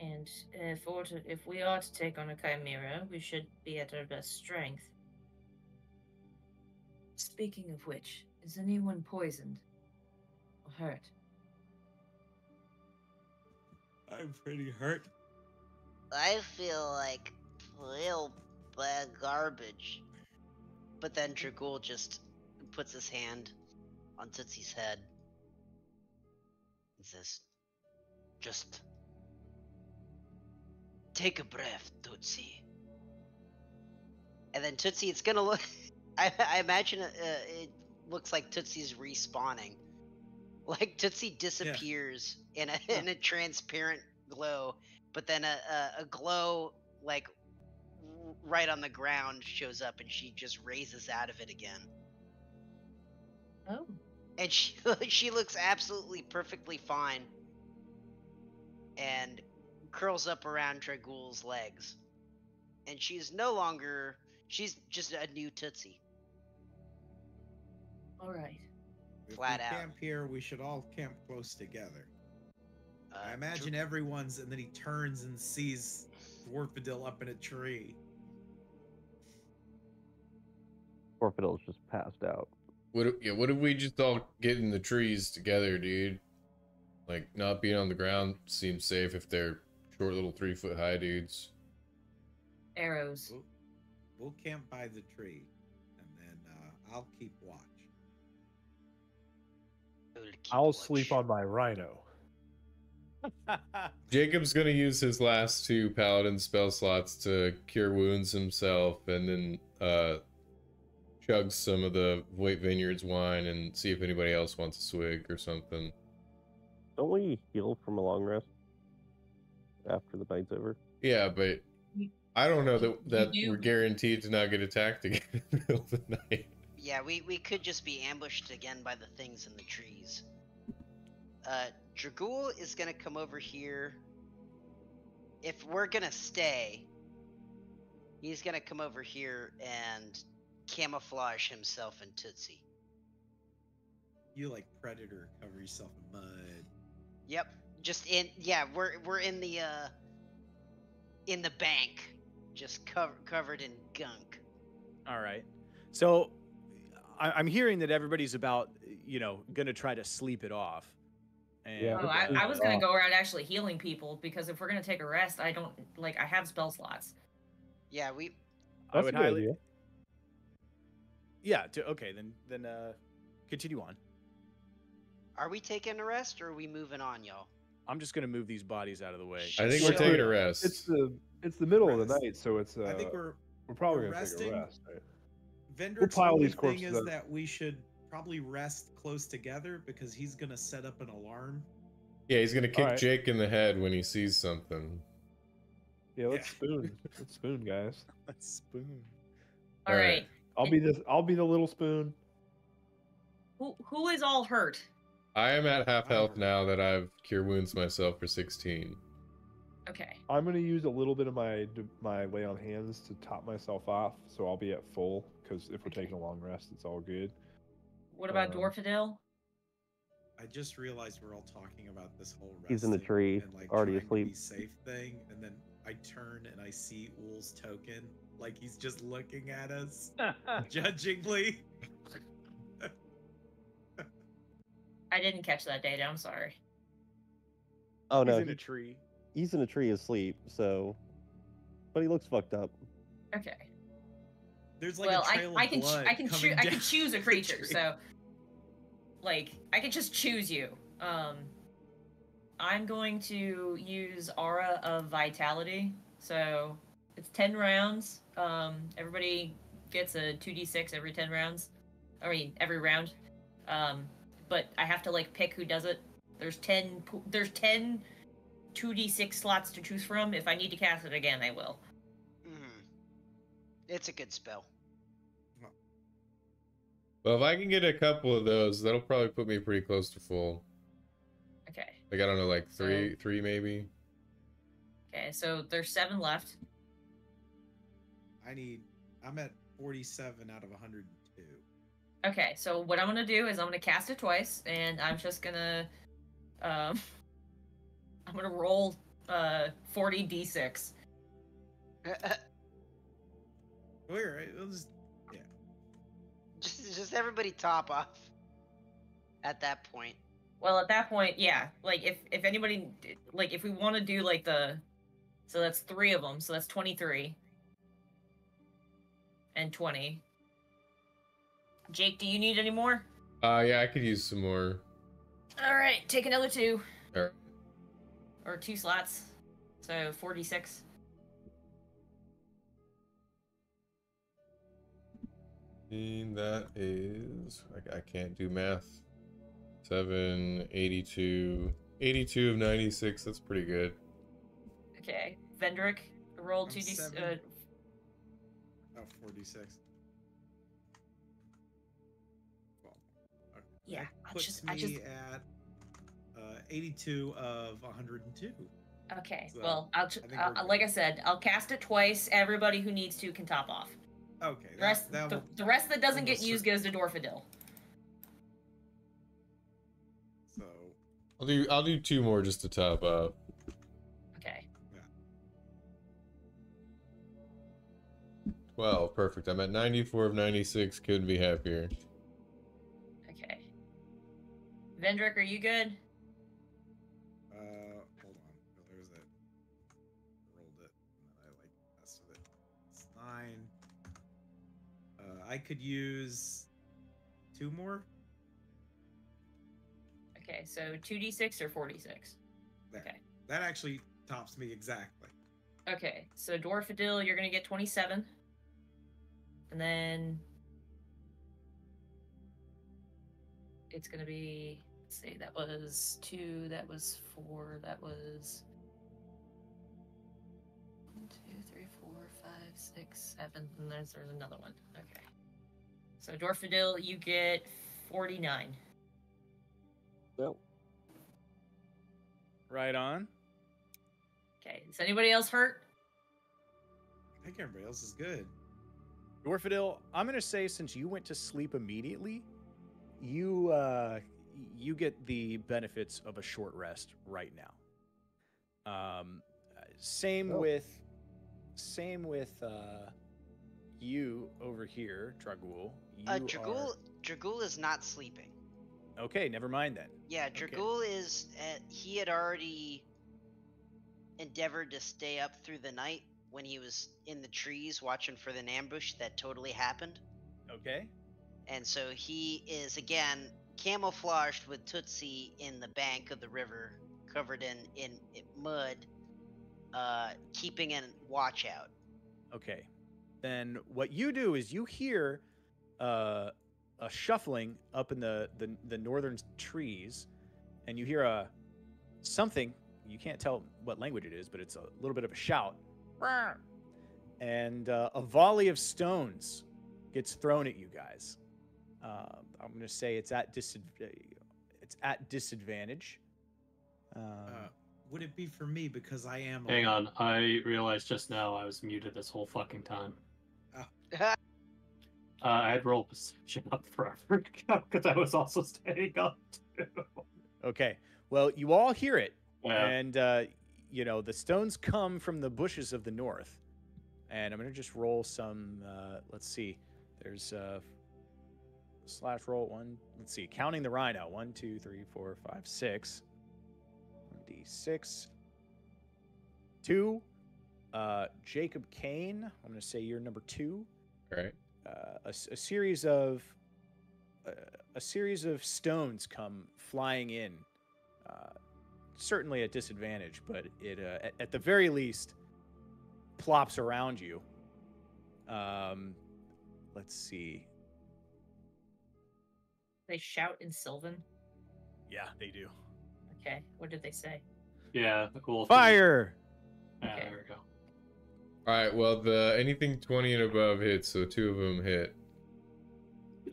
And if or to, if we are to take on a chimera, we should be at our best strength. Speaking of which, is anyone poisoned or hurt? I'm pretty hurt. I feel like real bad garbage. But then Dragul just puts his hand on Tootsie's head and says, Just take a breath, Tootsie. And then Tootsie, it's gonna look. I, I imagine uh, it looks like Tootsie's respawning. Like Tootsie disappears in a in a transparent glow, but then a, a, a glow like r- right on the ground shows up, and she just raises out of it again. Oh, and she she looks absolutely perfectly fine and curls up around Dragul's legs and she's no longer she's just a new tootsie all right. If Flat we out. camp here, we should all camp close together. Uh, I imagine everyone's, and then he turns and sees Dwarfadil up in a tree. Gorfadil's just passed out. What? if- Yeah. What if we just all get in the trees together, dude? Like not being on the ground seems safe if they're short little three foot high dudes. Arrows. We'll, we'll camp by the tree, and then uh, I'll keep watch. Keep I'll watch. sleep on my rhino. Jacob's gonna use his last two paladin spell slots to cure wounds himself, and then uh, chug some of the Void Vineyards wine and see if anybody else wants a swig or something. Don't we heal from a long rest after the night's over? Yeah, but I don't know that that You- we're guaranteed to not get attacked again in the middle of the night. Yeah, we, we could just be ambushed again by the things in the trees. Uh, Dragul is gonna come over here. If we're gonna stay, he's gonna come over here and camouflage himself in Tootsie. You like predator, cover yourself in mud. Yep, just in yeah, we're we're in the uh in the bank, just cover, covered in gunk. All right. So I, I'm hearing that everybody's about, you know, gonna try to sleep it off. And Yeah, Oh, I, I was gonna Uh, go around actually healing people because if we're gonna take a rest, I don't like I have spell slots. Yeah, we I That's would a good highly, idea. yeah. To, okay, then then uh, continue on. are we taking a rest or are we moving on, y'all? I'm just gonna move these bodies out of the way. I think We're we're taking a rest. It's the it's the middle of the night, so it's uh, I think we're we're probably we're gonna take a rest. Right? Vendrick's pile only these thing is up. that we should probably rest close together because he's gonna set up an alarm. yeah, he's gonna kick Alright. Jake in the head when he sees something. Yeah, let's Yeah. spoon. Let's spoon, guys. Let's spoon. All All right. right. I'll be the I'll be the little spoon. Who who is all hurt? I am at half health now that I've cure wounds myself for 16. Okay. I'm gonna use a little bit of my my lay on hands to top myself off, so I'll be at full. Because if we're Okay. taking a long rest, it's all good. What about Um, Dwarfadil? I just realized we're all talking about this whole He's in the tree, and, like, already asleep. safe thing, and then I turn and I see Ool's token, like he's just looking at us judgingly. I didn't catch that data. I'm sorry. Oh no, He's no, in a tree. he's in a tree asleep. So, but he looks fucked up. Okay. There's like well, a I trail I of can choo- blood I can choose I can choose a creature. So, like, I can just choose you. Um, I'm going to use Aura of Vitality. So it's ten rounds. Um, everybody gets a two d six every ten rounds. I mean, every round. Um, but I have to like pick who does it. There's ten. There's ten. 2d6 slots to choose from. If I need to cast it again, I will. hmm It's a good spell. Well, if I can get a couple of those, that'll probably put me pretty close to full. Okay. Like I don't know, like three, three maybe. Okay, so there's seven left. I need. I'm at 47 out of 102. Okay, so what I'm gonna do is I'm gonna cast it twice, and I'm just gonna, um, I'm gonna roll uh 40 d6. Wait, right? We'll just just, just everybody top off at that point. Well, at that point, yeah, like if if anybody like if we want to do like the, so that's three of them, so that's 23 and 20. Jake, do you need any more? Uh, yeah, I could use some more. All right, take another two Alright. or two slots, so 46. And that is I, I can't do math. Seven, 82, 82 of 96. That's pretty good. Okay, Vendrick, roll two d. Uh, seven. Oh, 46. Well, okay. Yeah, I puts just- me I just- at uh, 82 of 102. Okay, So, well, I'll, tr- I think uh, like I said, I'll cast it twice. Everybody who needs to can top off. Okay. The rest, that, the, the rest that doesn't get used cer- goes to Dwarfadil. so I'll do I'll do two more just to top up. Okay. Well, perfect. I'm at 94 of 96. Couldn't be happier. Okay. Vendrick, are you good? I could use two more. Okay, so 2d6 or 4d6? There. Okay. That actually tops me exactly. Okay, so Dwarfadil, you're gonna get 27. And then it's gonna be let's see, that was two, that was four, that was one, two, three, four, five, six, seven, and there's there's another one. Okay. So Dwarfadil, you get 49. Well, Right on. Okay. Is anybody else hurt? I think everybody else is good. Dwarfadil, I'm gonna say since you went to sleep immediately, you uh you get the benefits of a short rest right now. Um, same Oh. with same with uh you over here, Dragul. You Uh, are- Dragul, Dragul is not sleeping. Okay, never mind then. Yeah, Okay. Dragul is. Uh, he had already endeavored to stay up through the night when he was in the trees watching for an ambush that totally happened. Okay. And so he is again camouflaged with Tootsie in the bank of the river, covered in in, in mud, uh, keeping a watch out. Okay. Then what you do is you hear uh, a shuffling up in the, the the northern trees, and you hear a something. You can't tell what language it is, but it's a little bit of a shout. And uh, a volley of stones gets thrown at you guys. Uh, I'm going to say it's at disadv- it's at disadvantage. Um, Uh, would it be for me because I am? Hang alone? on, I realized just now I was muted this whole fucking time. Oh. Uh, I had rolled perception up forever because I was also staying up too. okay. Well, you all hear it. Yeah. and uh, you know the stones come from the bushes of the north and i'm gonna just roll some uh, let's see there's uh, slash roll one let's see counting the rhino One, two, three, four, five, six. D6. two uh, jacob kane i'm gonna say you're number two All right. Uh, a, s- a series of uh, a series of stones come flying in uh, certainly at disadvantage but it uh, at, at the very least plops around you um let's see They shout in Sylvan. yeah they do Okay. What did they say? yeah, the cool. fire Yeah, Okay. there we go. All right. Well, the anything 20 and above hits, so two of them hit.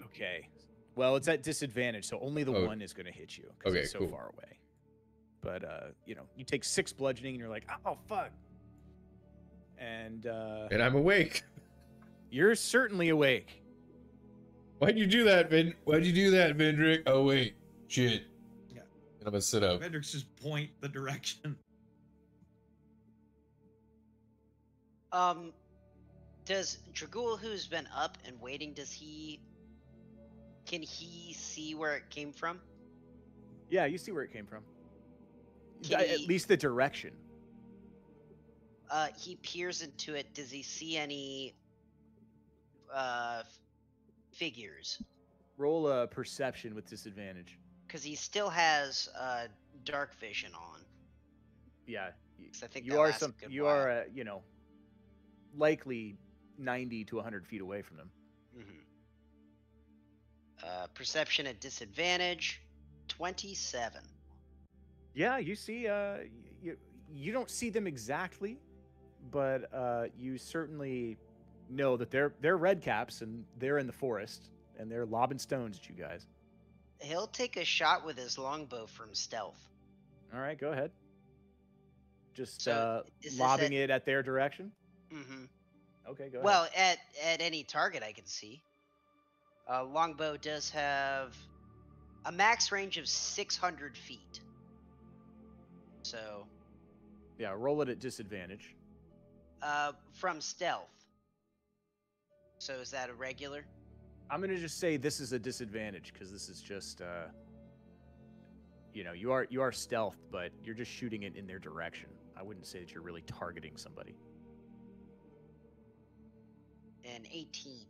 okay well it's at disadvantage so only the Oh. one is going to hit you because Okay, it's so cool. far away but uh you know you take six bludgeoning and you're like oh fuck and uh And I'm awake. you're certainly awake Why'd you do that, Vin? Why'd you do that, Vendrick? Oh wait, shit. Yeah. And I'm gonna sit up. Vendricks just point the direction. Um, does Dragul, who's been up and waiting, does he? Can he see where it came from? yeah you see where it came from Can at he- least the direction Uh, he peers into it. Does he see any uh figures? roll a perception with disadvantage Because he still has uh dark vision on. yeah I think you are some you while. are a you know likely 90 to 100 feet away from them. Hmm Uh, perception at disadvantage, twenty-seven. yeah you see uh y- you you don't see them exactly but uh you certainly know that they're they're red caps and they're in the forest and they're lobbing stones at you guys. He'll take a shot with his longbow from stealth. all right go ahead. Just So, uh lobbing at- it at their direction hmm okay go ahead Well, at at any target I can see. Uh, longbow does have a max range of 600 feet. So, yeah roll it at disadvantage uh, from stealth. So is that a regular? I'm gonna just say this is a disadvantage because this is just uh you know, you are you are stealth, but you're just shooting it in their direction. I wouldn't say that you're really targeting somebody. An 18.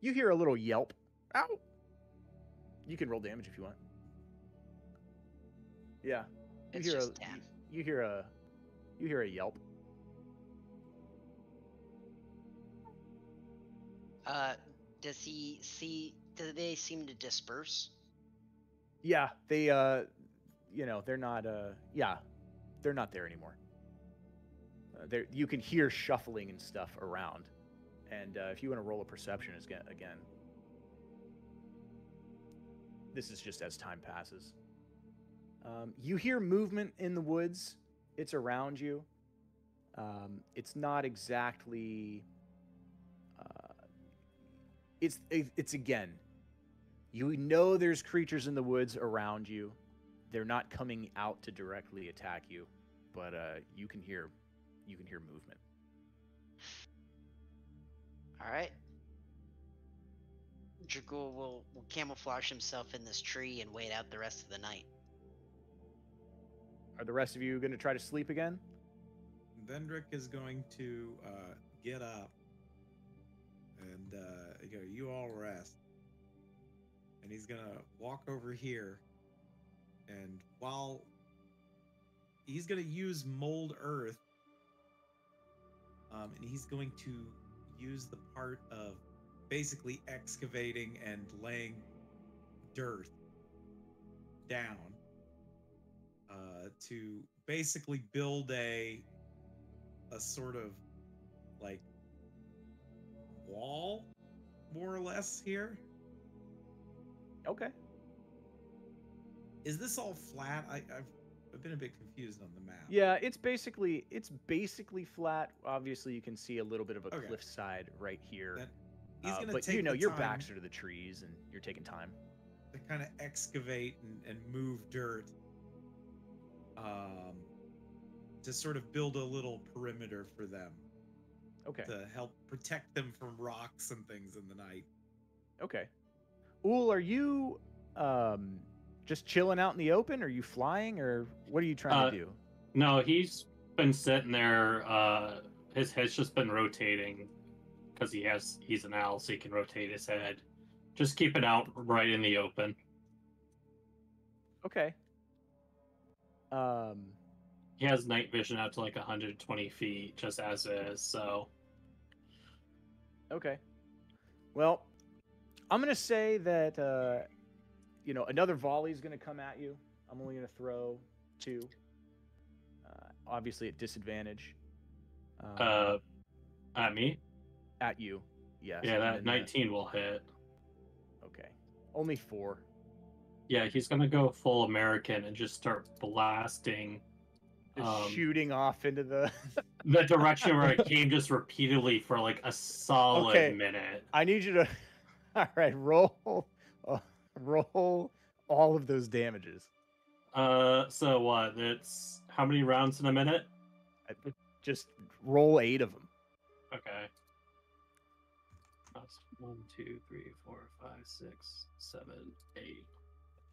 you hear a little yelp. Ow! You can roll damage if you want. Yeah. You It's hear a, 10. You hear a you hear a yelp. Uh, does he see? Do they seem to disperse? Yeah, they uh you know, they're not uh yeah, they're not there anymore. There you can hear shuffling and stuff around. And uh, if you want to roll a perception again again. This is just as time passes. Um, you hear movement in the woods. It's around you. Um, it's not exactly. Uh, it's it's again. You know there's creatures in the woods around you. They're not coming out to directly attack you, but uh, you can hear you can hear movement. All right. Dragul will, will camouflage himself in this tree and wait out the rest of the night. Are the rest of you going to try to sleep again? Vendrick is going to uh, get up and uh, go, you all rest. And he's going to walk over here. And while he's going to use mold earth, um, and he's going to use the part of basically excavating and laying dirt down uh, to basically build a a sort of like wall, more or less here. Okay. Is this all flat? I, I've I've been a bit confused on the map. Yeah, it's basically it's basically flat. Obviously, you can see a little bit of a Okay. cliffside right here. That- he's Uh, gonna but take you know, your backs are to the trees, and you're taking time. to kind of excavate and, and move dirt um, to sort of build a little perimeter for them Okay. to help protect them from rocks and things in the night. Okay. Ool, are you um just chilling out in the open? Are you flying, or what are you trying Uh, to do? No, he's been sitting there. Uh, his head's just been rotating because he has he's an owl, so he can rotate his head. Just keep it out right in the open. Okay. Um. He has night vision out to like 120 feet, just as is. So Okay. Well, I'm gonna say that uh, you know another volley is gonna come at you. I'm only gonna throw two. Uh, obviously at disadvantage. Um, uh, at me, at you. Yes. yeah, that then, uh, 19 will hit. okay. Only four. Yeah, he's gonna go full American and just start blasting Just Um, shooting off into the. the direction where it came just repeatedly for like a solid Okay. minute. I need you to. All right, roll, roll all of those damages. Uh, so what? It's how many rounds in a minute? I, Just roll eight of them. Okay. That's one, two, three, four, five, six, seven, eight.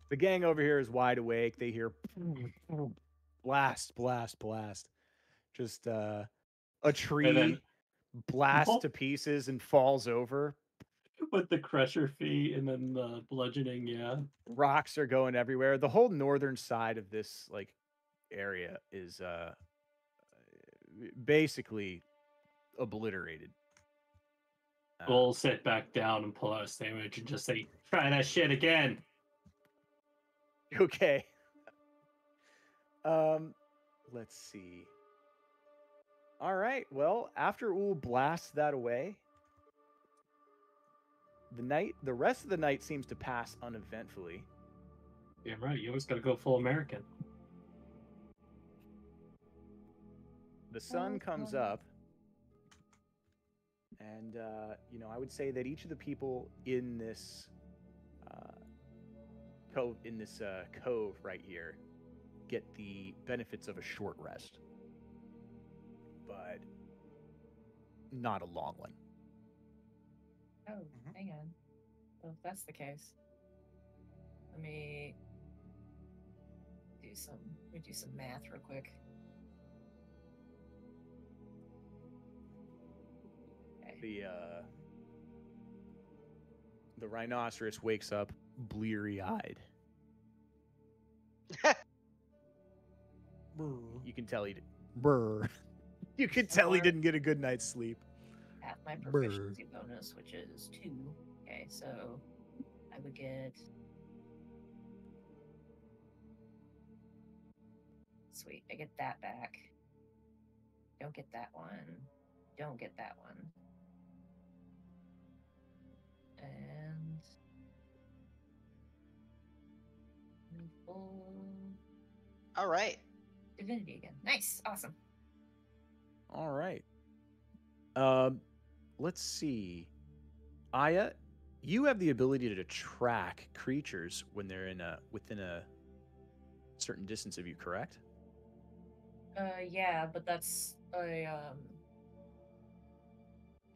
The gang over here is wide awake. They hear blast, blast, blast. Just uh, a tree then- blasts Oh. to pieces and falls over. With the crusher feet and then the bludgeoning, yeah. Rocks are going everywhere. The whole northern side of this like area is uh basically obliterated. Uh, We'll sit back down and pull out a sandwich and just say, "Try that shit again." Okay. Um, let's see. All right. Well, after Ool blasts that away, the night, the rest of the night seems to pass uneventfully. Yeah, right. You always gotta go full American. The sun comes Okay. up, and uh, you know, I would say that each of the people in this uh, cove, in this uh, cove right here, get the benefits of a short rest, but not a long one. Oh, Mhm. hang on. Well, if that's the case, let me do some. Let me do some math real quick. Okay. The uh, the rhinoceros wakes up bleary eyed. You can tell he did. Brr. You can tell he didn't get a good night's sleep. At my Brr. proficiency bonus, which is two. Okay, so I would get. Sweet, I get that back. Don't get that one. Don't get that one. And. Full All right. divinity again. Nice, awesome. All right. Um, let's see. Aya, you have the ability to track creatures when they're in a within a certain distance of you, correct? Uh, yeah, but that's a um.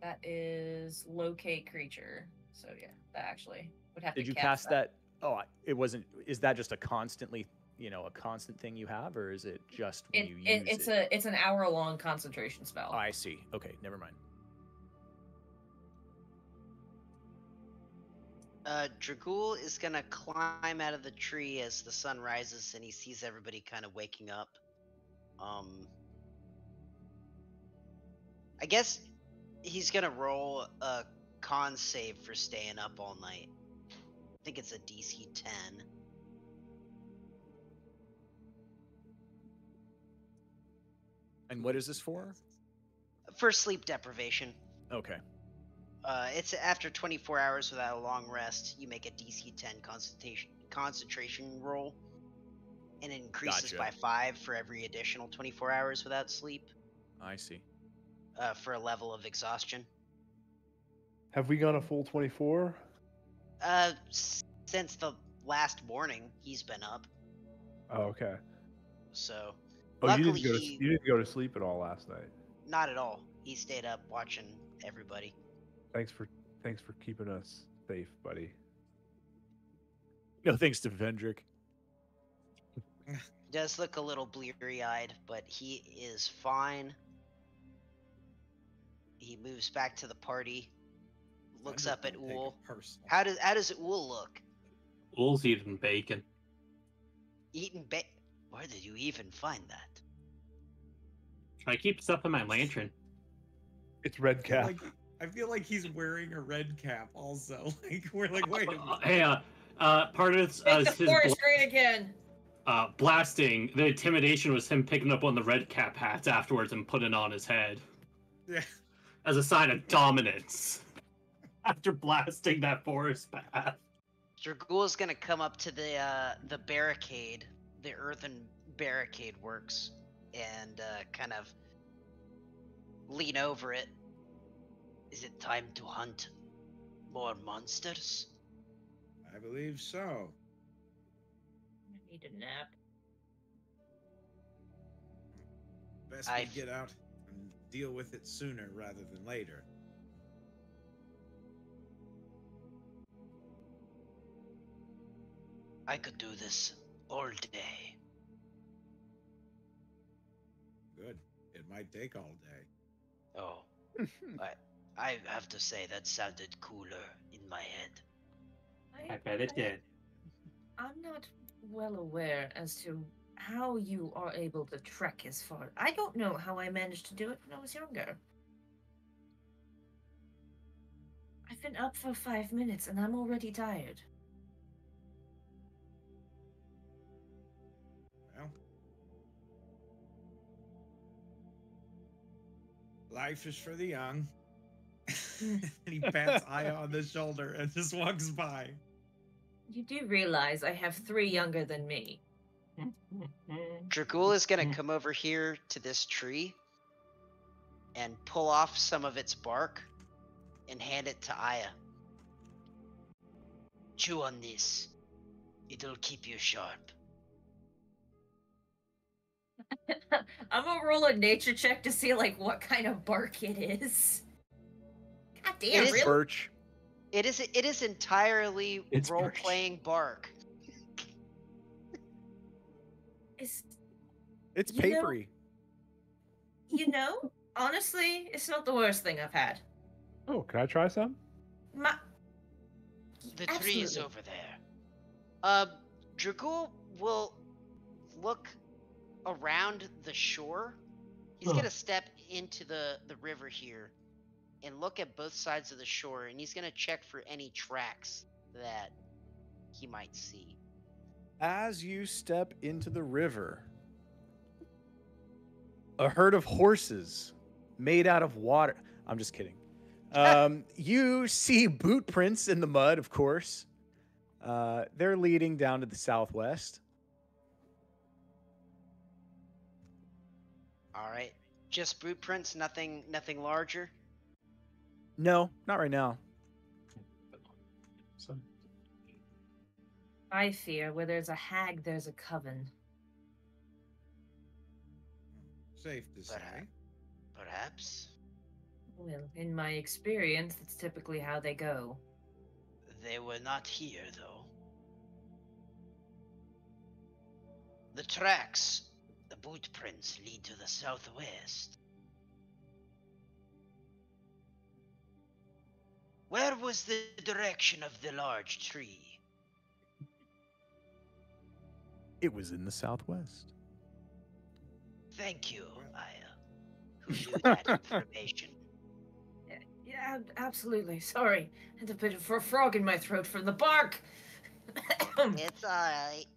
That is locate creature. So yeah, that actually would have Did to Did you cast that? Oh, it wasn't. Is that just a constantly, you know, a constant thing you have, or is it just when It, you it, it's it? a it's an hour long concentration spell. Oh, I see. Okay, never mind. Uh, Dragul is gonna climb out of the tree as the sun rises and he sees everybody kind of waking up. Um, I guess he's gonna roll a con save for staying up all night. I think it's a DC 10. And what is this for? For sleep deprivation. Okay. Uh, it's after 24 hours without a long rest, you make a DC 10 concentration concentration roll, and it increases Gotcha. by five for every additional 24 hours without sleep. I see. Uh, for a level of exhaustion. Have we gone a full 24? Uh, s- since the last morning, he's been up. Oh, okay. So, Oh, you didn't go to you didn't go to sleep at all last night. not at all. He stayed up watching everybody. Thanks for thanks for keeping us safe, buddy. No thanks to Vendrick. He does look a little bleary eyed, but he is fine. He moves back to the party, looks up at gonna take it Ool. How does how does Ool look? Ool's eating bacon. Eating ba- Where did you even find that? I keep stuff in my lantern. It's red cap. like I feel like he's wearing a red cap also. Like we're like, wait a minute. Uh, hey, uh, uh, part of it's uh, Make the his forest bla- great again. uh, blasting. The intimidation was him picking up on the red cap hats afterwards and putting it on his head Yeah. as a sign of dominance. After blasting that forest path. Dragul's gonna come up to the uh, the barricade, the earthen barricade works, and uh, kind of lean over it. Is it time to hunt more monsters? I believe so. I need a nap. Best I we get out and deal with it sooner rather than later. I could do this all day. Good. It might take all day. Oh, I I have to say that sounded cooler in my head. I bet it did. I'm not well aware as to how you are able to trek as far. I don't know how I managed to do it when I was younger. I've been up for five minutes and I'm already tired. Well, life is for the young. and he pats Aya on the shoulder and just walks by. You do realize I have three younger than me. Dragul is gonna come over here to this tree and pull off some of its bark and hand it to Aya. Chew on this. It'll keep you sharp. I'm gonna roll a nature check to see like what kind of bark it is. God damn, It is really? Birch. It is it is entirely It's role birch. playing bark. It's, It's You know- papery. you know, honestly, it's not the worst thing I've had. Oh, can I try some? My, The tree is over there. Uh, Dragul will look around the shore. He's Huh. gonna step into the the river here and look at both sides of the shore, and he's gonna check for any tracks that he might see. As you step into the river, a herd of horses made out of water. I'm just kidding. Um, you see boot prints in the mud, of course. Uh, they're leading down to the southwest. All right, just boot prints, nothing, nothing larger. No, not right now. So, I fear where there's a hag, there's a coven. Safe to say. Perhaps. Perhaps Well, in my experience, that's typically how they go. they were not here, though. The tracks, the boot prints, lead to the southwest. Where was the direction of the large tree? It was in the southwest. Thank you, Aya, who knew that information. Yeah, yeah, absolutely. Sorry, had a bit of a frog in my throat from the bark. It's alright.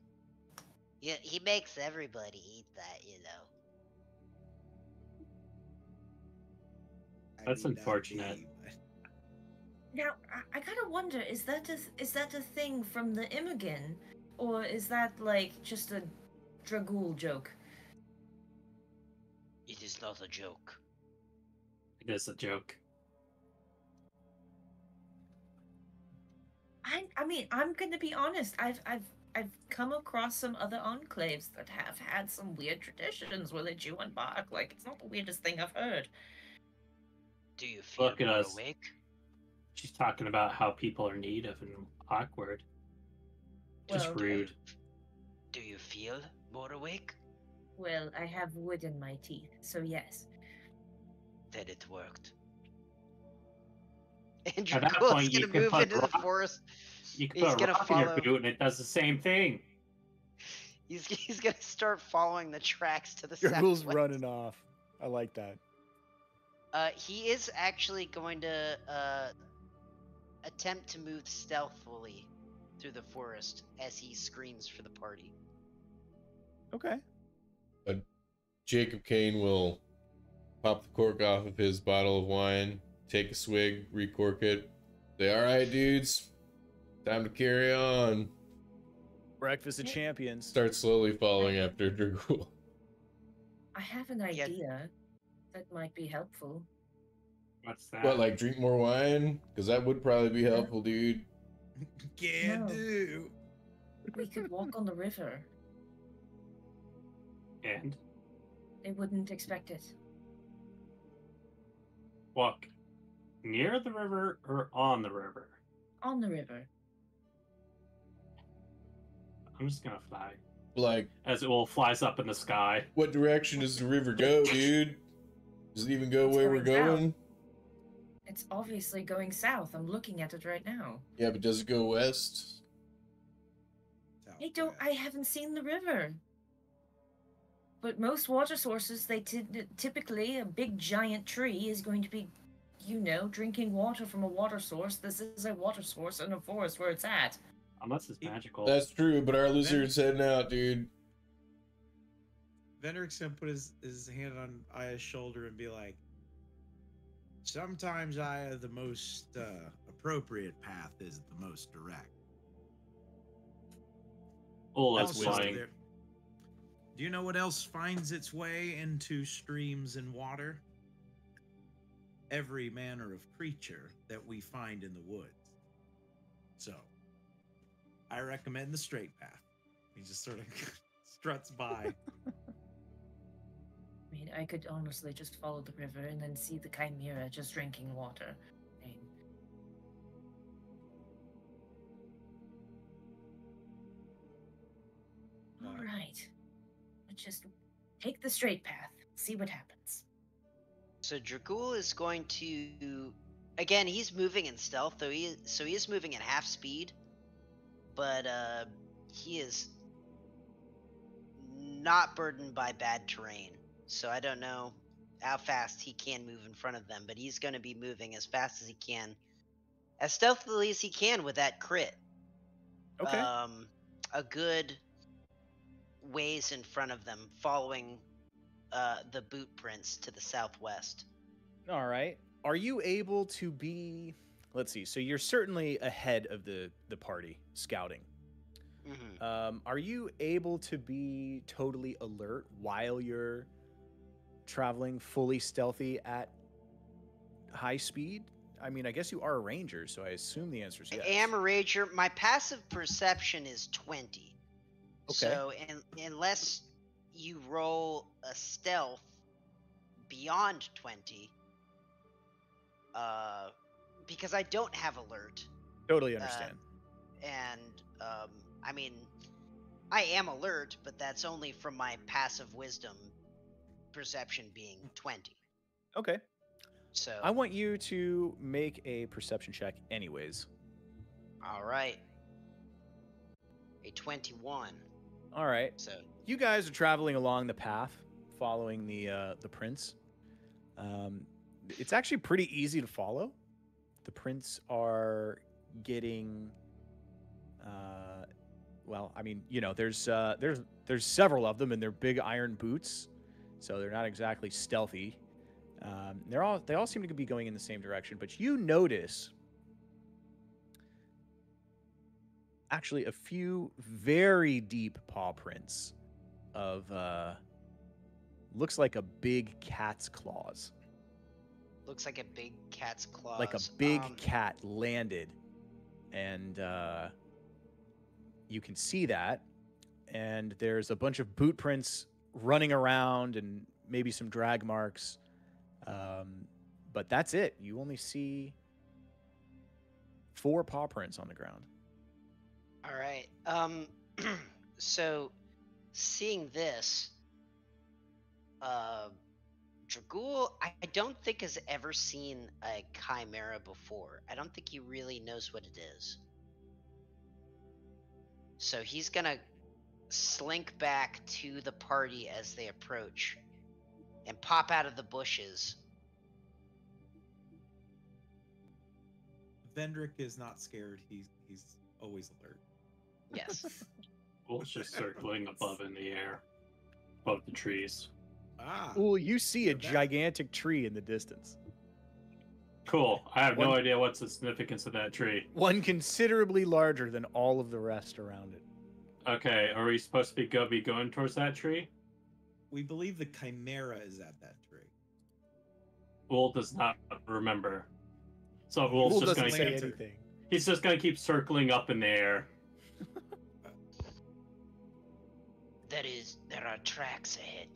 Yeah, he makes everybody eat that, you know. That's unfortunate. Tea, but- now, I, I kind of wonder: is that a th- is that a thing from the Imogen, or is that like just a Dragul joke? It is not a joke. it is a joke. I I mean, I'm gonna be honest. I've I've I've come across some other enclaves that have had some weird traditions where they chew on bark. Like it's not the weirdest thing I've heard. Do you feel Look more us. awake? She's talking about how people are native and awkward. Just Well, rude. Do you feel more awake? Well, I have wood in my teeth, so yes. Then it worked. And At that Dragul's point, you gonna could move put into the forest. You can He's put a gonna rock in your follow- boot and it does the same thing. He's he's gonna start following the tracks to the Dragul's southwest. running off. I like that. Uh, he is actually going to uh, attempt to move stealthily through the forest as he screams for the party. Okay. Jacob Kane will pop the cork off of his bottle of wine, take a swig, recork it. Say, all right, dudes, time to carry on. Breakfast of Champions. Start slowly following after Dragul. I have an Yeah. idea that might be helpful. What's that? What, like drink more wine? Because that would probably be helpful, dude. Can No. do. We could walk on the river. and They wouldn't expect it. walk near the river or on the river? On the river. I'm just gonna fly. Like, As it will flies up in the sky. what direction does the river go, dude? Does it even go It's where we're going south. Going? It's obviously going south. I'm looking at it right now. Yeah, but does it go west? I don't. I haven't seen the river. But most water sources, they ty- typically a big giant tree is going to be, you know, drinking water from a water source. This is a water source in a forest where it's at. Unless it's magical. That's true, but our lizard's heading out, dude. Vendrick's gonna put his, his hand on Aya's shoulder and be like, Sometimes Aya, the most uh, appropriate path is the most direct. oh, that's else is there? Do you know what else finds its way into streams and water? Every manner of creature that we find in the woods. So, I recommend the straight path. He just sort of struts by. I mean, I could honestly just follow the river and then see the chimera just drinking water. All Right. Let's just take the straight path. See what happens. So Dragul is going to again, he's moving in stealth, though he so he is moving at half speed, but uh, he is not burdened by bad terrain. So I don't know how fast he can move in front of them, but he's going to be moving as fast as he can, as stealthily as he can with that crit. Okay. Um, a good ways in front of them, following uh, the boot prints to the southwest. All right. Are you able to be? Let's see. So you're certainly ahead of the the party scouting. hmm Um, are you able to be totally alert while you're traveling fully stealthy at high speed? I mean, I guess you are a ranger, so I assume the answer is yes. I am a ranger. My passive perception is 20. Okay. So in, unless you roll a stealth beyond 20, uh, because I don't have alert, totally understand. and um, I mean, I am alert, but that's only from my passive wisdom perception being 20. okay. So, I want you to make a perception check, anyways. all right. A 21. All right. So, you guys are traveling along the path, following the uh, the prints. Um, it's actually pretty easy to follow. The prints are getting, uh, well, I mean, you know, there's uh, there's there's several of them, and they're big iron boots, so they're not exactly stealthy. Um, they're all they all seem to be going in the same direction, but you notice actually a few very deep paw prints of uh looks like a big cat's claws looks like a big cat's claws. like a big Um, cat landed and uh you can see that and there's a bunch of boot prints running around and maybe some drag marks um but that's it you only see four paw prints on the ground All right. Um so seeing this uh Dragul I I don't think has ever seen a chimera before. I don't think he really knows what it is. So he's to slink back to the party as they approach and pop out of the bushes. Vendrick is not scared. He's he's always alert. Yes. Ool's just circling above in the air, above the trees. Ah, Well, you see a gigantic tree in the distance. Cool. I have no idea what's the significance of that tree. One considerably larger than all of the rest around it. Okay, are we supposed to be go be going towards that tree? we believe the chimera is at that tree. Ool does not remember. So Ool's Ool just gonna say keep, anything. he's just gonna keep circling up in the air. there is there are tracks ahead.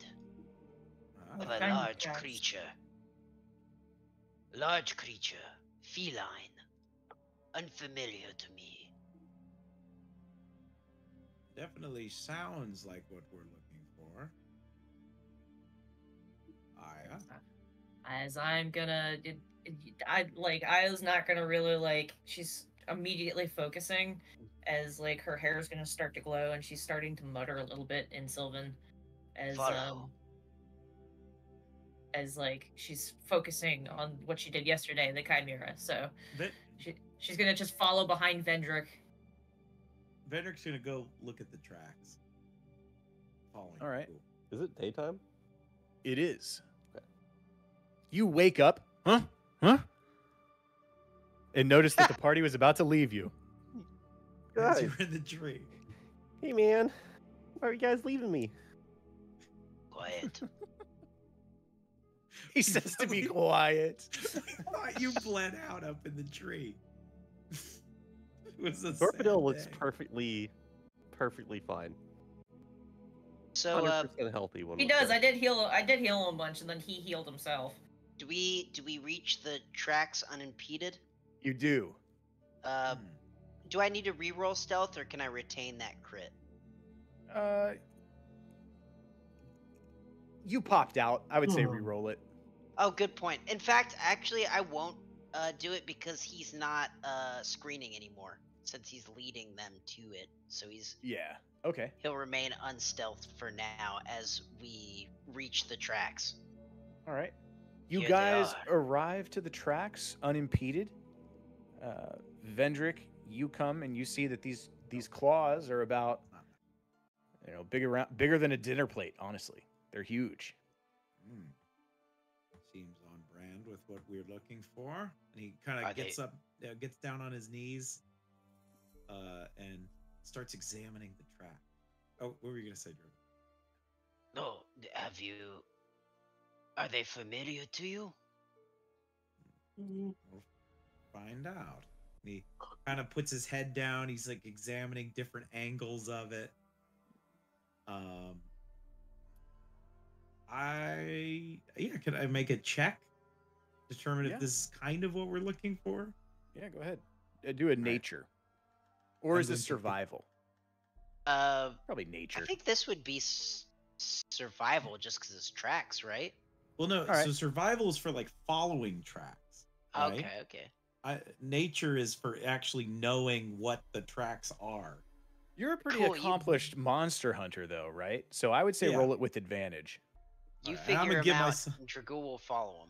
Ah, of a kind of large tracks? creature. Large creature, feline, unfamiliar to me. Definitely sounds like what we're looking for. Aya. as I'm gonna, it, it, I like Aya's not gonna really like. She's immediately focusing as like her hair is gonna start to glow and she's starting to mutter a little bit in Sylvan as um as like she's focusing on what she did yesterday, the Chimera. So Ven- she she's gonna just follow behind Vendrick. Vendrick's gonna go look at the tracks. Following. All right. Cool. Is it daytime? It is. Okay. You wake up, huh? Huh? And notice that the party was about to leave you. Guys, you're in the tree. hey man, why are you guys leaving me? Quiet. He says to be quiet. I thought you bled out up in the tree. It was a sad Dwarfadil looks day. perfectly, perfectly fine. So, Hundred uh, percent healthy. When He does. done. I did heal. I did heal him a bunch, and then he healed himself. do we do we reach the tracks unimpeded? You do. Uh, Hmm. do I need to reroll stealth or can I retain that crit? Uh, you popped out. I would say Hmm. re-roll it. Oh, good point. In fact, actually, I won't uh, do it because he's not uh, screening anymore, since he's leading them to it. So he's Yeah. Okay. he'll remain unstealthed for now as we reach the tracks. All right. You Here guys arrive to the tracks unimpeded. Uh, Vendrick, you come and you see that these these claws are about, you know, big around, bigger than a dinner plate. Honestly, they're huge. With what we're looking for. And he kind of gets they- up, uh, gets down on his knees, uh, and starts examining the track. Oh, what were you gonna say, Drew? No, have you? Are they familiar to you? We'll find out. He kind of puts his head down. He's like examining different angles of it. Um, I yeah, could I make a check? Determine Yeah. if this is kind of what we're looking for. Yeah, go ahead. Uh, do a nature, or I'm is this going to survival? Uh, Probably nature. I think this would be s- survival just because it's tracks, right? Well, no. right. So survival is for like following tracks. right? Okay, okay. I, nature is for actually knowing what the tracks are. You're a pretty Cool, you- accomplished monster hunter, though, right? So I would say Yeah. roll it with advantage. You Alright, and I'm figure him give out, myself- and Dragul will follow him.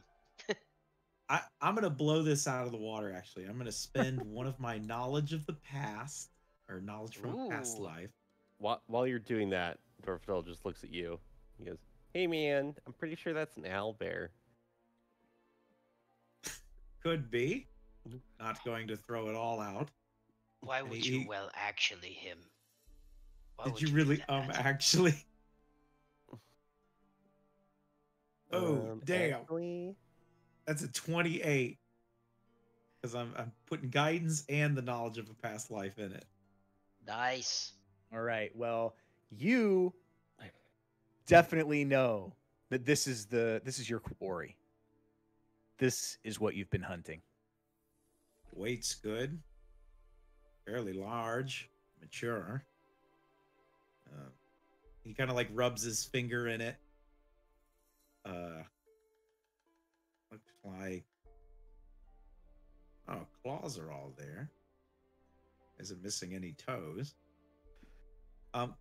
I, I'm gonna blow this out of the water. Actually, I'm gonna spend one of my knowledge of the past or knowledge from a past life. While, while you're doing that, Dwarfadil just looks at you. He goes, "Hey, man, I'm pretty sure that's an owl bear." Could be. Not going to throw it all out. Why would he- you? Well, actually, him. Why Did would you really? Um, actually. Oh Um, damn! actually, That's a 28. Because I'm I'm putting guidance and the knowledge of a past life in it. Nice. All right. Well, you definitely know that this is the this is your quarry. This is what you've been hunting. Weight's good. Fairly large, mature. Uh, he kind of like rubs his finger in it. Uh, looks like. Oh, claws are all there. Isn't missing any toes. Um,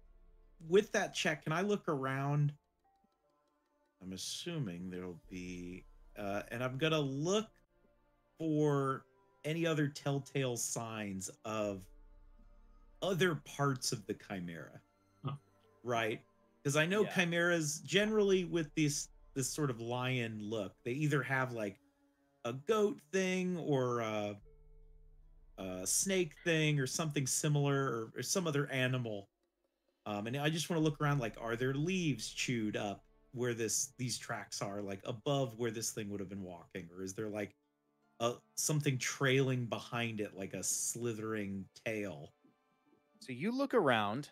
with that check, can I look around? I'm assuming there'll be, uh, and I'm gonna look for any other telltale signs of other parts of the chimera Huh. right because i know Yeah. chimeras generally with this this sort of lion look they either have like a goat thing or a, a snake thing or something similar or, or some other animal um and i just want to look around like are there leaves chewed up where this these tracks are like above where this thing would have been walking or is there like uh, something trailing behind it like a slithering tail. So you look around.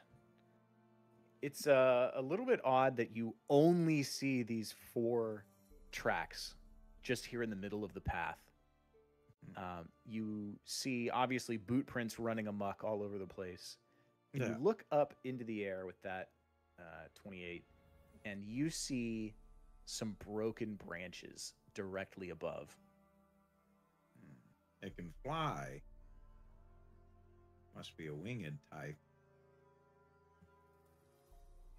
It's uh, a little bit odd that you only see these four tracks just here in the middle of the path. Um, you see obviously boot prints running amok all over the place. Yeah. You look up into the air with that uh, 28, and you see some broken branches directly above. It can fly. Must be a winged type.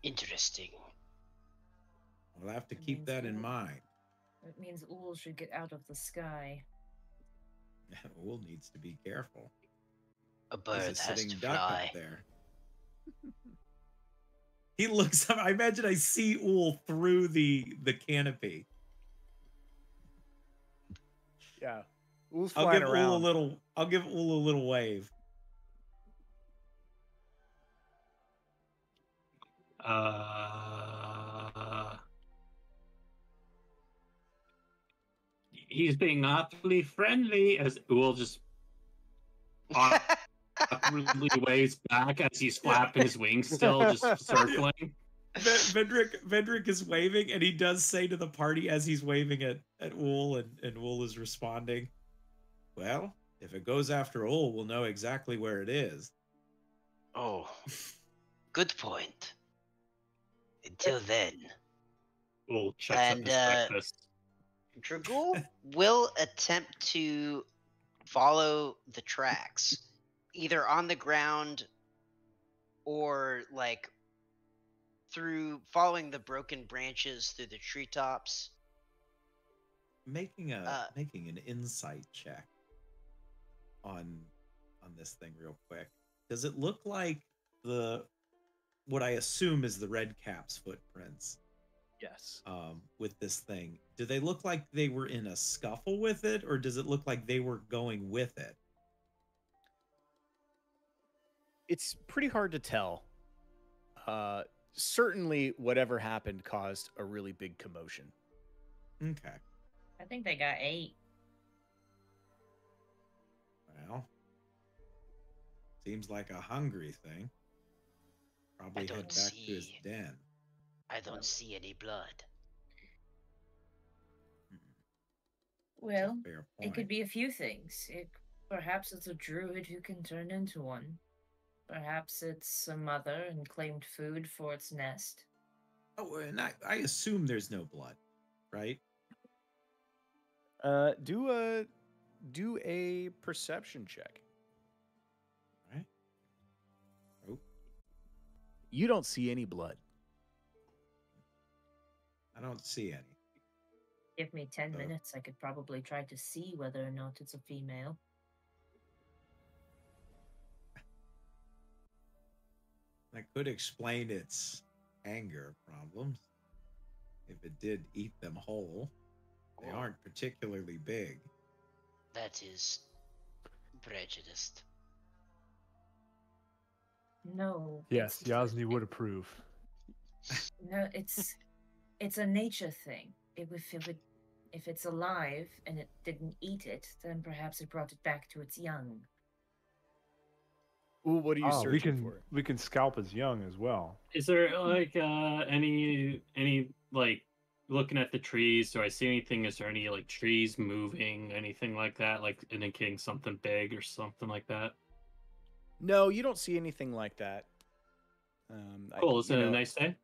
Interesting. We'll have to That keep that in mind. It means Ool should get out of the sky. Ool needs to be careful. A bird a has sitting to duck fly. up there. he looks up. I imagine I see Ool through the the canopy. Yeah. Ool's I'll give around. Ool a little. I'll give Ool a little wave. Uh, he's being awfully friendly as Ool just awkwardly waves back as he's flapping his wings still, just circling. Ve- Vendrick Vendrick is waving, and he does say to the party as he's waving at at Ool, and and Ool is responding. Well, if it goes after Ool, we'll know exactly where it is. Oh, good point. Until then, Ool checks And, uh, breakfast. Dragul will attempt to follow the tracks, either on the ground or like through following the broken branches through the treetops. making a Uh, making an insight check on on this thing real quick. Does it look like the what I assume is the red cap's footprints Yes. um, with this thing? Do they look like they were in a scuffle with it, or does it look like they were going with it? It's pretty hard to tell. Uh, certainly, whatever happened caused a really big commotion. Okay. I think they got eight. Well, seems like a hungry thing. Probably head don't back to his see. den. I don't see any blood. Hmm, Well, it could be a few things. It perhaps it's a druid who can turn into one. Perhaps it's a mother and claimed food for its nest. Oh, and I, I assume there's no blood, right? Uh, do a do a perception check. You don't see any blood. I don't see any. Give me 10 Uh. minutes, I could probably try to see whether or not it's a female. That could explain its anger problems. If it did eat them whole, they Oh. aren't particularly big. That is prejudiced. No. Yes, Yasni would approve. No, it's it's a nature thing. If if it would, if it's alive and it didn't eat it, then perhaps it brought it back to its young. Ooh, what are you Oh, searching we can for? we can scalp as young as well. Is there like uh any any like looking at the trees? Do I see anything? Is there any like trees moving? Anything like that? Like indicating something big or something like that? No, you don't see anything like that. Um, I- Cool. Is you it a nice day?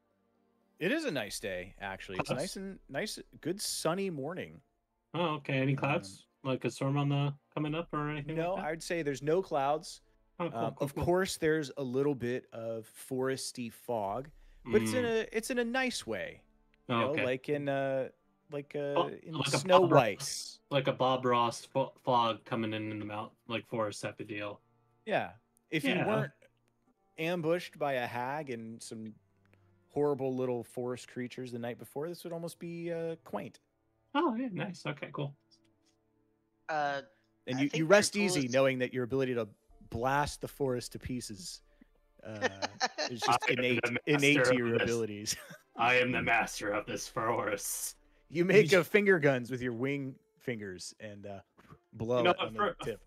It is a nice day, actually. It's Clouds? nice and nice, good sunny morning. Oh, okay. Any Um, clouds? like a storm on the coming up or anything? No, like? I'd say there's no clouds. Oh, cool, Um, cool, of cool. course, there's a little bit of foresty fog, but it's in Mm, a it's in a nice way. You oh, know, okay. like in uh like uh Oh, in like a Snow White. Ross, like a Bob Ross fo- fog coming in in the mount, like forest type of deal. Yeah. If Yeah. you weren't ambushed by a hag and some horrible little forest creatures the night before, this would almost be uh, quaint. Oh, yeah, nice. Okay, cool. Uh, And you, you rest Dracul easy is- knowing that your ability to blast the forest to pieces uh, is just I am the innate, innate to your this. abilities. I am the master of this forest. you make sh- a finger guns with your wing fingers and uh, blow know it on for- the tip.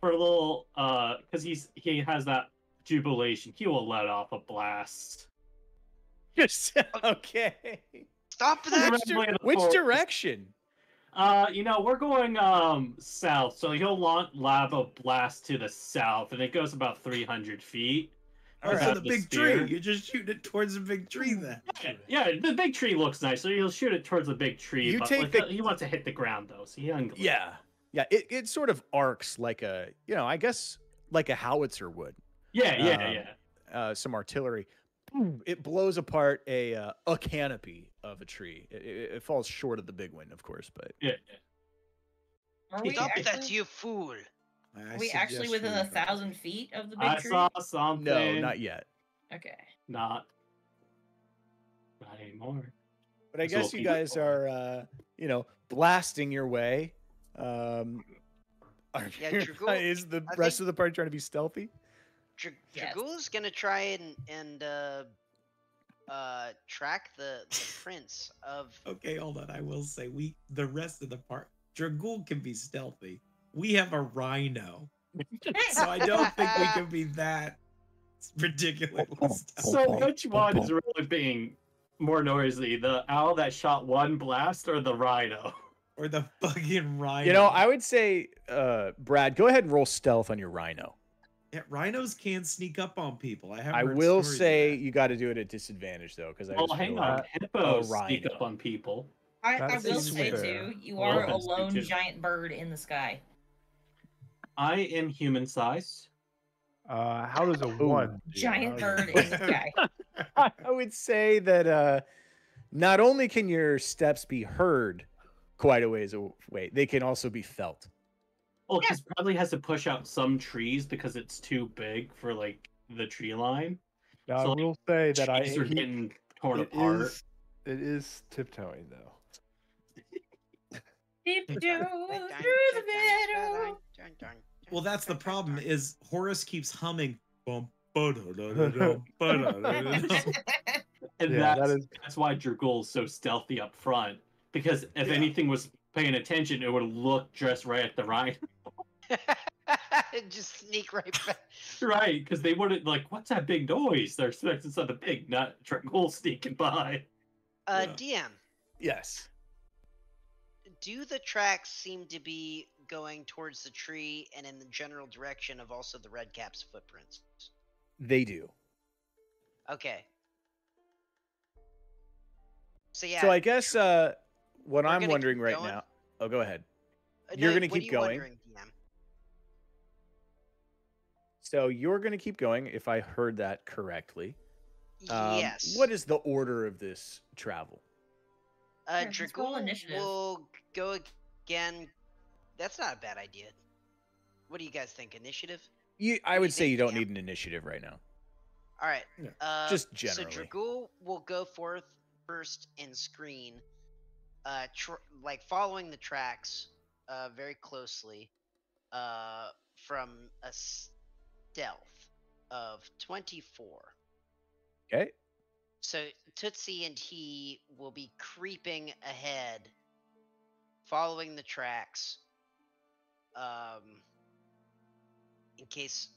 For a little, uh, because he's he has that jubilation, he will let off a blast. Just okay. stop that! Which, Rambling in dir- the which direction? Uh, you know, we're going um south, so he'll launch lava blast to the south, and it goes about three hundred feet. Oh, Alright. so the the big spear. tree. You're just shooting it towards the big tree then. Yeah, yeah, the big tree looks nice, so he'll shoot it towards the big tree. You but take like, the- he wants to hit the ground though, so he ungulates. Yeah. Yeah, it, it sort of arcs like a, you know, I guess like a howitzer would. yeah, yeah, Um, yeah. Uh, some artillery. It blows apart a uh, a canopy of a tree. It, it, it falls short of the big one, of course, but yeah, yeah. Are we Stop actually, that, you fool! I are we actually within a go- thousand feet of the big I tree? saw something. no, not yet. Okay. Not. Not anymore. But I It's guess you guys are, uh, you know, blasting your way. Um, are Yeah, you- Dragul- is the I rest think- of the party trying to be stealthy? Dra- Yes. Dragul's gonna try and and uh, uh, track the, the prince of. Okay, hold on. I will say we the rest of the part Dragul can be stealthy. We have a rhino. So I don't think we can be that ridiculously stealthy. So which one is really being more noisy? The owl that shot one blast or the rhino? Or the fucking rhino. You know, I would say, uh, Brad, go ahead and roll stealth on your rhino. Yeah, rhinos can sneak up on people. I have I will say you got to do it at disadvantage though, because I Oh, hang on. like- Hippos sneak up on people. I, I will say fair. too, you are a lone too. giant bird in the sky. I am human sized. Uh, how does a Ooh. one? Giant How bird in the sky. I would say that uh, not only can your steps be heard quite a ways away, they can also be felt. Oh, well, because probably has to push out some trees because it's too big for like the tree line. Now, So, I will say that I Trees are he- getting torn it apart. is it is tiptoeing though. Through the Well, that's the problem. Is Horus keeps humming. Bum. And Yeah, that that's, that's why Dragul is so stealthy up front. Because if Yeah. anything was paying attention, it would look just right at the rhino. Just sneak right back. right, because they wouldn't like, what's that big noise? They're expecting something big, not Dragul sneaking by. Uh, Yeah. DM, Yes. do the tracks seem to be going towards the tree and in the general direction of also the red cap's footprints? They do. Okay. So yeah. so I guess uh, what We're I'm wondering right going? now. Oh, go ahead. uh, you're no, gonna keep you going? DM? So you're going to keep going, if I heard that correctly. Um, yes. What is the order of this travel? Uh, Sure, let's roll Dragul initiative. will go again. That's not a bad idea. What do you guys think? Initiative? You, I do you would say you don't Cam? need an initiative right now. All right. Yeah. Uh, Just So generally. Dragul will go forth first and screen, uh, tr- like following the tracks, uh, very closely, uh, from a stealth of twenty-four. Okay. So Tootsie and he will be creeping ahead, following the tracks. Um, in case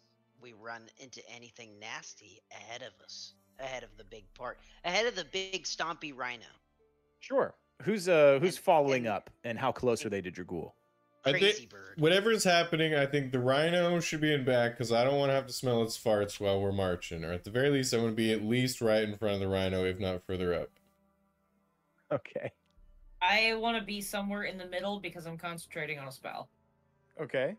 we run into anything nasty ahead of us, ahead of the big part, ahead of the big stompy rhino. Sure. Who's uh who's And- following and- up, and how close are they to Dragul? I Crazy think bird. whatever's happening, I think the rhino should be in back because I don't want to have to smell its farts while we're marching. Or at the very least, I want to be at least right in front of the rhino, if not further up. Okay. I want to be somewhere in the middle because I'm concentrating on a spell. Okay.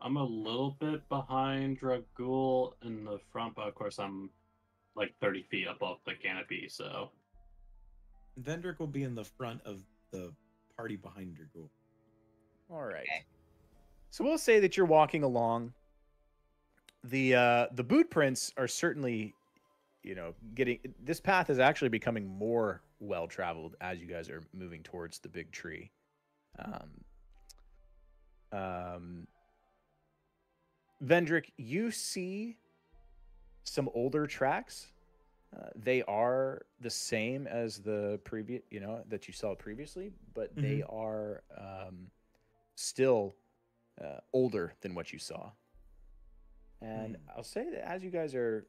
I'm a little bit behind Dragul in the front, but of course I'm like 30 feet above the canopy, so Vendrick will be in the front of the party behind Dragul. All right. Okay. So we'll say that you're walking along. The uh the boot prints are certainly, you know, getting this path is actually becoming more well traveled as you guys are moving towards the big tree. Um um Vendrick, you see some older tracks. Uh, they are the same as the previous, you know, that you saw previously, but they are um, still uh, older than what you saw. And Hmm. I'll say that as you guys are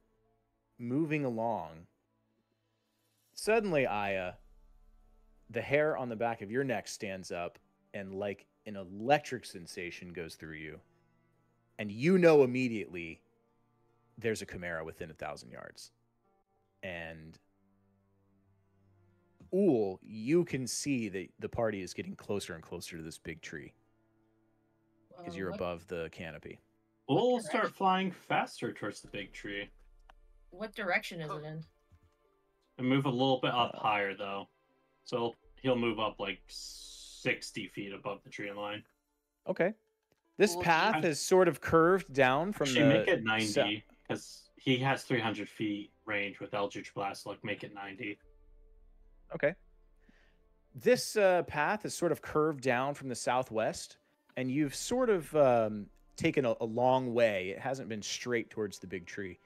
moving along, suddenly, Aya, the hair on the back of your neck stands up, and like an electric sensation goes through you. And you know immediately there's a Chimera within a thousand yards. And Ool, you can see that the party is getting closer and closer to this big tree because Uh, you're what, above the canopy. we'll start flying faster towards the big tree What direction is it in? and move a little bit up Uh, higher though. So he'll move up like 60 feet above the tree line. Okay. This Well, do you- path is sort of curved down from Actually, the make it 90 sa- because he has 300 feet range with Eldritch Blast. Like, make it 90. Okay. This uh, path is sort of curved down from the southwest, and you've sort of um, taken a, a long way. It hasn't been straight towards the big tree.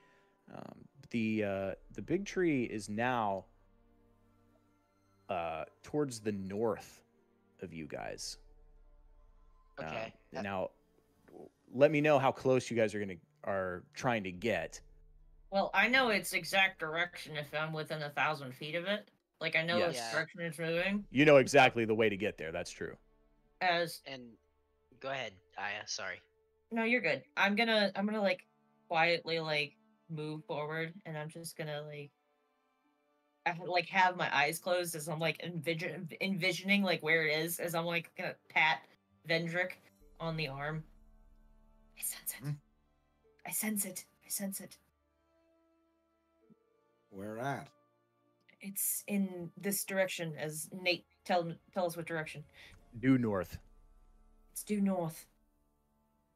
Um, the uh, the big tree is now uh, towards the north of you guys. Okay. uh, now, let me know how close you guys are gonna are trying to get. Well, I know its exact direction if I'm within a thousand feet of it. Like I know Yes. its direction it's moving. You know exactly the way to get there. That's true. As And go ahead, Aya. Sorry. no, you're good. I'm gonna I'm gonna like quietly like move forward, and I'm just gonna like I like have my eyes closed as I'm like envision envisioning like where it is as I'm like gonna pat Vendrick on the arm. I sense it. Hmm. I sense it. I sense it. Where at? It's in this direction. As Nate tell tell us what direction. Due north. It's due north.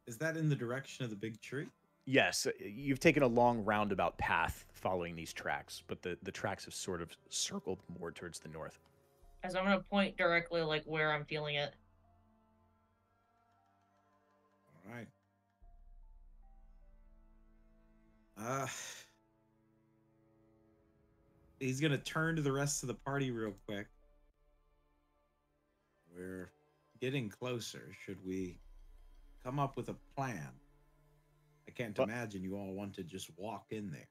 Is that in the direction of the big tree? Yes, uh, you've taken a long roundabout path following these tracks, but the, the tracks have sort of circled more towards the north. As I'm gonna point directly like where I'm feeling it. All right. Uh, he's gonna turn to the rest of the party real quick. We're getting closer. Should we come up with a plan? I can't What- imagine you all want to just walk in there.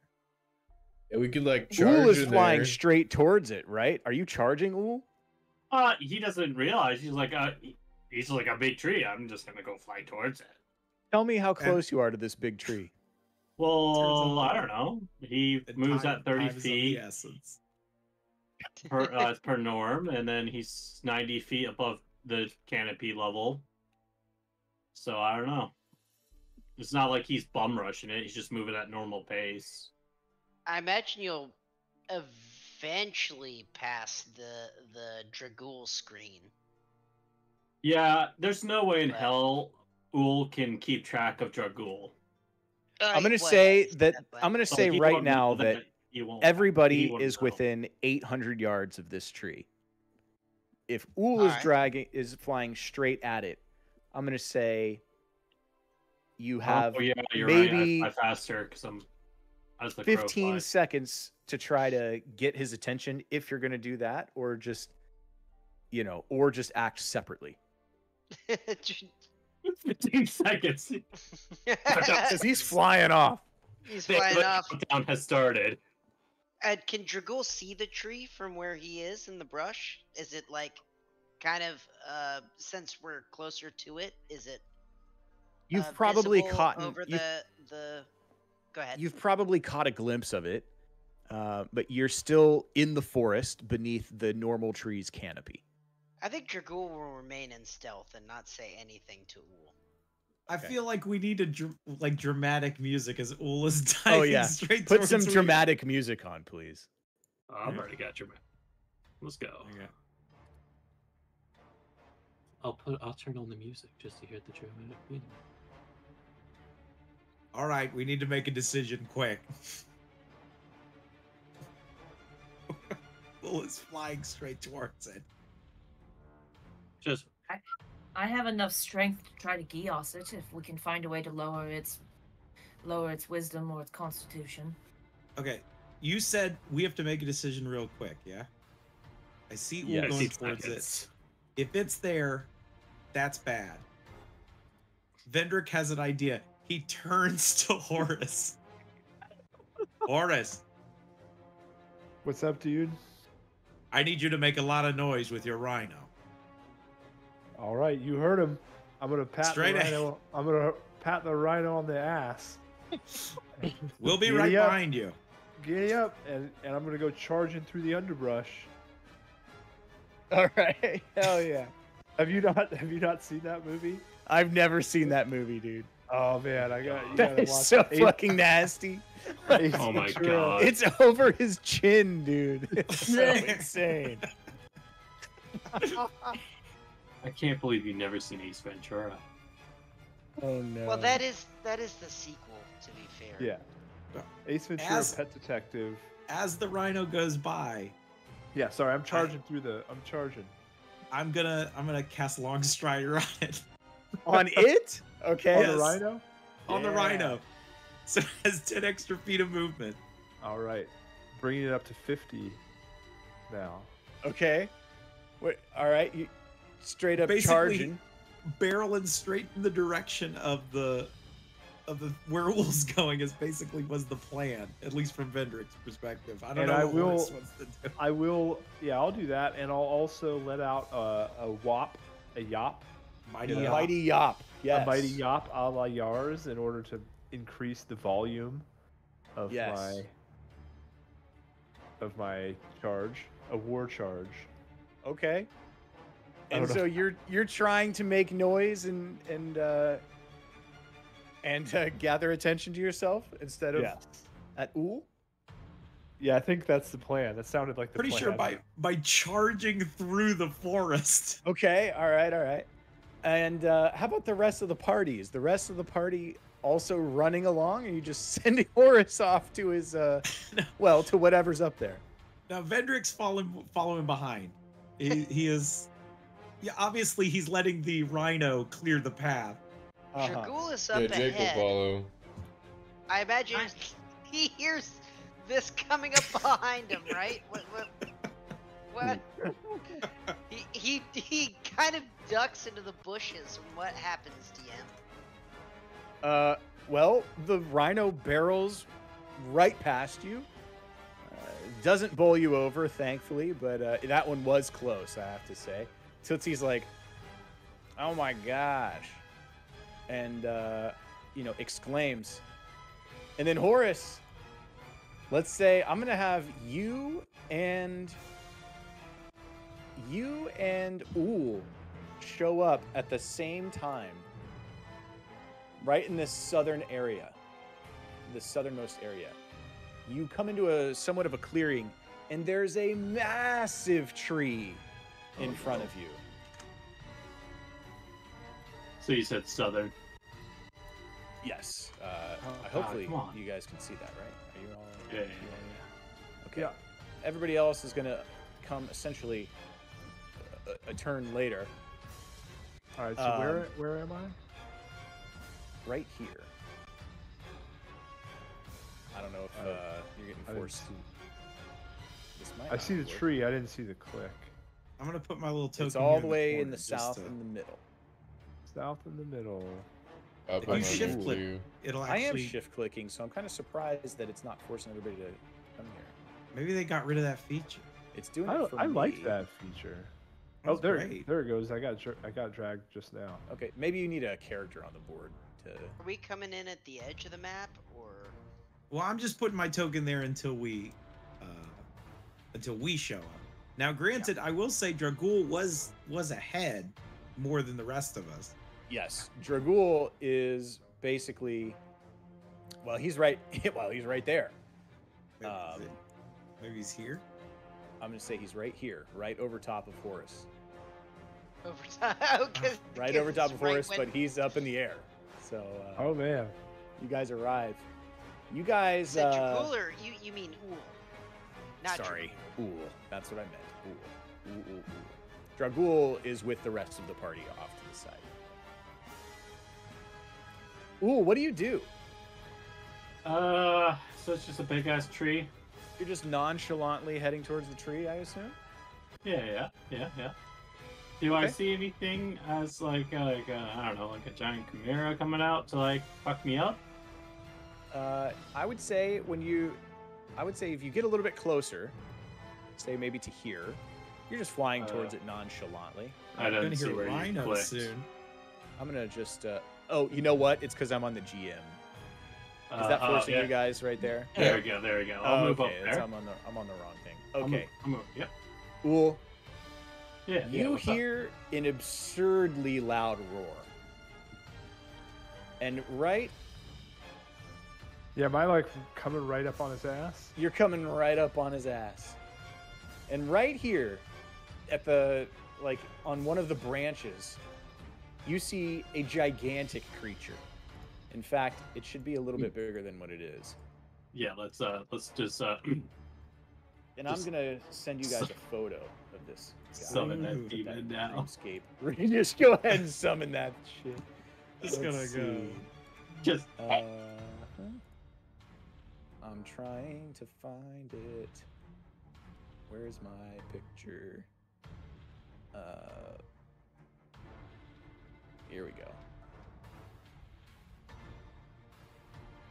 Yeah, we could like charge Ool is in flying there. straight towards it, right? Are you charging Ool? Uh, he doesn't realize he's like a he's like a big tree. I'm just gonna go fly towards it. Tell me how close you are to this big tree. Well, I don't know. He The moves time- at 30 time is of the feet essence. per uh, per norm, and then he's 90 feet above the canopy level. So I don't know. It's not like he's bum rushing it. He's just moving at normal pace. I imagine you'll eventually pass the the Dragool screen. Yeah, there's no way in Right. hell Ool can keep track of Dragool. Uh, I'm gonna say that I'm gonna say he right now that everybody is know. within 800 yards of this tree. If Ool is Alright. dragging is flying straight at it, I'm gonna say you have oh, yeah, maybe right. I fly faster because I'm as the crow 15 seconds to try to get his attention if you're gonna do that, or just you know, or just act separately. 15 seconds. Because he's flying off. he's The flying off. countdown has started. Uh, can Dragool see the tree from where he is in the brush? Is it like kind of uh since we're closer to it, is it You've uh, probably caught over the the Go ahead. you've probably caught a glimpse of it, uh, but you're still in the forest beneath the normal tree's canopy. I think Dragool will remain in stealth and not say anything to Ool. I Okay. feel like we need a dr- like dramatic music as Ool is oh, diving Oh, yeah. straight Put some Weir. dramatic music on, please. Oh, I've already got your man. Let's go. Okay. I'll put. I'll turn on the music just to hear the dramatic music. All right, we need to make a decision quick. Ool is flying straight towards it. Just I have enough strength to try to geas it if we can find a way to lower its lower its wisdom or its constitution. Okay, you said we have to make a decision real quick, yeah? I see Ool Yes. going towards it. If it's there, that's bad. Vendrick has an idea. He turns to Horus. Horus, What's up, dude? I need you to make a lot of noise with your rhino. All right, you heard him. I'm gonna pat Straight the ahead. rhino. I'm gonna pat the rhino on the ass. We'll be Giddy right up. behind you. Giddy up, and and I'm gonna go charging through the underbrush. All right. Hell yeah. Have you not Have you not seen that movie? I've never seen that movie, dude. Oh man, I got you That gotta watch so Ace- fucking nasty. Ace Oh my Ventura. God. It's over his chin, dude. It's so insane. I can't believe you've never seen Ace Ventura. Oh no. Well, that is that is the sequel. To be fair. Yeah, Ace Ventura, As- Pet Detective. As the rhino goes by, Yeah, sorry, I'm charging through the. I'm charging. I'm gonna I'm gonna cast Longstrider on it. on it? Okay. Yes. the rhino. on the rhino. So it has 10 extra feet of movement. All right, bringing it up to 50 now. Okay. Wait, all right. You straight up Basically- charging. Barreling straight in the direction of the of the werewolves going is basically was the plan, at least from Vendrick's perspective. I don't And know I what Horus will- wants to do. I will. Yeah, I'll do that, and I'll also let out a, a whop, a yop, Mighty Yeah. Yop. Mighty Yop. Yes. a mighty yop a la Yars in order to increase the volume of Yes. my of my charge, a war charge. Okay. I And so know. you're you're trying to make noise and and uh, and uh, gather attention to yourself instead of Yes. at Ool. Yeah, I think that's the plan. That sounded like the Pretty plan. sure by by charging through the forest. Okay. All right. All right. And uh, how about the rest of the party? Is the rest of the party also running along? Or are you just sending Horus off to his uh, No. well, to whatever's up there? Now Vendrick's following following behind. He, he is. Yeah, obviously he's letting the rhino clear the path. Uh-huh. Dragul is up Yeah, Jake will follow. I imagine he hears this coming up behind him, right? What? What? what? he, he he kind of ducks into the bushes. What happens, DM? Uh, well, the rhino barrels right past you. Uh, doesn't bowl you over, thankfully, but uh, that one was close, I have to say. Tootsie's like, "Oh my gosh," and uh, you know exclaims, and then Horus. Let's say I'm gonna have you and you and Ool show up at the same time right in this southern area, the southernmost area. You come into a somewhat of a clearing, and there's a massive tree in Oh, front no. of you. So you said southern. Yes. Uh, Oh, I- God, hopefully come on. you guys can see that, right? Are you all? Yeah, yeah, you all- Okay. Yeah. Everybody else is gonna come essentially a, a turn later, All right, so Um, where where am I? right here. I don't know if Uh, uh, you're getting forced. see. This might I see the work. tree. I didn't see the click. I'm gonna put my little token. It's all the way in corner the south to- in the middle. South in the middle. Up If you shift click- blue. It'll I am actually. shift clicking, so I'm kind of surprised that it's not forcing everybody to come here. Maybe they got rid of that feature. It's doing I, it for I like that feature. That Oh, there, great. there it goes. I got I got dragged just now. Okay, maybe you need a character on the board to. Are we coming in at the edge of the map, or Well, I'm just putting my token there until we, uh, until we show up. Now, granted, I will say Dragul was was ahead more than the rest of us. Yes, Dragul is basically. Well, he's right. Well, he's right there. Maybe, Um, maybe he's here. I'm gonna say he's right here, right over top of Horus. over time? okay, Right over top it's of right Horus, when- but he's up in the air. So uh, Oh man. you guys arrive. You guys. Is uh, Dragul you? You mean Ool? Not Sorry, Dragul. Ool. That's what I meant. Ool. Ool, ool, ool. Dragul is with the rest of the party off to the side. Ool, what do you do? Uh, so it's just a big ass tree. You're just nonchalantly heading towards the tree, I assume. Yeah, yeah, yeah, yeah. Do I see anything as like, uh, like uh, I don't know, like a giant chimera coming out to like fuck me up? Uh, I would say when you, I would say if you get a little bit closer, say maybe to here, you're just flying Uh, towards it nonchalantly. I I'm didn't gonna see hear where you rhino clicked. soon. I'm gonna just. Uh, oh, you know what? It's because I'm on the GM. Is Uh, that oh, forcing yeah. you guys right there? There we go. There we go. I'll oh, move okay. up there. I'm on the I'm on the wrong thing. I'll Okay, I'll move. Yep. Ool, Yeah. yeah, you up? hear an absurdly loud roar, and right, Yeah, am I like coming right up on his ass? you're coming right up on his ass, and right here, at the like on one of the branches, you see a gigantic creature. In fact, it should be a little bit bigger than what it is. Yeah. Let's uh, let's just uh, And I'm gonna send you guys a photo of this. guy. summon that put demon that now. dreamscape. just go ahead and summon that shit. Just Let's gonna go. Just Uh, I'm trying to find it. Where's my picture? Uh, here we go.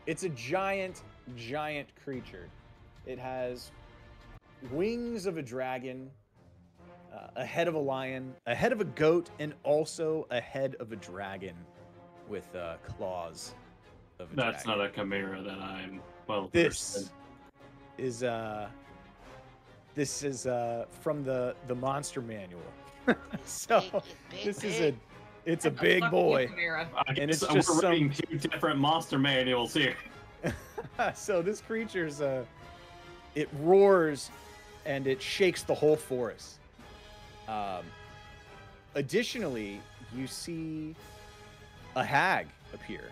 It's a giant, giant creature. It has wings of a dragon, uh, a head of a lion, a head of a goat, and also a head of a dragon with uh, claws of a that's dragon. not a chimera that I'm well This versed is uh This is uh, from the the monster manual. so Big- big this is a it's a big boy. Chimera. And guess it's just we're some- reading two different monster manuals here. so this creature's uh, it roars and it shakes the whole forest. Um, additionally, you see a hag appear,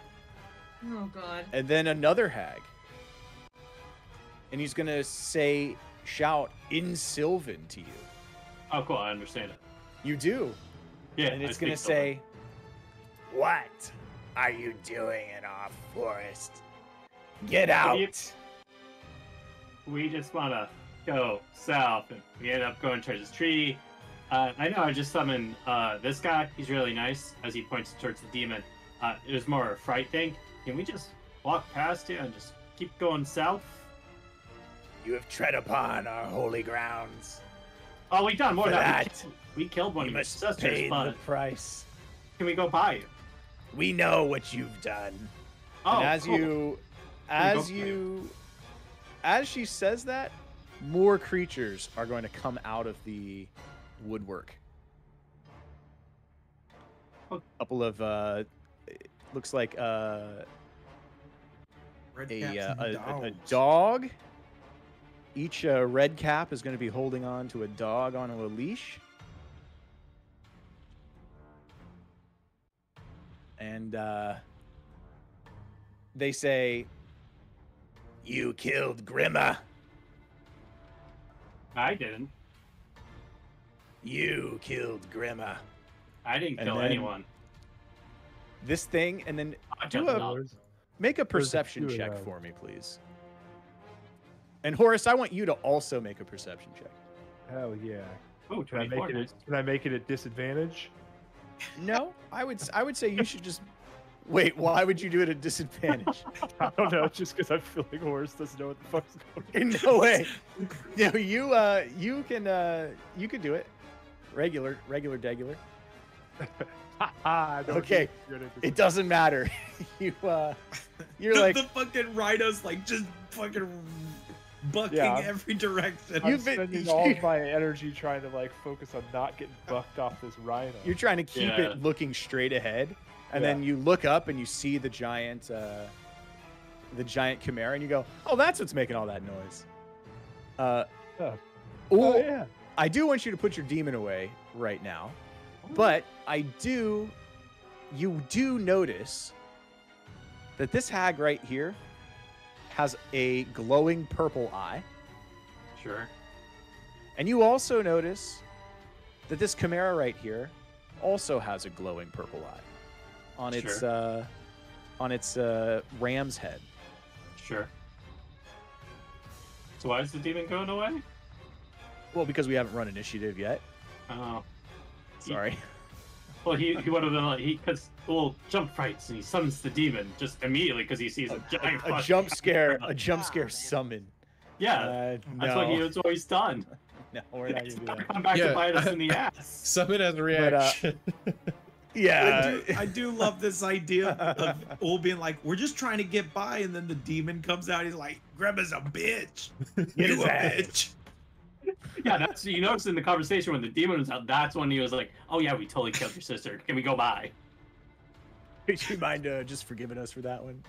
Oh god. and then another hag, and he's gonna say, shout in Sylvan to you. Oh, cool. I understand it. You do, Yeah, and I it's gonna speak Sylvan. say, "What are you doing in our forest? Get you- out!" we just want to go south, and we end up going towards this tree. Uh, I know I just summoned uh, this guy. He's really nice as he points towards the demon. Uh, it was more a fright thing. Can we just walk past you and just keep going south? You have tread upon our holy grounds. Oh, we done more For than that. We we killed one you of your must sisters, pay but the price. can we go buy you? We know what you've done. Oh, and as cool. you, as you, as she says that, more creatures are going to come out of the woodwork. Oh. A couple of, uh, it looks like uh, Red a, uh, a, a, a dog. Each uh, red cap is going to be holding on to a dog on a leash. And uh, they say, You killed Grimma. I didn't. You killed Grimma. I didn't And kill then- anyone. This thing, and then I do a- the make a There's a perception check those. for me, please. And Horus, I want you to also make a perception check. Hell yeah. Oh, Can I make it? nice. Can I make it a disadvantage? No, I would. s- I would say you should just wait. Why would you do it at disadvantage? I don't know. Just because I feel like Horus doesn't know what the fuck's going on. In no way. No, you. Uh, you can. Uh, you can do it. Regular, regular, degular. Ah, no, Okay, It doesn't matter. you. Uh, you're the, like the fucking rhinos like just fucking bucking Yeah, every direction. I'm You've been- spending all of my energy trying to like focus on not getting bucked off this rhino. you're trying to keep Yeah. it looking straight ahead, and Yeah. then you look up and you see the giant. Uh, the giant chimera, and you go, "Oh, that's what's making all that noise." Uh, Oh. Ool, oh yeah. I do want you to put your demon away right now, but I do, you do notice that this hag right here has a glowing purple eye, Sure. and you also notice that this chimera right here also has a glowing purple eye on its Sure. uh, on its uh, ram's head. Sure. So why is the demon going away? Well, because we haven't run initiative yet. Oh. Sorry. Well, he, he would have been like he because well jump frights and he summons the demon just immediately because he sees a, giant a fucking- jump scare, a jump scare man. summon. Yeah, Uh, that's what he was always done. No, we're not gonna do that. come back Yeah. to bite us in the ass. Summon as a uh, reaction. Yeah. I, do, I do love this idea of all being like, we're just trying to get by, and then the demon comes out. He's like, Grandma's a bitch. Get You his a bitch. Yeah, that's you noticed in the conversation when the demon was out. That's when he was like, "Oh yeah, we totally killed your sister. Can we go by?" Would you mind uh, just forgiving us for that one?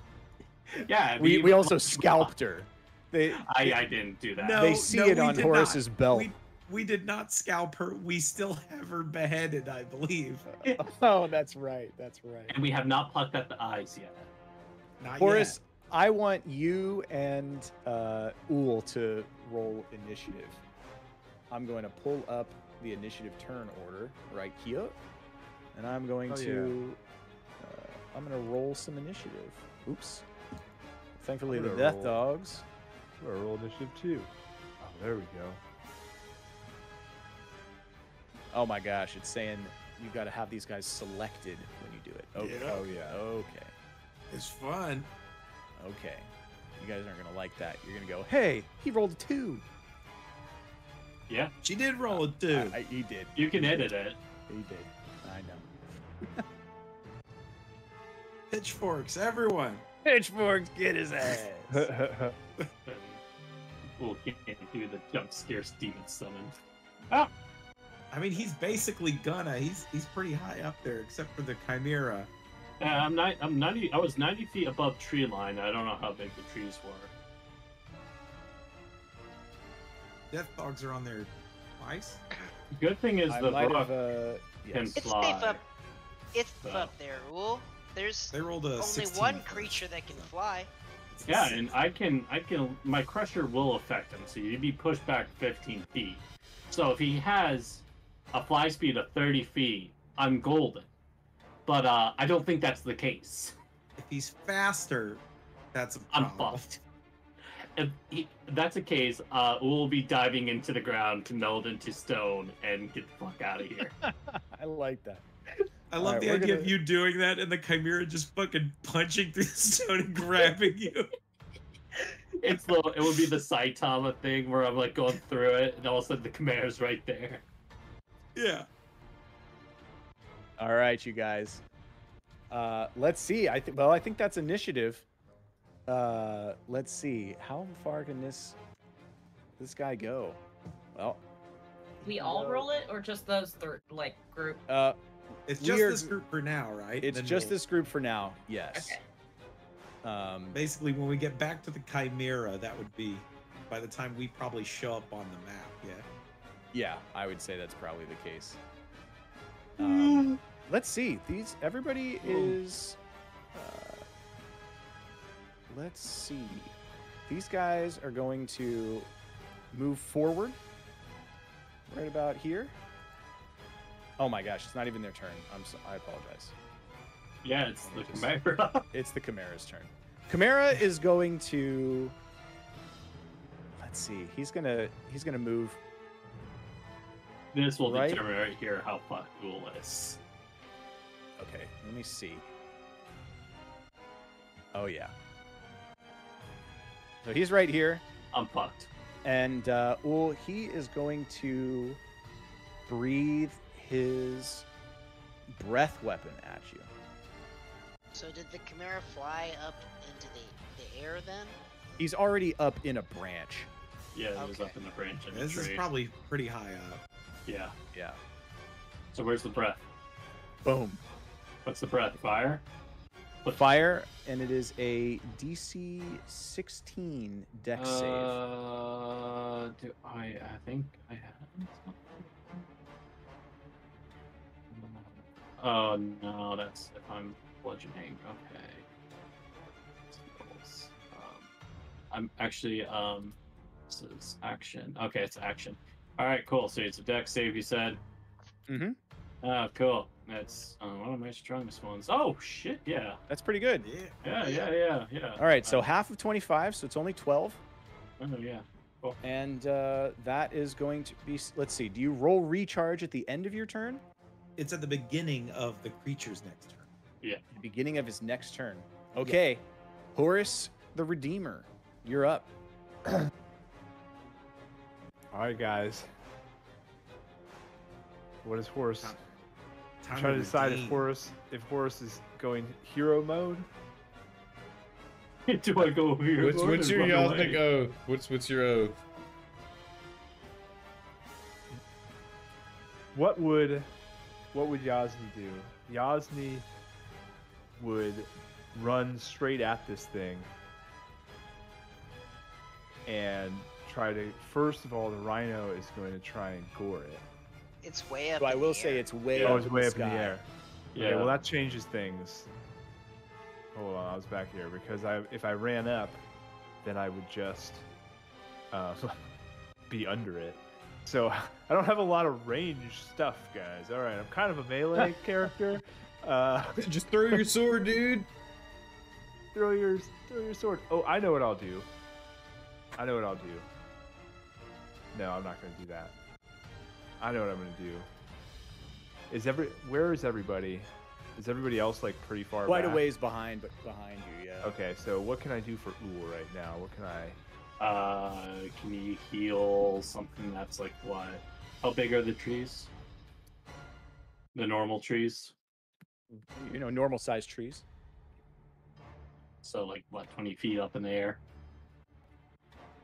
Yeah, We, we- we also scalped her. They I I didn't do that. No, they see no, it on did Horus's not. belt. We, we did not scalp her. We still have her beheaded, I believe. oh, that's right. That's right. and we have not plucked at the eyes yet. Not Horus, I want you and uh, Ool to roll initiative. I'm going to pull up the initiative turn order right here, and I'm going Oh, yeah. to uh, I'm going to roll some initiative. Oops. Thankfully, the death roll. dogs. Or roll initiative two. Oh, there we go. Oh my gosh, it's saying you got to have these guys selected when you do it. Okay. Yeah. Oh yeah. Okay. It's fun. Okay. You guys aren't gonna like that. You're gonna go, hey, he rolled a two. Yeah, She did roll a two. I, I- he did. you can edit it. He did. I know. Pitchforks, everyone. Pitchforks, get his ass. Ooh, he can't do the jump scare Steven summon. I mean, he's basically gonna. He's he's pretty high up there, except for the Chimera. Uh, I'm not. I'm ninety. I was ninety feet above tree line. I don't know how big the trees were. Death dogs are on there twice. Good thing is I the might rock have. Uh, can yes. It's fly. safe up. It's So- up there, Rule. There's They rolled a only 16 one first, creature that can fly. it's Yeah, and I can. I can. My crusher will affect him, so you'd be pushed back fifteen feet. So if he has a fly speed of thirty feet, I'm golden. But uh, I don't think that's the case. if he's faster, that's a I'm problem. Fucked. If he, that's the case, uh, we'll be diving into the ground to meld into stone and get the fuck out of here. I like that. I love Alright, the idea of gonna- you doing that and the Chimera just fucking punching through the stone and grabbing you. it's the it would be the Saitama thing where I'm like going through it, and all of a sudden the Chimera's right there. Yeah. All right, you guys. Uh, let's see. I think. Well, I think that's initiative. Uh, let's see. How far can this this guy go? Well, We all roll it, or just those third like group? uh, It's just are- this group for now, right? it's Then just we'll- this group for now. Yes. Okay. Um, Basically, when we get back to the Chimera, that would be by the time we probably show up on the map. Yeah. yeah, I would say that's probably the case. Um, let's see. These everybody is. Uh, let's see. These guys are going to move forward. Right about here. Oh my gosh, it's not even their turn. I'm so, I apologize. Yeah, it's the just- Chimera. It's the Chimera's turn. Chimera is going to. Let's see. He's gonna he's gonna move. this will Right? determine right here how fucked Ghoul is. Okay, let me see. Oh yeah. So he's right here, I'm fucked. and uh, well, he is going to breathe his breath weapon at you. So did the Chimera fly up into the, the air then? He's already up in a branch. Yeah, it was Okay. up in the branch in the This is probably pretty high up. Yeah. Yeah. So where's the breath? Boom. What's the breath? Fire? What- Fire, and it is a DC 16 dex save. Uh, do I? I think I have. Oh no, that's if I'm bludgeoning. Okay. Um, I'm actually um, this is action. Okay, it's action. All right, cool. So it's a dex save. You said. Mm-hmm. Oh, cool. That's uh, one of my strongest ones. Oh shit! Yeah. That's pretty good. Yeah. Yeah, yeah, yeah, yeah. All right, so Uh, half of 25, so it's only 12. oh yeah. And uh, that is going to be. Let's see. Do you roll recharge at the end of your turn? It's at the beginning of the creature's next turn. Yeah. The beginning of his next turn. Okay. Horus the Redeemer, you're up. All right, guys. What is Horus? Time- I'm trying to decide if redeem. Horus if Horus is going hero mode. Do I go here? What's what's your Yosnic oath? What's what's your oath? What would what would Yasni do? Yasni would run straight at this thing and try to first of all the rhino is going to try and gore it. It's way up. So I in will the say air. it's way Yeah. up oh, it's in way the up in the air. Yeah. Okay, well that changes things. Hold on, I was back here because I if I ran up, then I would just uh, be under it. So I don't have a lot of range stuff, guys. All right, I'm kind of a melee character. Uh, Just throw your sword, dude. throw your throw your sword. Oh, I know what I'll do. I know what I'll do. No, I'm not gonna do that. I know what I'm gonna do. Is every where is everybody? Is everybody else like pretty far Quite a ways behind, but behind you, yeah. Okay, so what can I do for Ool right now? What can I? Uh, can you heal something that's like what? How big are the trees? The normal trees. You know, normal sized trees. So like what, twenty feet up in the air.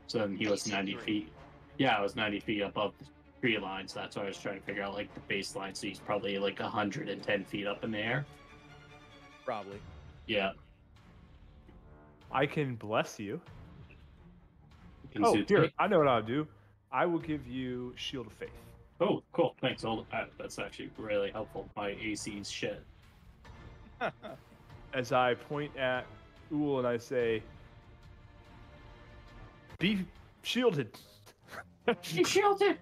So then he was 90 feet. Yeah, I was 90 feet above the tree line, so that's why I was trying to figure out like the baseline. So he's probably like 110 feet up in the air. Probably. Yeah. I can bless you. Can Oh, Zeus here, take- I know what I'll do. I will give you Shield of Faith. Oh, cool. Thanks. Hold uh, That's actually really helpful. My AC's shit. As I point at Ool and I say, "Be shielded." He shielded.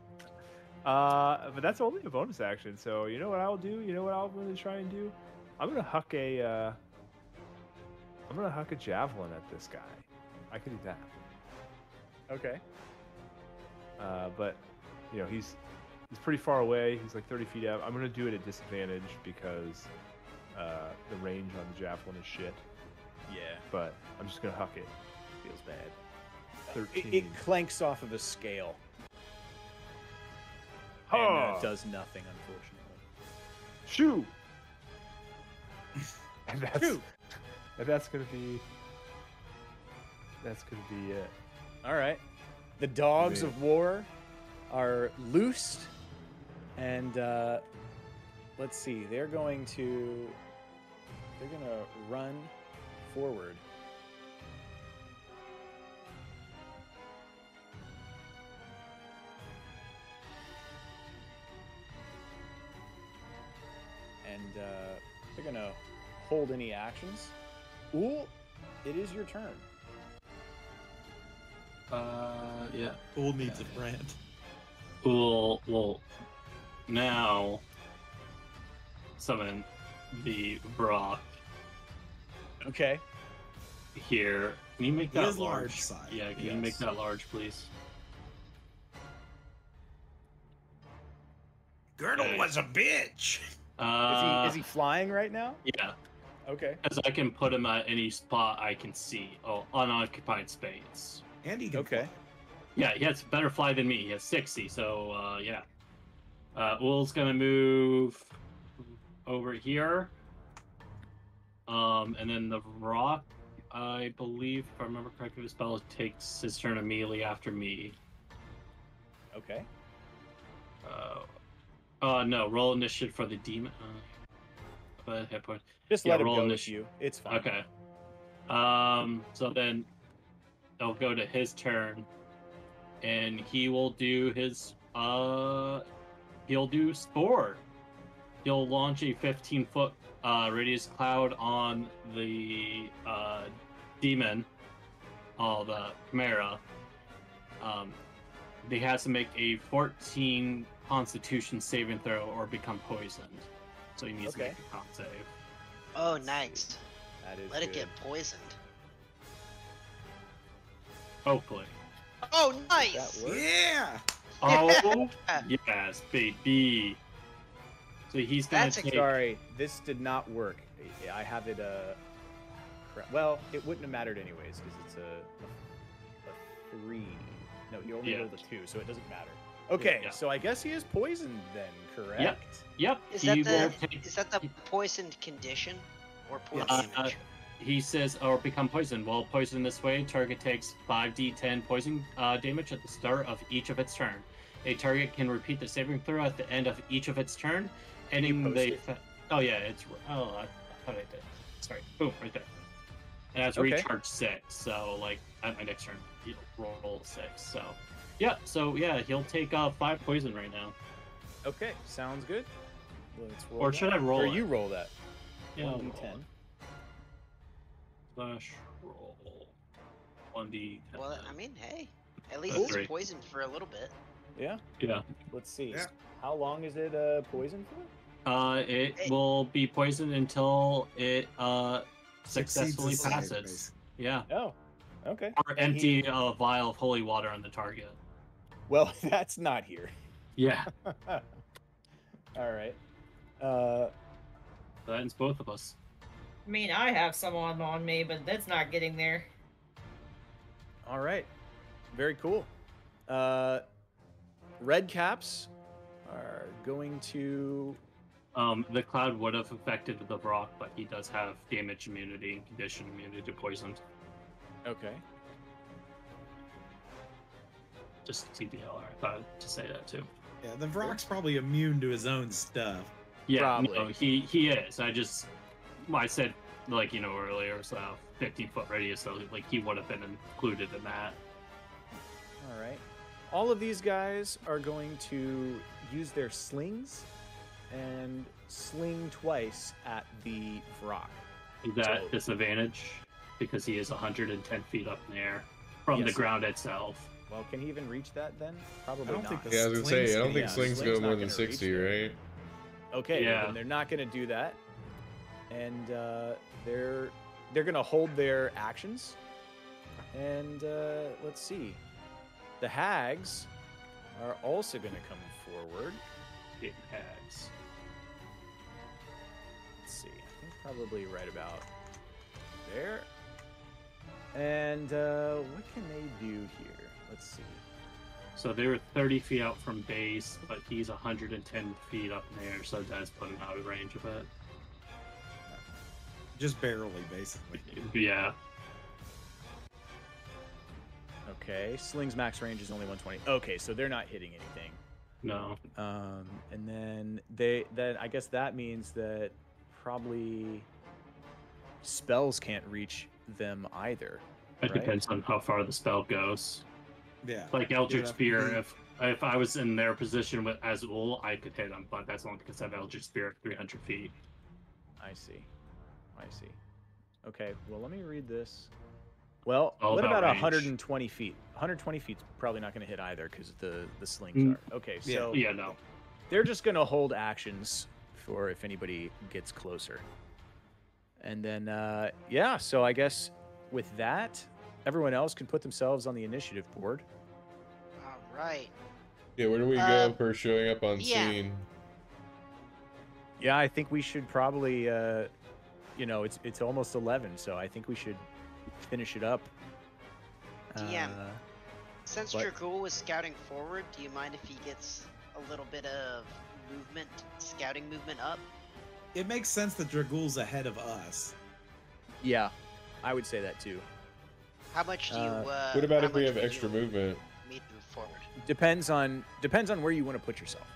Uh, but that's only a bonus action. So you know what I'll do? You know what I'll really try and do? I'm gonna huck a. Uh, I'm gonna huck a javelin at this guy. I can do that. Okay. Uh, but you know he's he's pretty far away. He's like 30 feet out. I'm gonna do it at disadvantage because uh, the range on the javelin is shit. Yeah. But I'm just gonna huck it. Feels bad. It, 13. it clanks off of a scale and Ha! uh, does nothing, unfortunately. Shoo! and that's Shoo! and that's gonna be that's gonna be it. All right. The dogs Yeah. of war are loosed, and uh, let's see. They're going to they're going to run forward. And uh, they're going to hold any actions. Ooh, it is your turn. Uh, yeah. Ool needs a friend. We'll, we'll now summon the Vrock Okay. here. Can you make that large? large size. Yeah, can you make that large, please? Girdle Okay. was a bitch. Uh, Is he is he flying right now? Yeah, Okay. As I can put him at any spot I can see. Oh, unoccupied space. And he can Okay. fly. Yeah, he has better fly than me. He has 60, so uh, yeah. Uh, Ool's gonna move over here. Um, and then the Vrock, I believe, if I remember correctly, the spell takes his turn immediately after me. Okay. Uh, uh no, roll initiative for the demon. Uh, but hit point. Just Yeah, let him roll go with initiative. you. It's fine. Okay. Um, so then they'll go to his turn, and he will do his uh, he'll do spore. He'll launch a 15 foot uh, radius cloud on the uh, demon, uh, the chimera. Um, he has to make a 14 Constitution saving throw or become poisoned. So he needs to make a con save. Oh, nice. That is Let it get poisoned. Hopefully. Oh, nice. Yeah. Oh yes, baby. So he's gonna That's a take. Sorry, this did not work. I have it. Uh, well, it wouldn't have mattered anyways because it's a, a three. No, you only Yeah. rolled a two, so it doesn't matter. Okay, Yeah. so I guess he is poisoned then, correct? Yep. Is that the take- is that the poisoned condition or poison Uh, damage? He says, or become poisoned. While poisoned this way, target takes 5d10 poison uh, damage at the start of each of its turn. A target can repeat the saving throw at the end of each of its turn, ending post the. it? fa- Oh yeah, it's. Oh, I thought I did. Sorry. Boom, right there. And that's Okay. recharge six. So like at my next turn, he'll roll six. So yeah. So yeah, he'll take uh, five poison right now. Okay, sounds good. Let's roll Or that. should I roll Or it? you roll that. Yeah. I'll One roll d10. it. Slash roll. One d. well, I mean, hey, at least Cool. it's poisoned for a little bit. Yeah. Yeah. Let's see. Yeah. How long is it uh, poisoned for? Uh, it Hey. will be poisoned until it uh successfully passes. Yeah. Oh, okay. Or empty a vial of holy water on the target. Well, that's not here. Yeah. All right. Uh, That ends both of us. I mean, I have someone on me, but that's not getting there. all right. Very cool. Uh, red caps are going to. Um, the cloud would have affected the Vrock, but he does have damage immunity and condition immunity to poison. Okay. Just TBLR. I thought to say that too. Yeah, the Vrock's probably immune to his own stuff. Yeah, Probably. no, he he is. I just I said like you know earlier, so 15 foot radius, so like he would have been included in that. All right. All of these guys are going to use their slings and sling twice at the Vrock. Is that So- disadvantage because he is 110 feet up in the air from the Yes. ground itself. Well, can he even reach that then? Probably I don't not. think the Yeah, I was gonna say, I don't think slings sling's go more than 60, right? Okay, Yeah. then they're not going to do that, and uh, they're they're going to hold their actions. And uh, let's see, the hags are also going to come forward. It has. Let's see, I think probably right about there. And uh, what can they do here? Let's see. So they were 30 feet out from base, but he's 110 feet up in the air, so it does put him out of range of it. Just barely, basically. Yeah. Okay, sling's max range is only 120. Okay, so they're not hitting anything. No. Um, and then they then I guess that means that probably spells can't reach them either. It Right. depends on how far the spell goes. Yeah. Like Eldritch Yeah, Spear, if if I was in their position with Azul, I could hit him, but that's only because I have Eldritch Spear at 300 feet. I see. I see. Okay, well let me read this. Well, All what about about range. 120 feet? 120 feet's probably not going to hit either because the the slings Mm. are. Okay, Yeah. so Yeah, no. they're just going to hold actions for if anybody gets closer. And then, uh, yeah, so I guess with that, everyone else can put themselves on the initiative board. All right. Yeah, where do we Uh, go for showing up on yeah. scene? Yeah, I think we should probably, uh, you know, it's it's almost 11, so I think we should finish it up. DM. Uh, Since What? Dragul was scouting forward, do you mind if he gets a little bit of movement, scouting movement up? It makes sense that Dragul's ahead of us. yeah, I would say that too. How much do you? Uh, Uh, What about if we have extra movement? Need to move forward. Depends on depends on where you want to put yourself.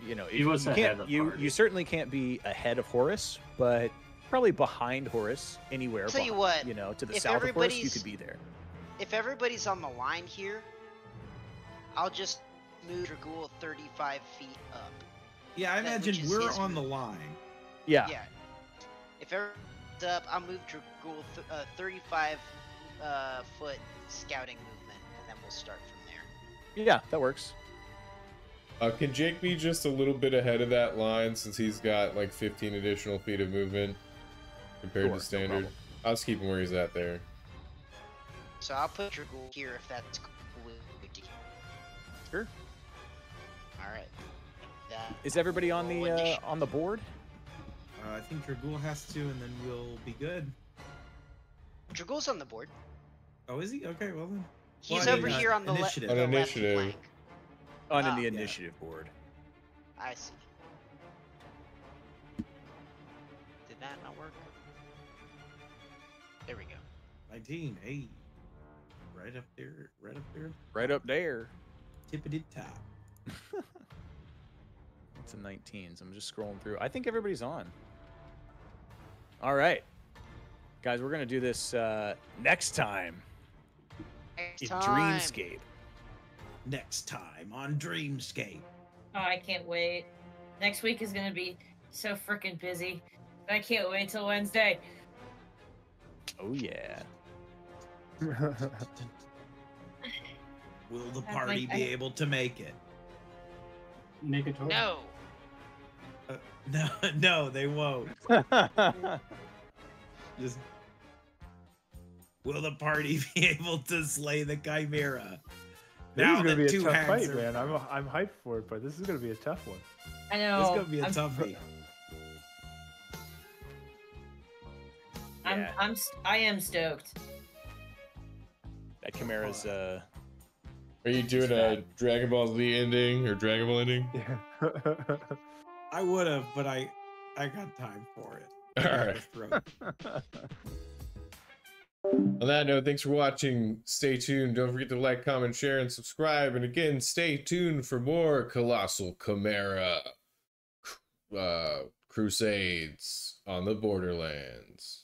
You know, if you can't, you party. you certainly can't be ahead of Horus, but probably behind Horus anywhere. Tell you behind- what, you know, to the south of Horus, you could be there. If everybody's on the line here, I'll just move Dragul 35 feet up. Yeah, I That- imagine we're his on the line. Yeah, Yeah. If everyone's up, I'll move Dragul th- uh, 35 uh, foot scouting movement, and then we'll start from there. yeah, that works. Uh, can Jake be just a little bit ahead of that line since he's got like 15 additional feet of movement compared Sure, to standard? problem. I'll just keep him where he's at there. So I'll put Dragul here if that's cool with you. Sure. All right. That Is everybody on the uh, on the board? Uh, I think Dragul has to, and then we'll be good. Dragul's on the board. Oh, is he? Okay, well then. He's Well, over mean, here on the, le- initiative. the On left initiative. flank. On Ah, the yeah. initiative board. I see. Did that not work? There we go. 19. Hey. Right up there. Right up there. Right up there. Tippity top. It's a 19, so I'm just scrolling through. I think everybody's on. All right. Guys, we're going to do this uh, next time Next in time. Dreamscape. Next time on Dreamscape. Oh, I can't wait. Next week is gonna be so freaking busy. I can't wait till Wednesday. Oh, yeah. Will the party think be I- able to make it? Negator. No. Uh, no, no, they won't. Just. Will the party be able to slay the chimera? This Now is gonna be a tough fight, are- man. I'm I'm hyped for it, but this is gonna be a tough one. I This know. is gonna be a I'm, toughie. I'm, Yeah. I'm, I am stoked. that Chimera's. Uh, Are you doing a Dragon Ball Z ending or Dragon Ball ending? Yeah. I would have, but I, I got time for it. I All got right. On that note, thanks for watching. Stay tuned. Don't forget to like, comment, share, and subscribe. And again, stay tuned for more Colossal Chimera uh, Crusades on the Borderlands.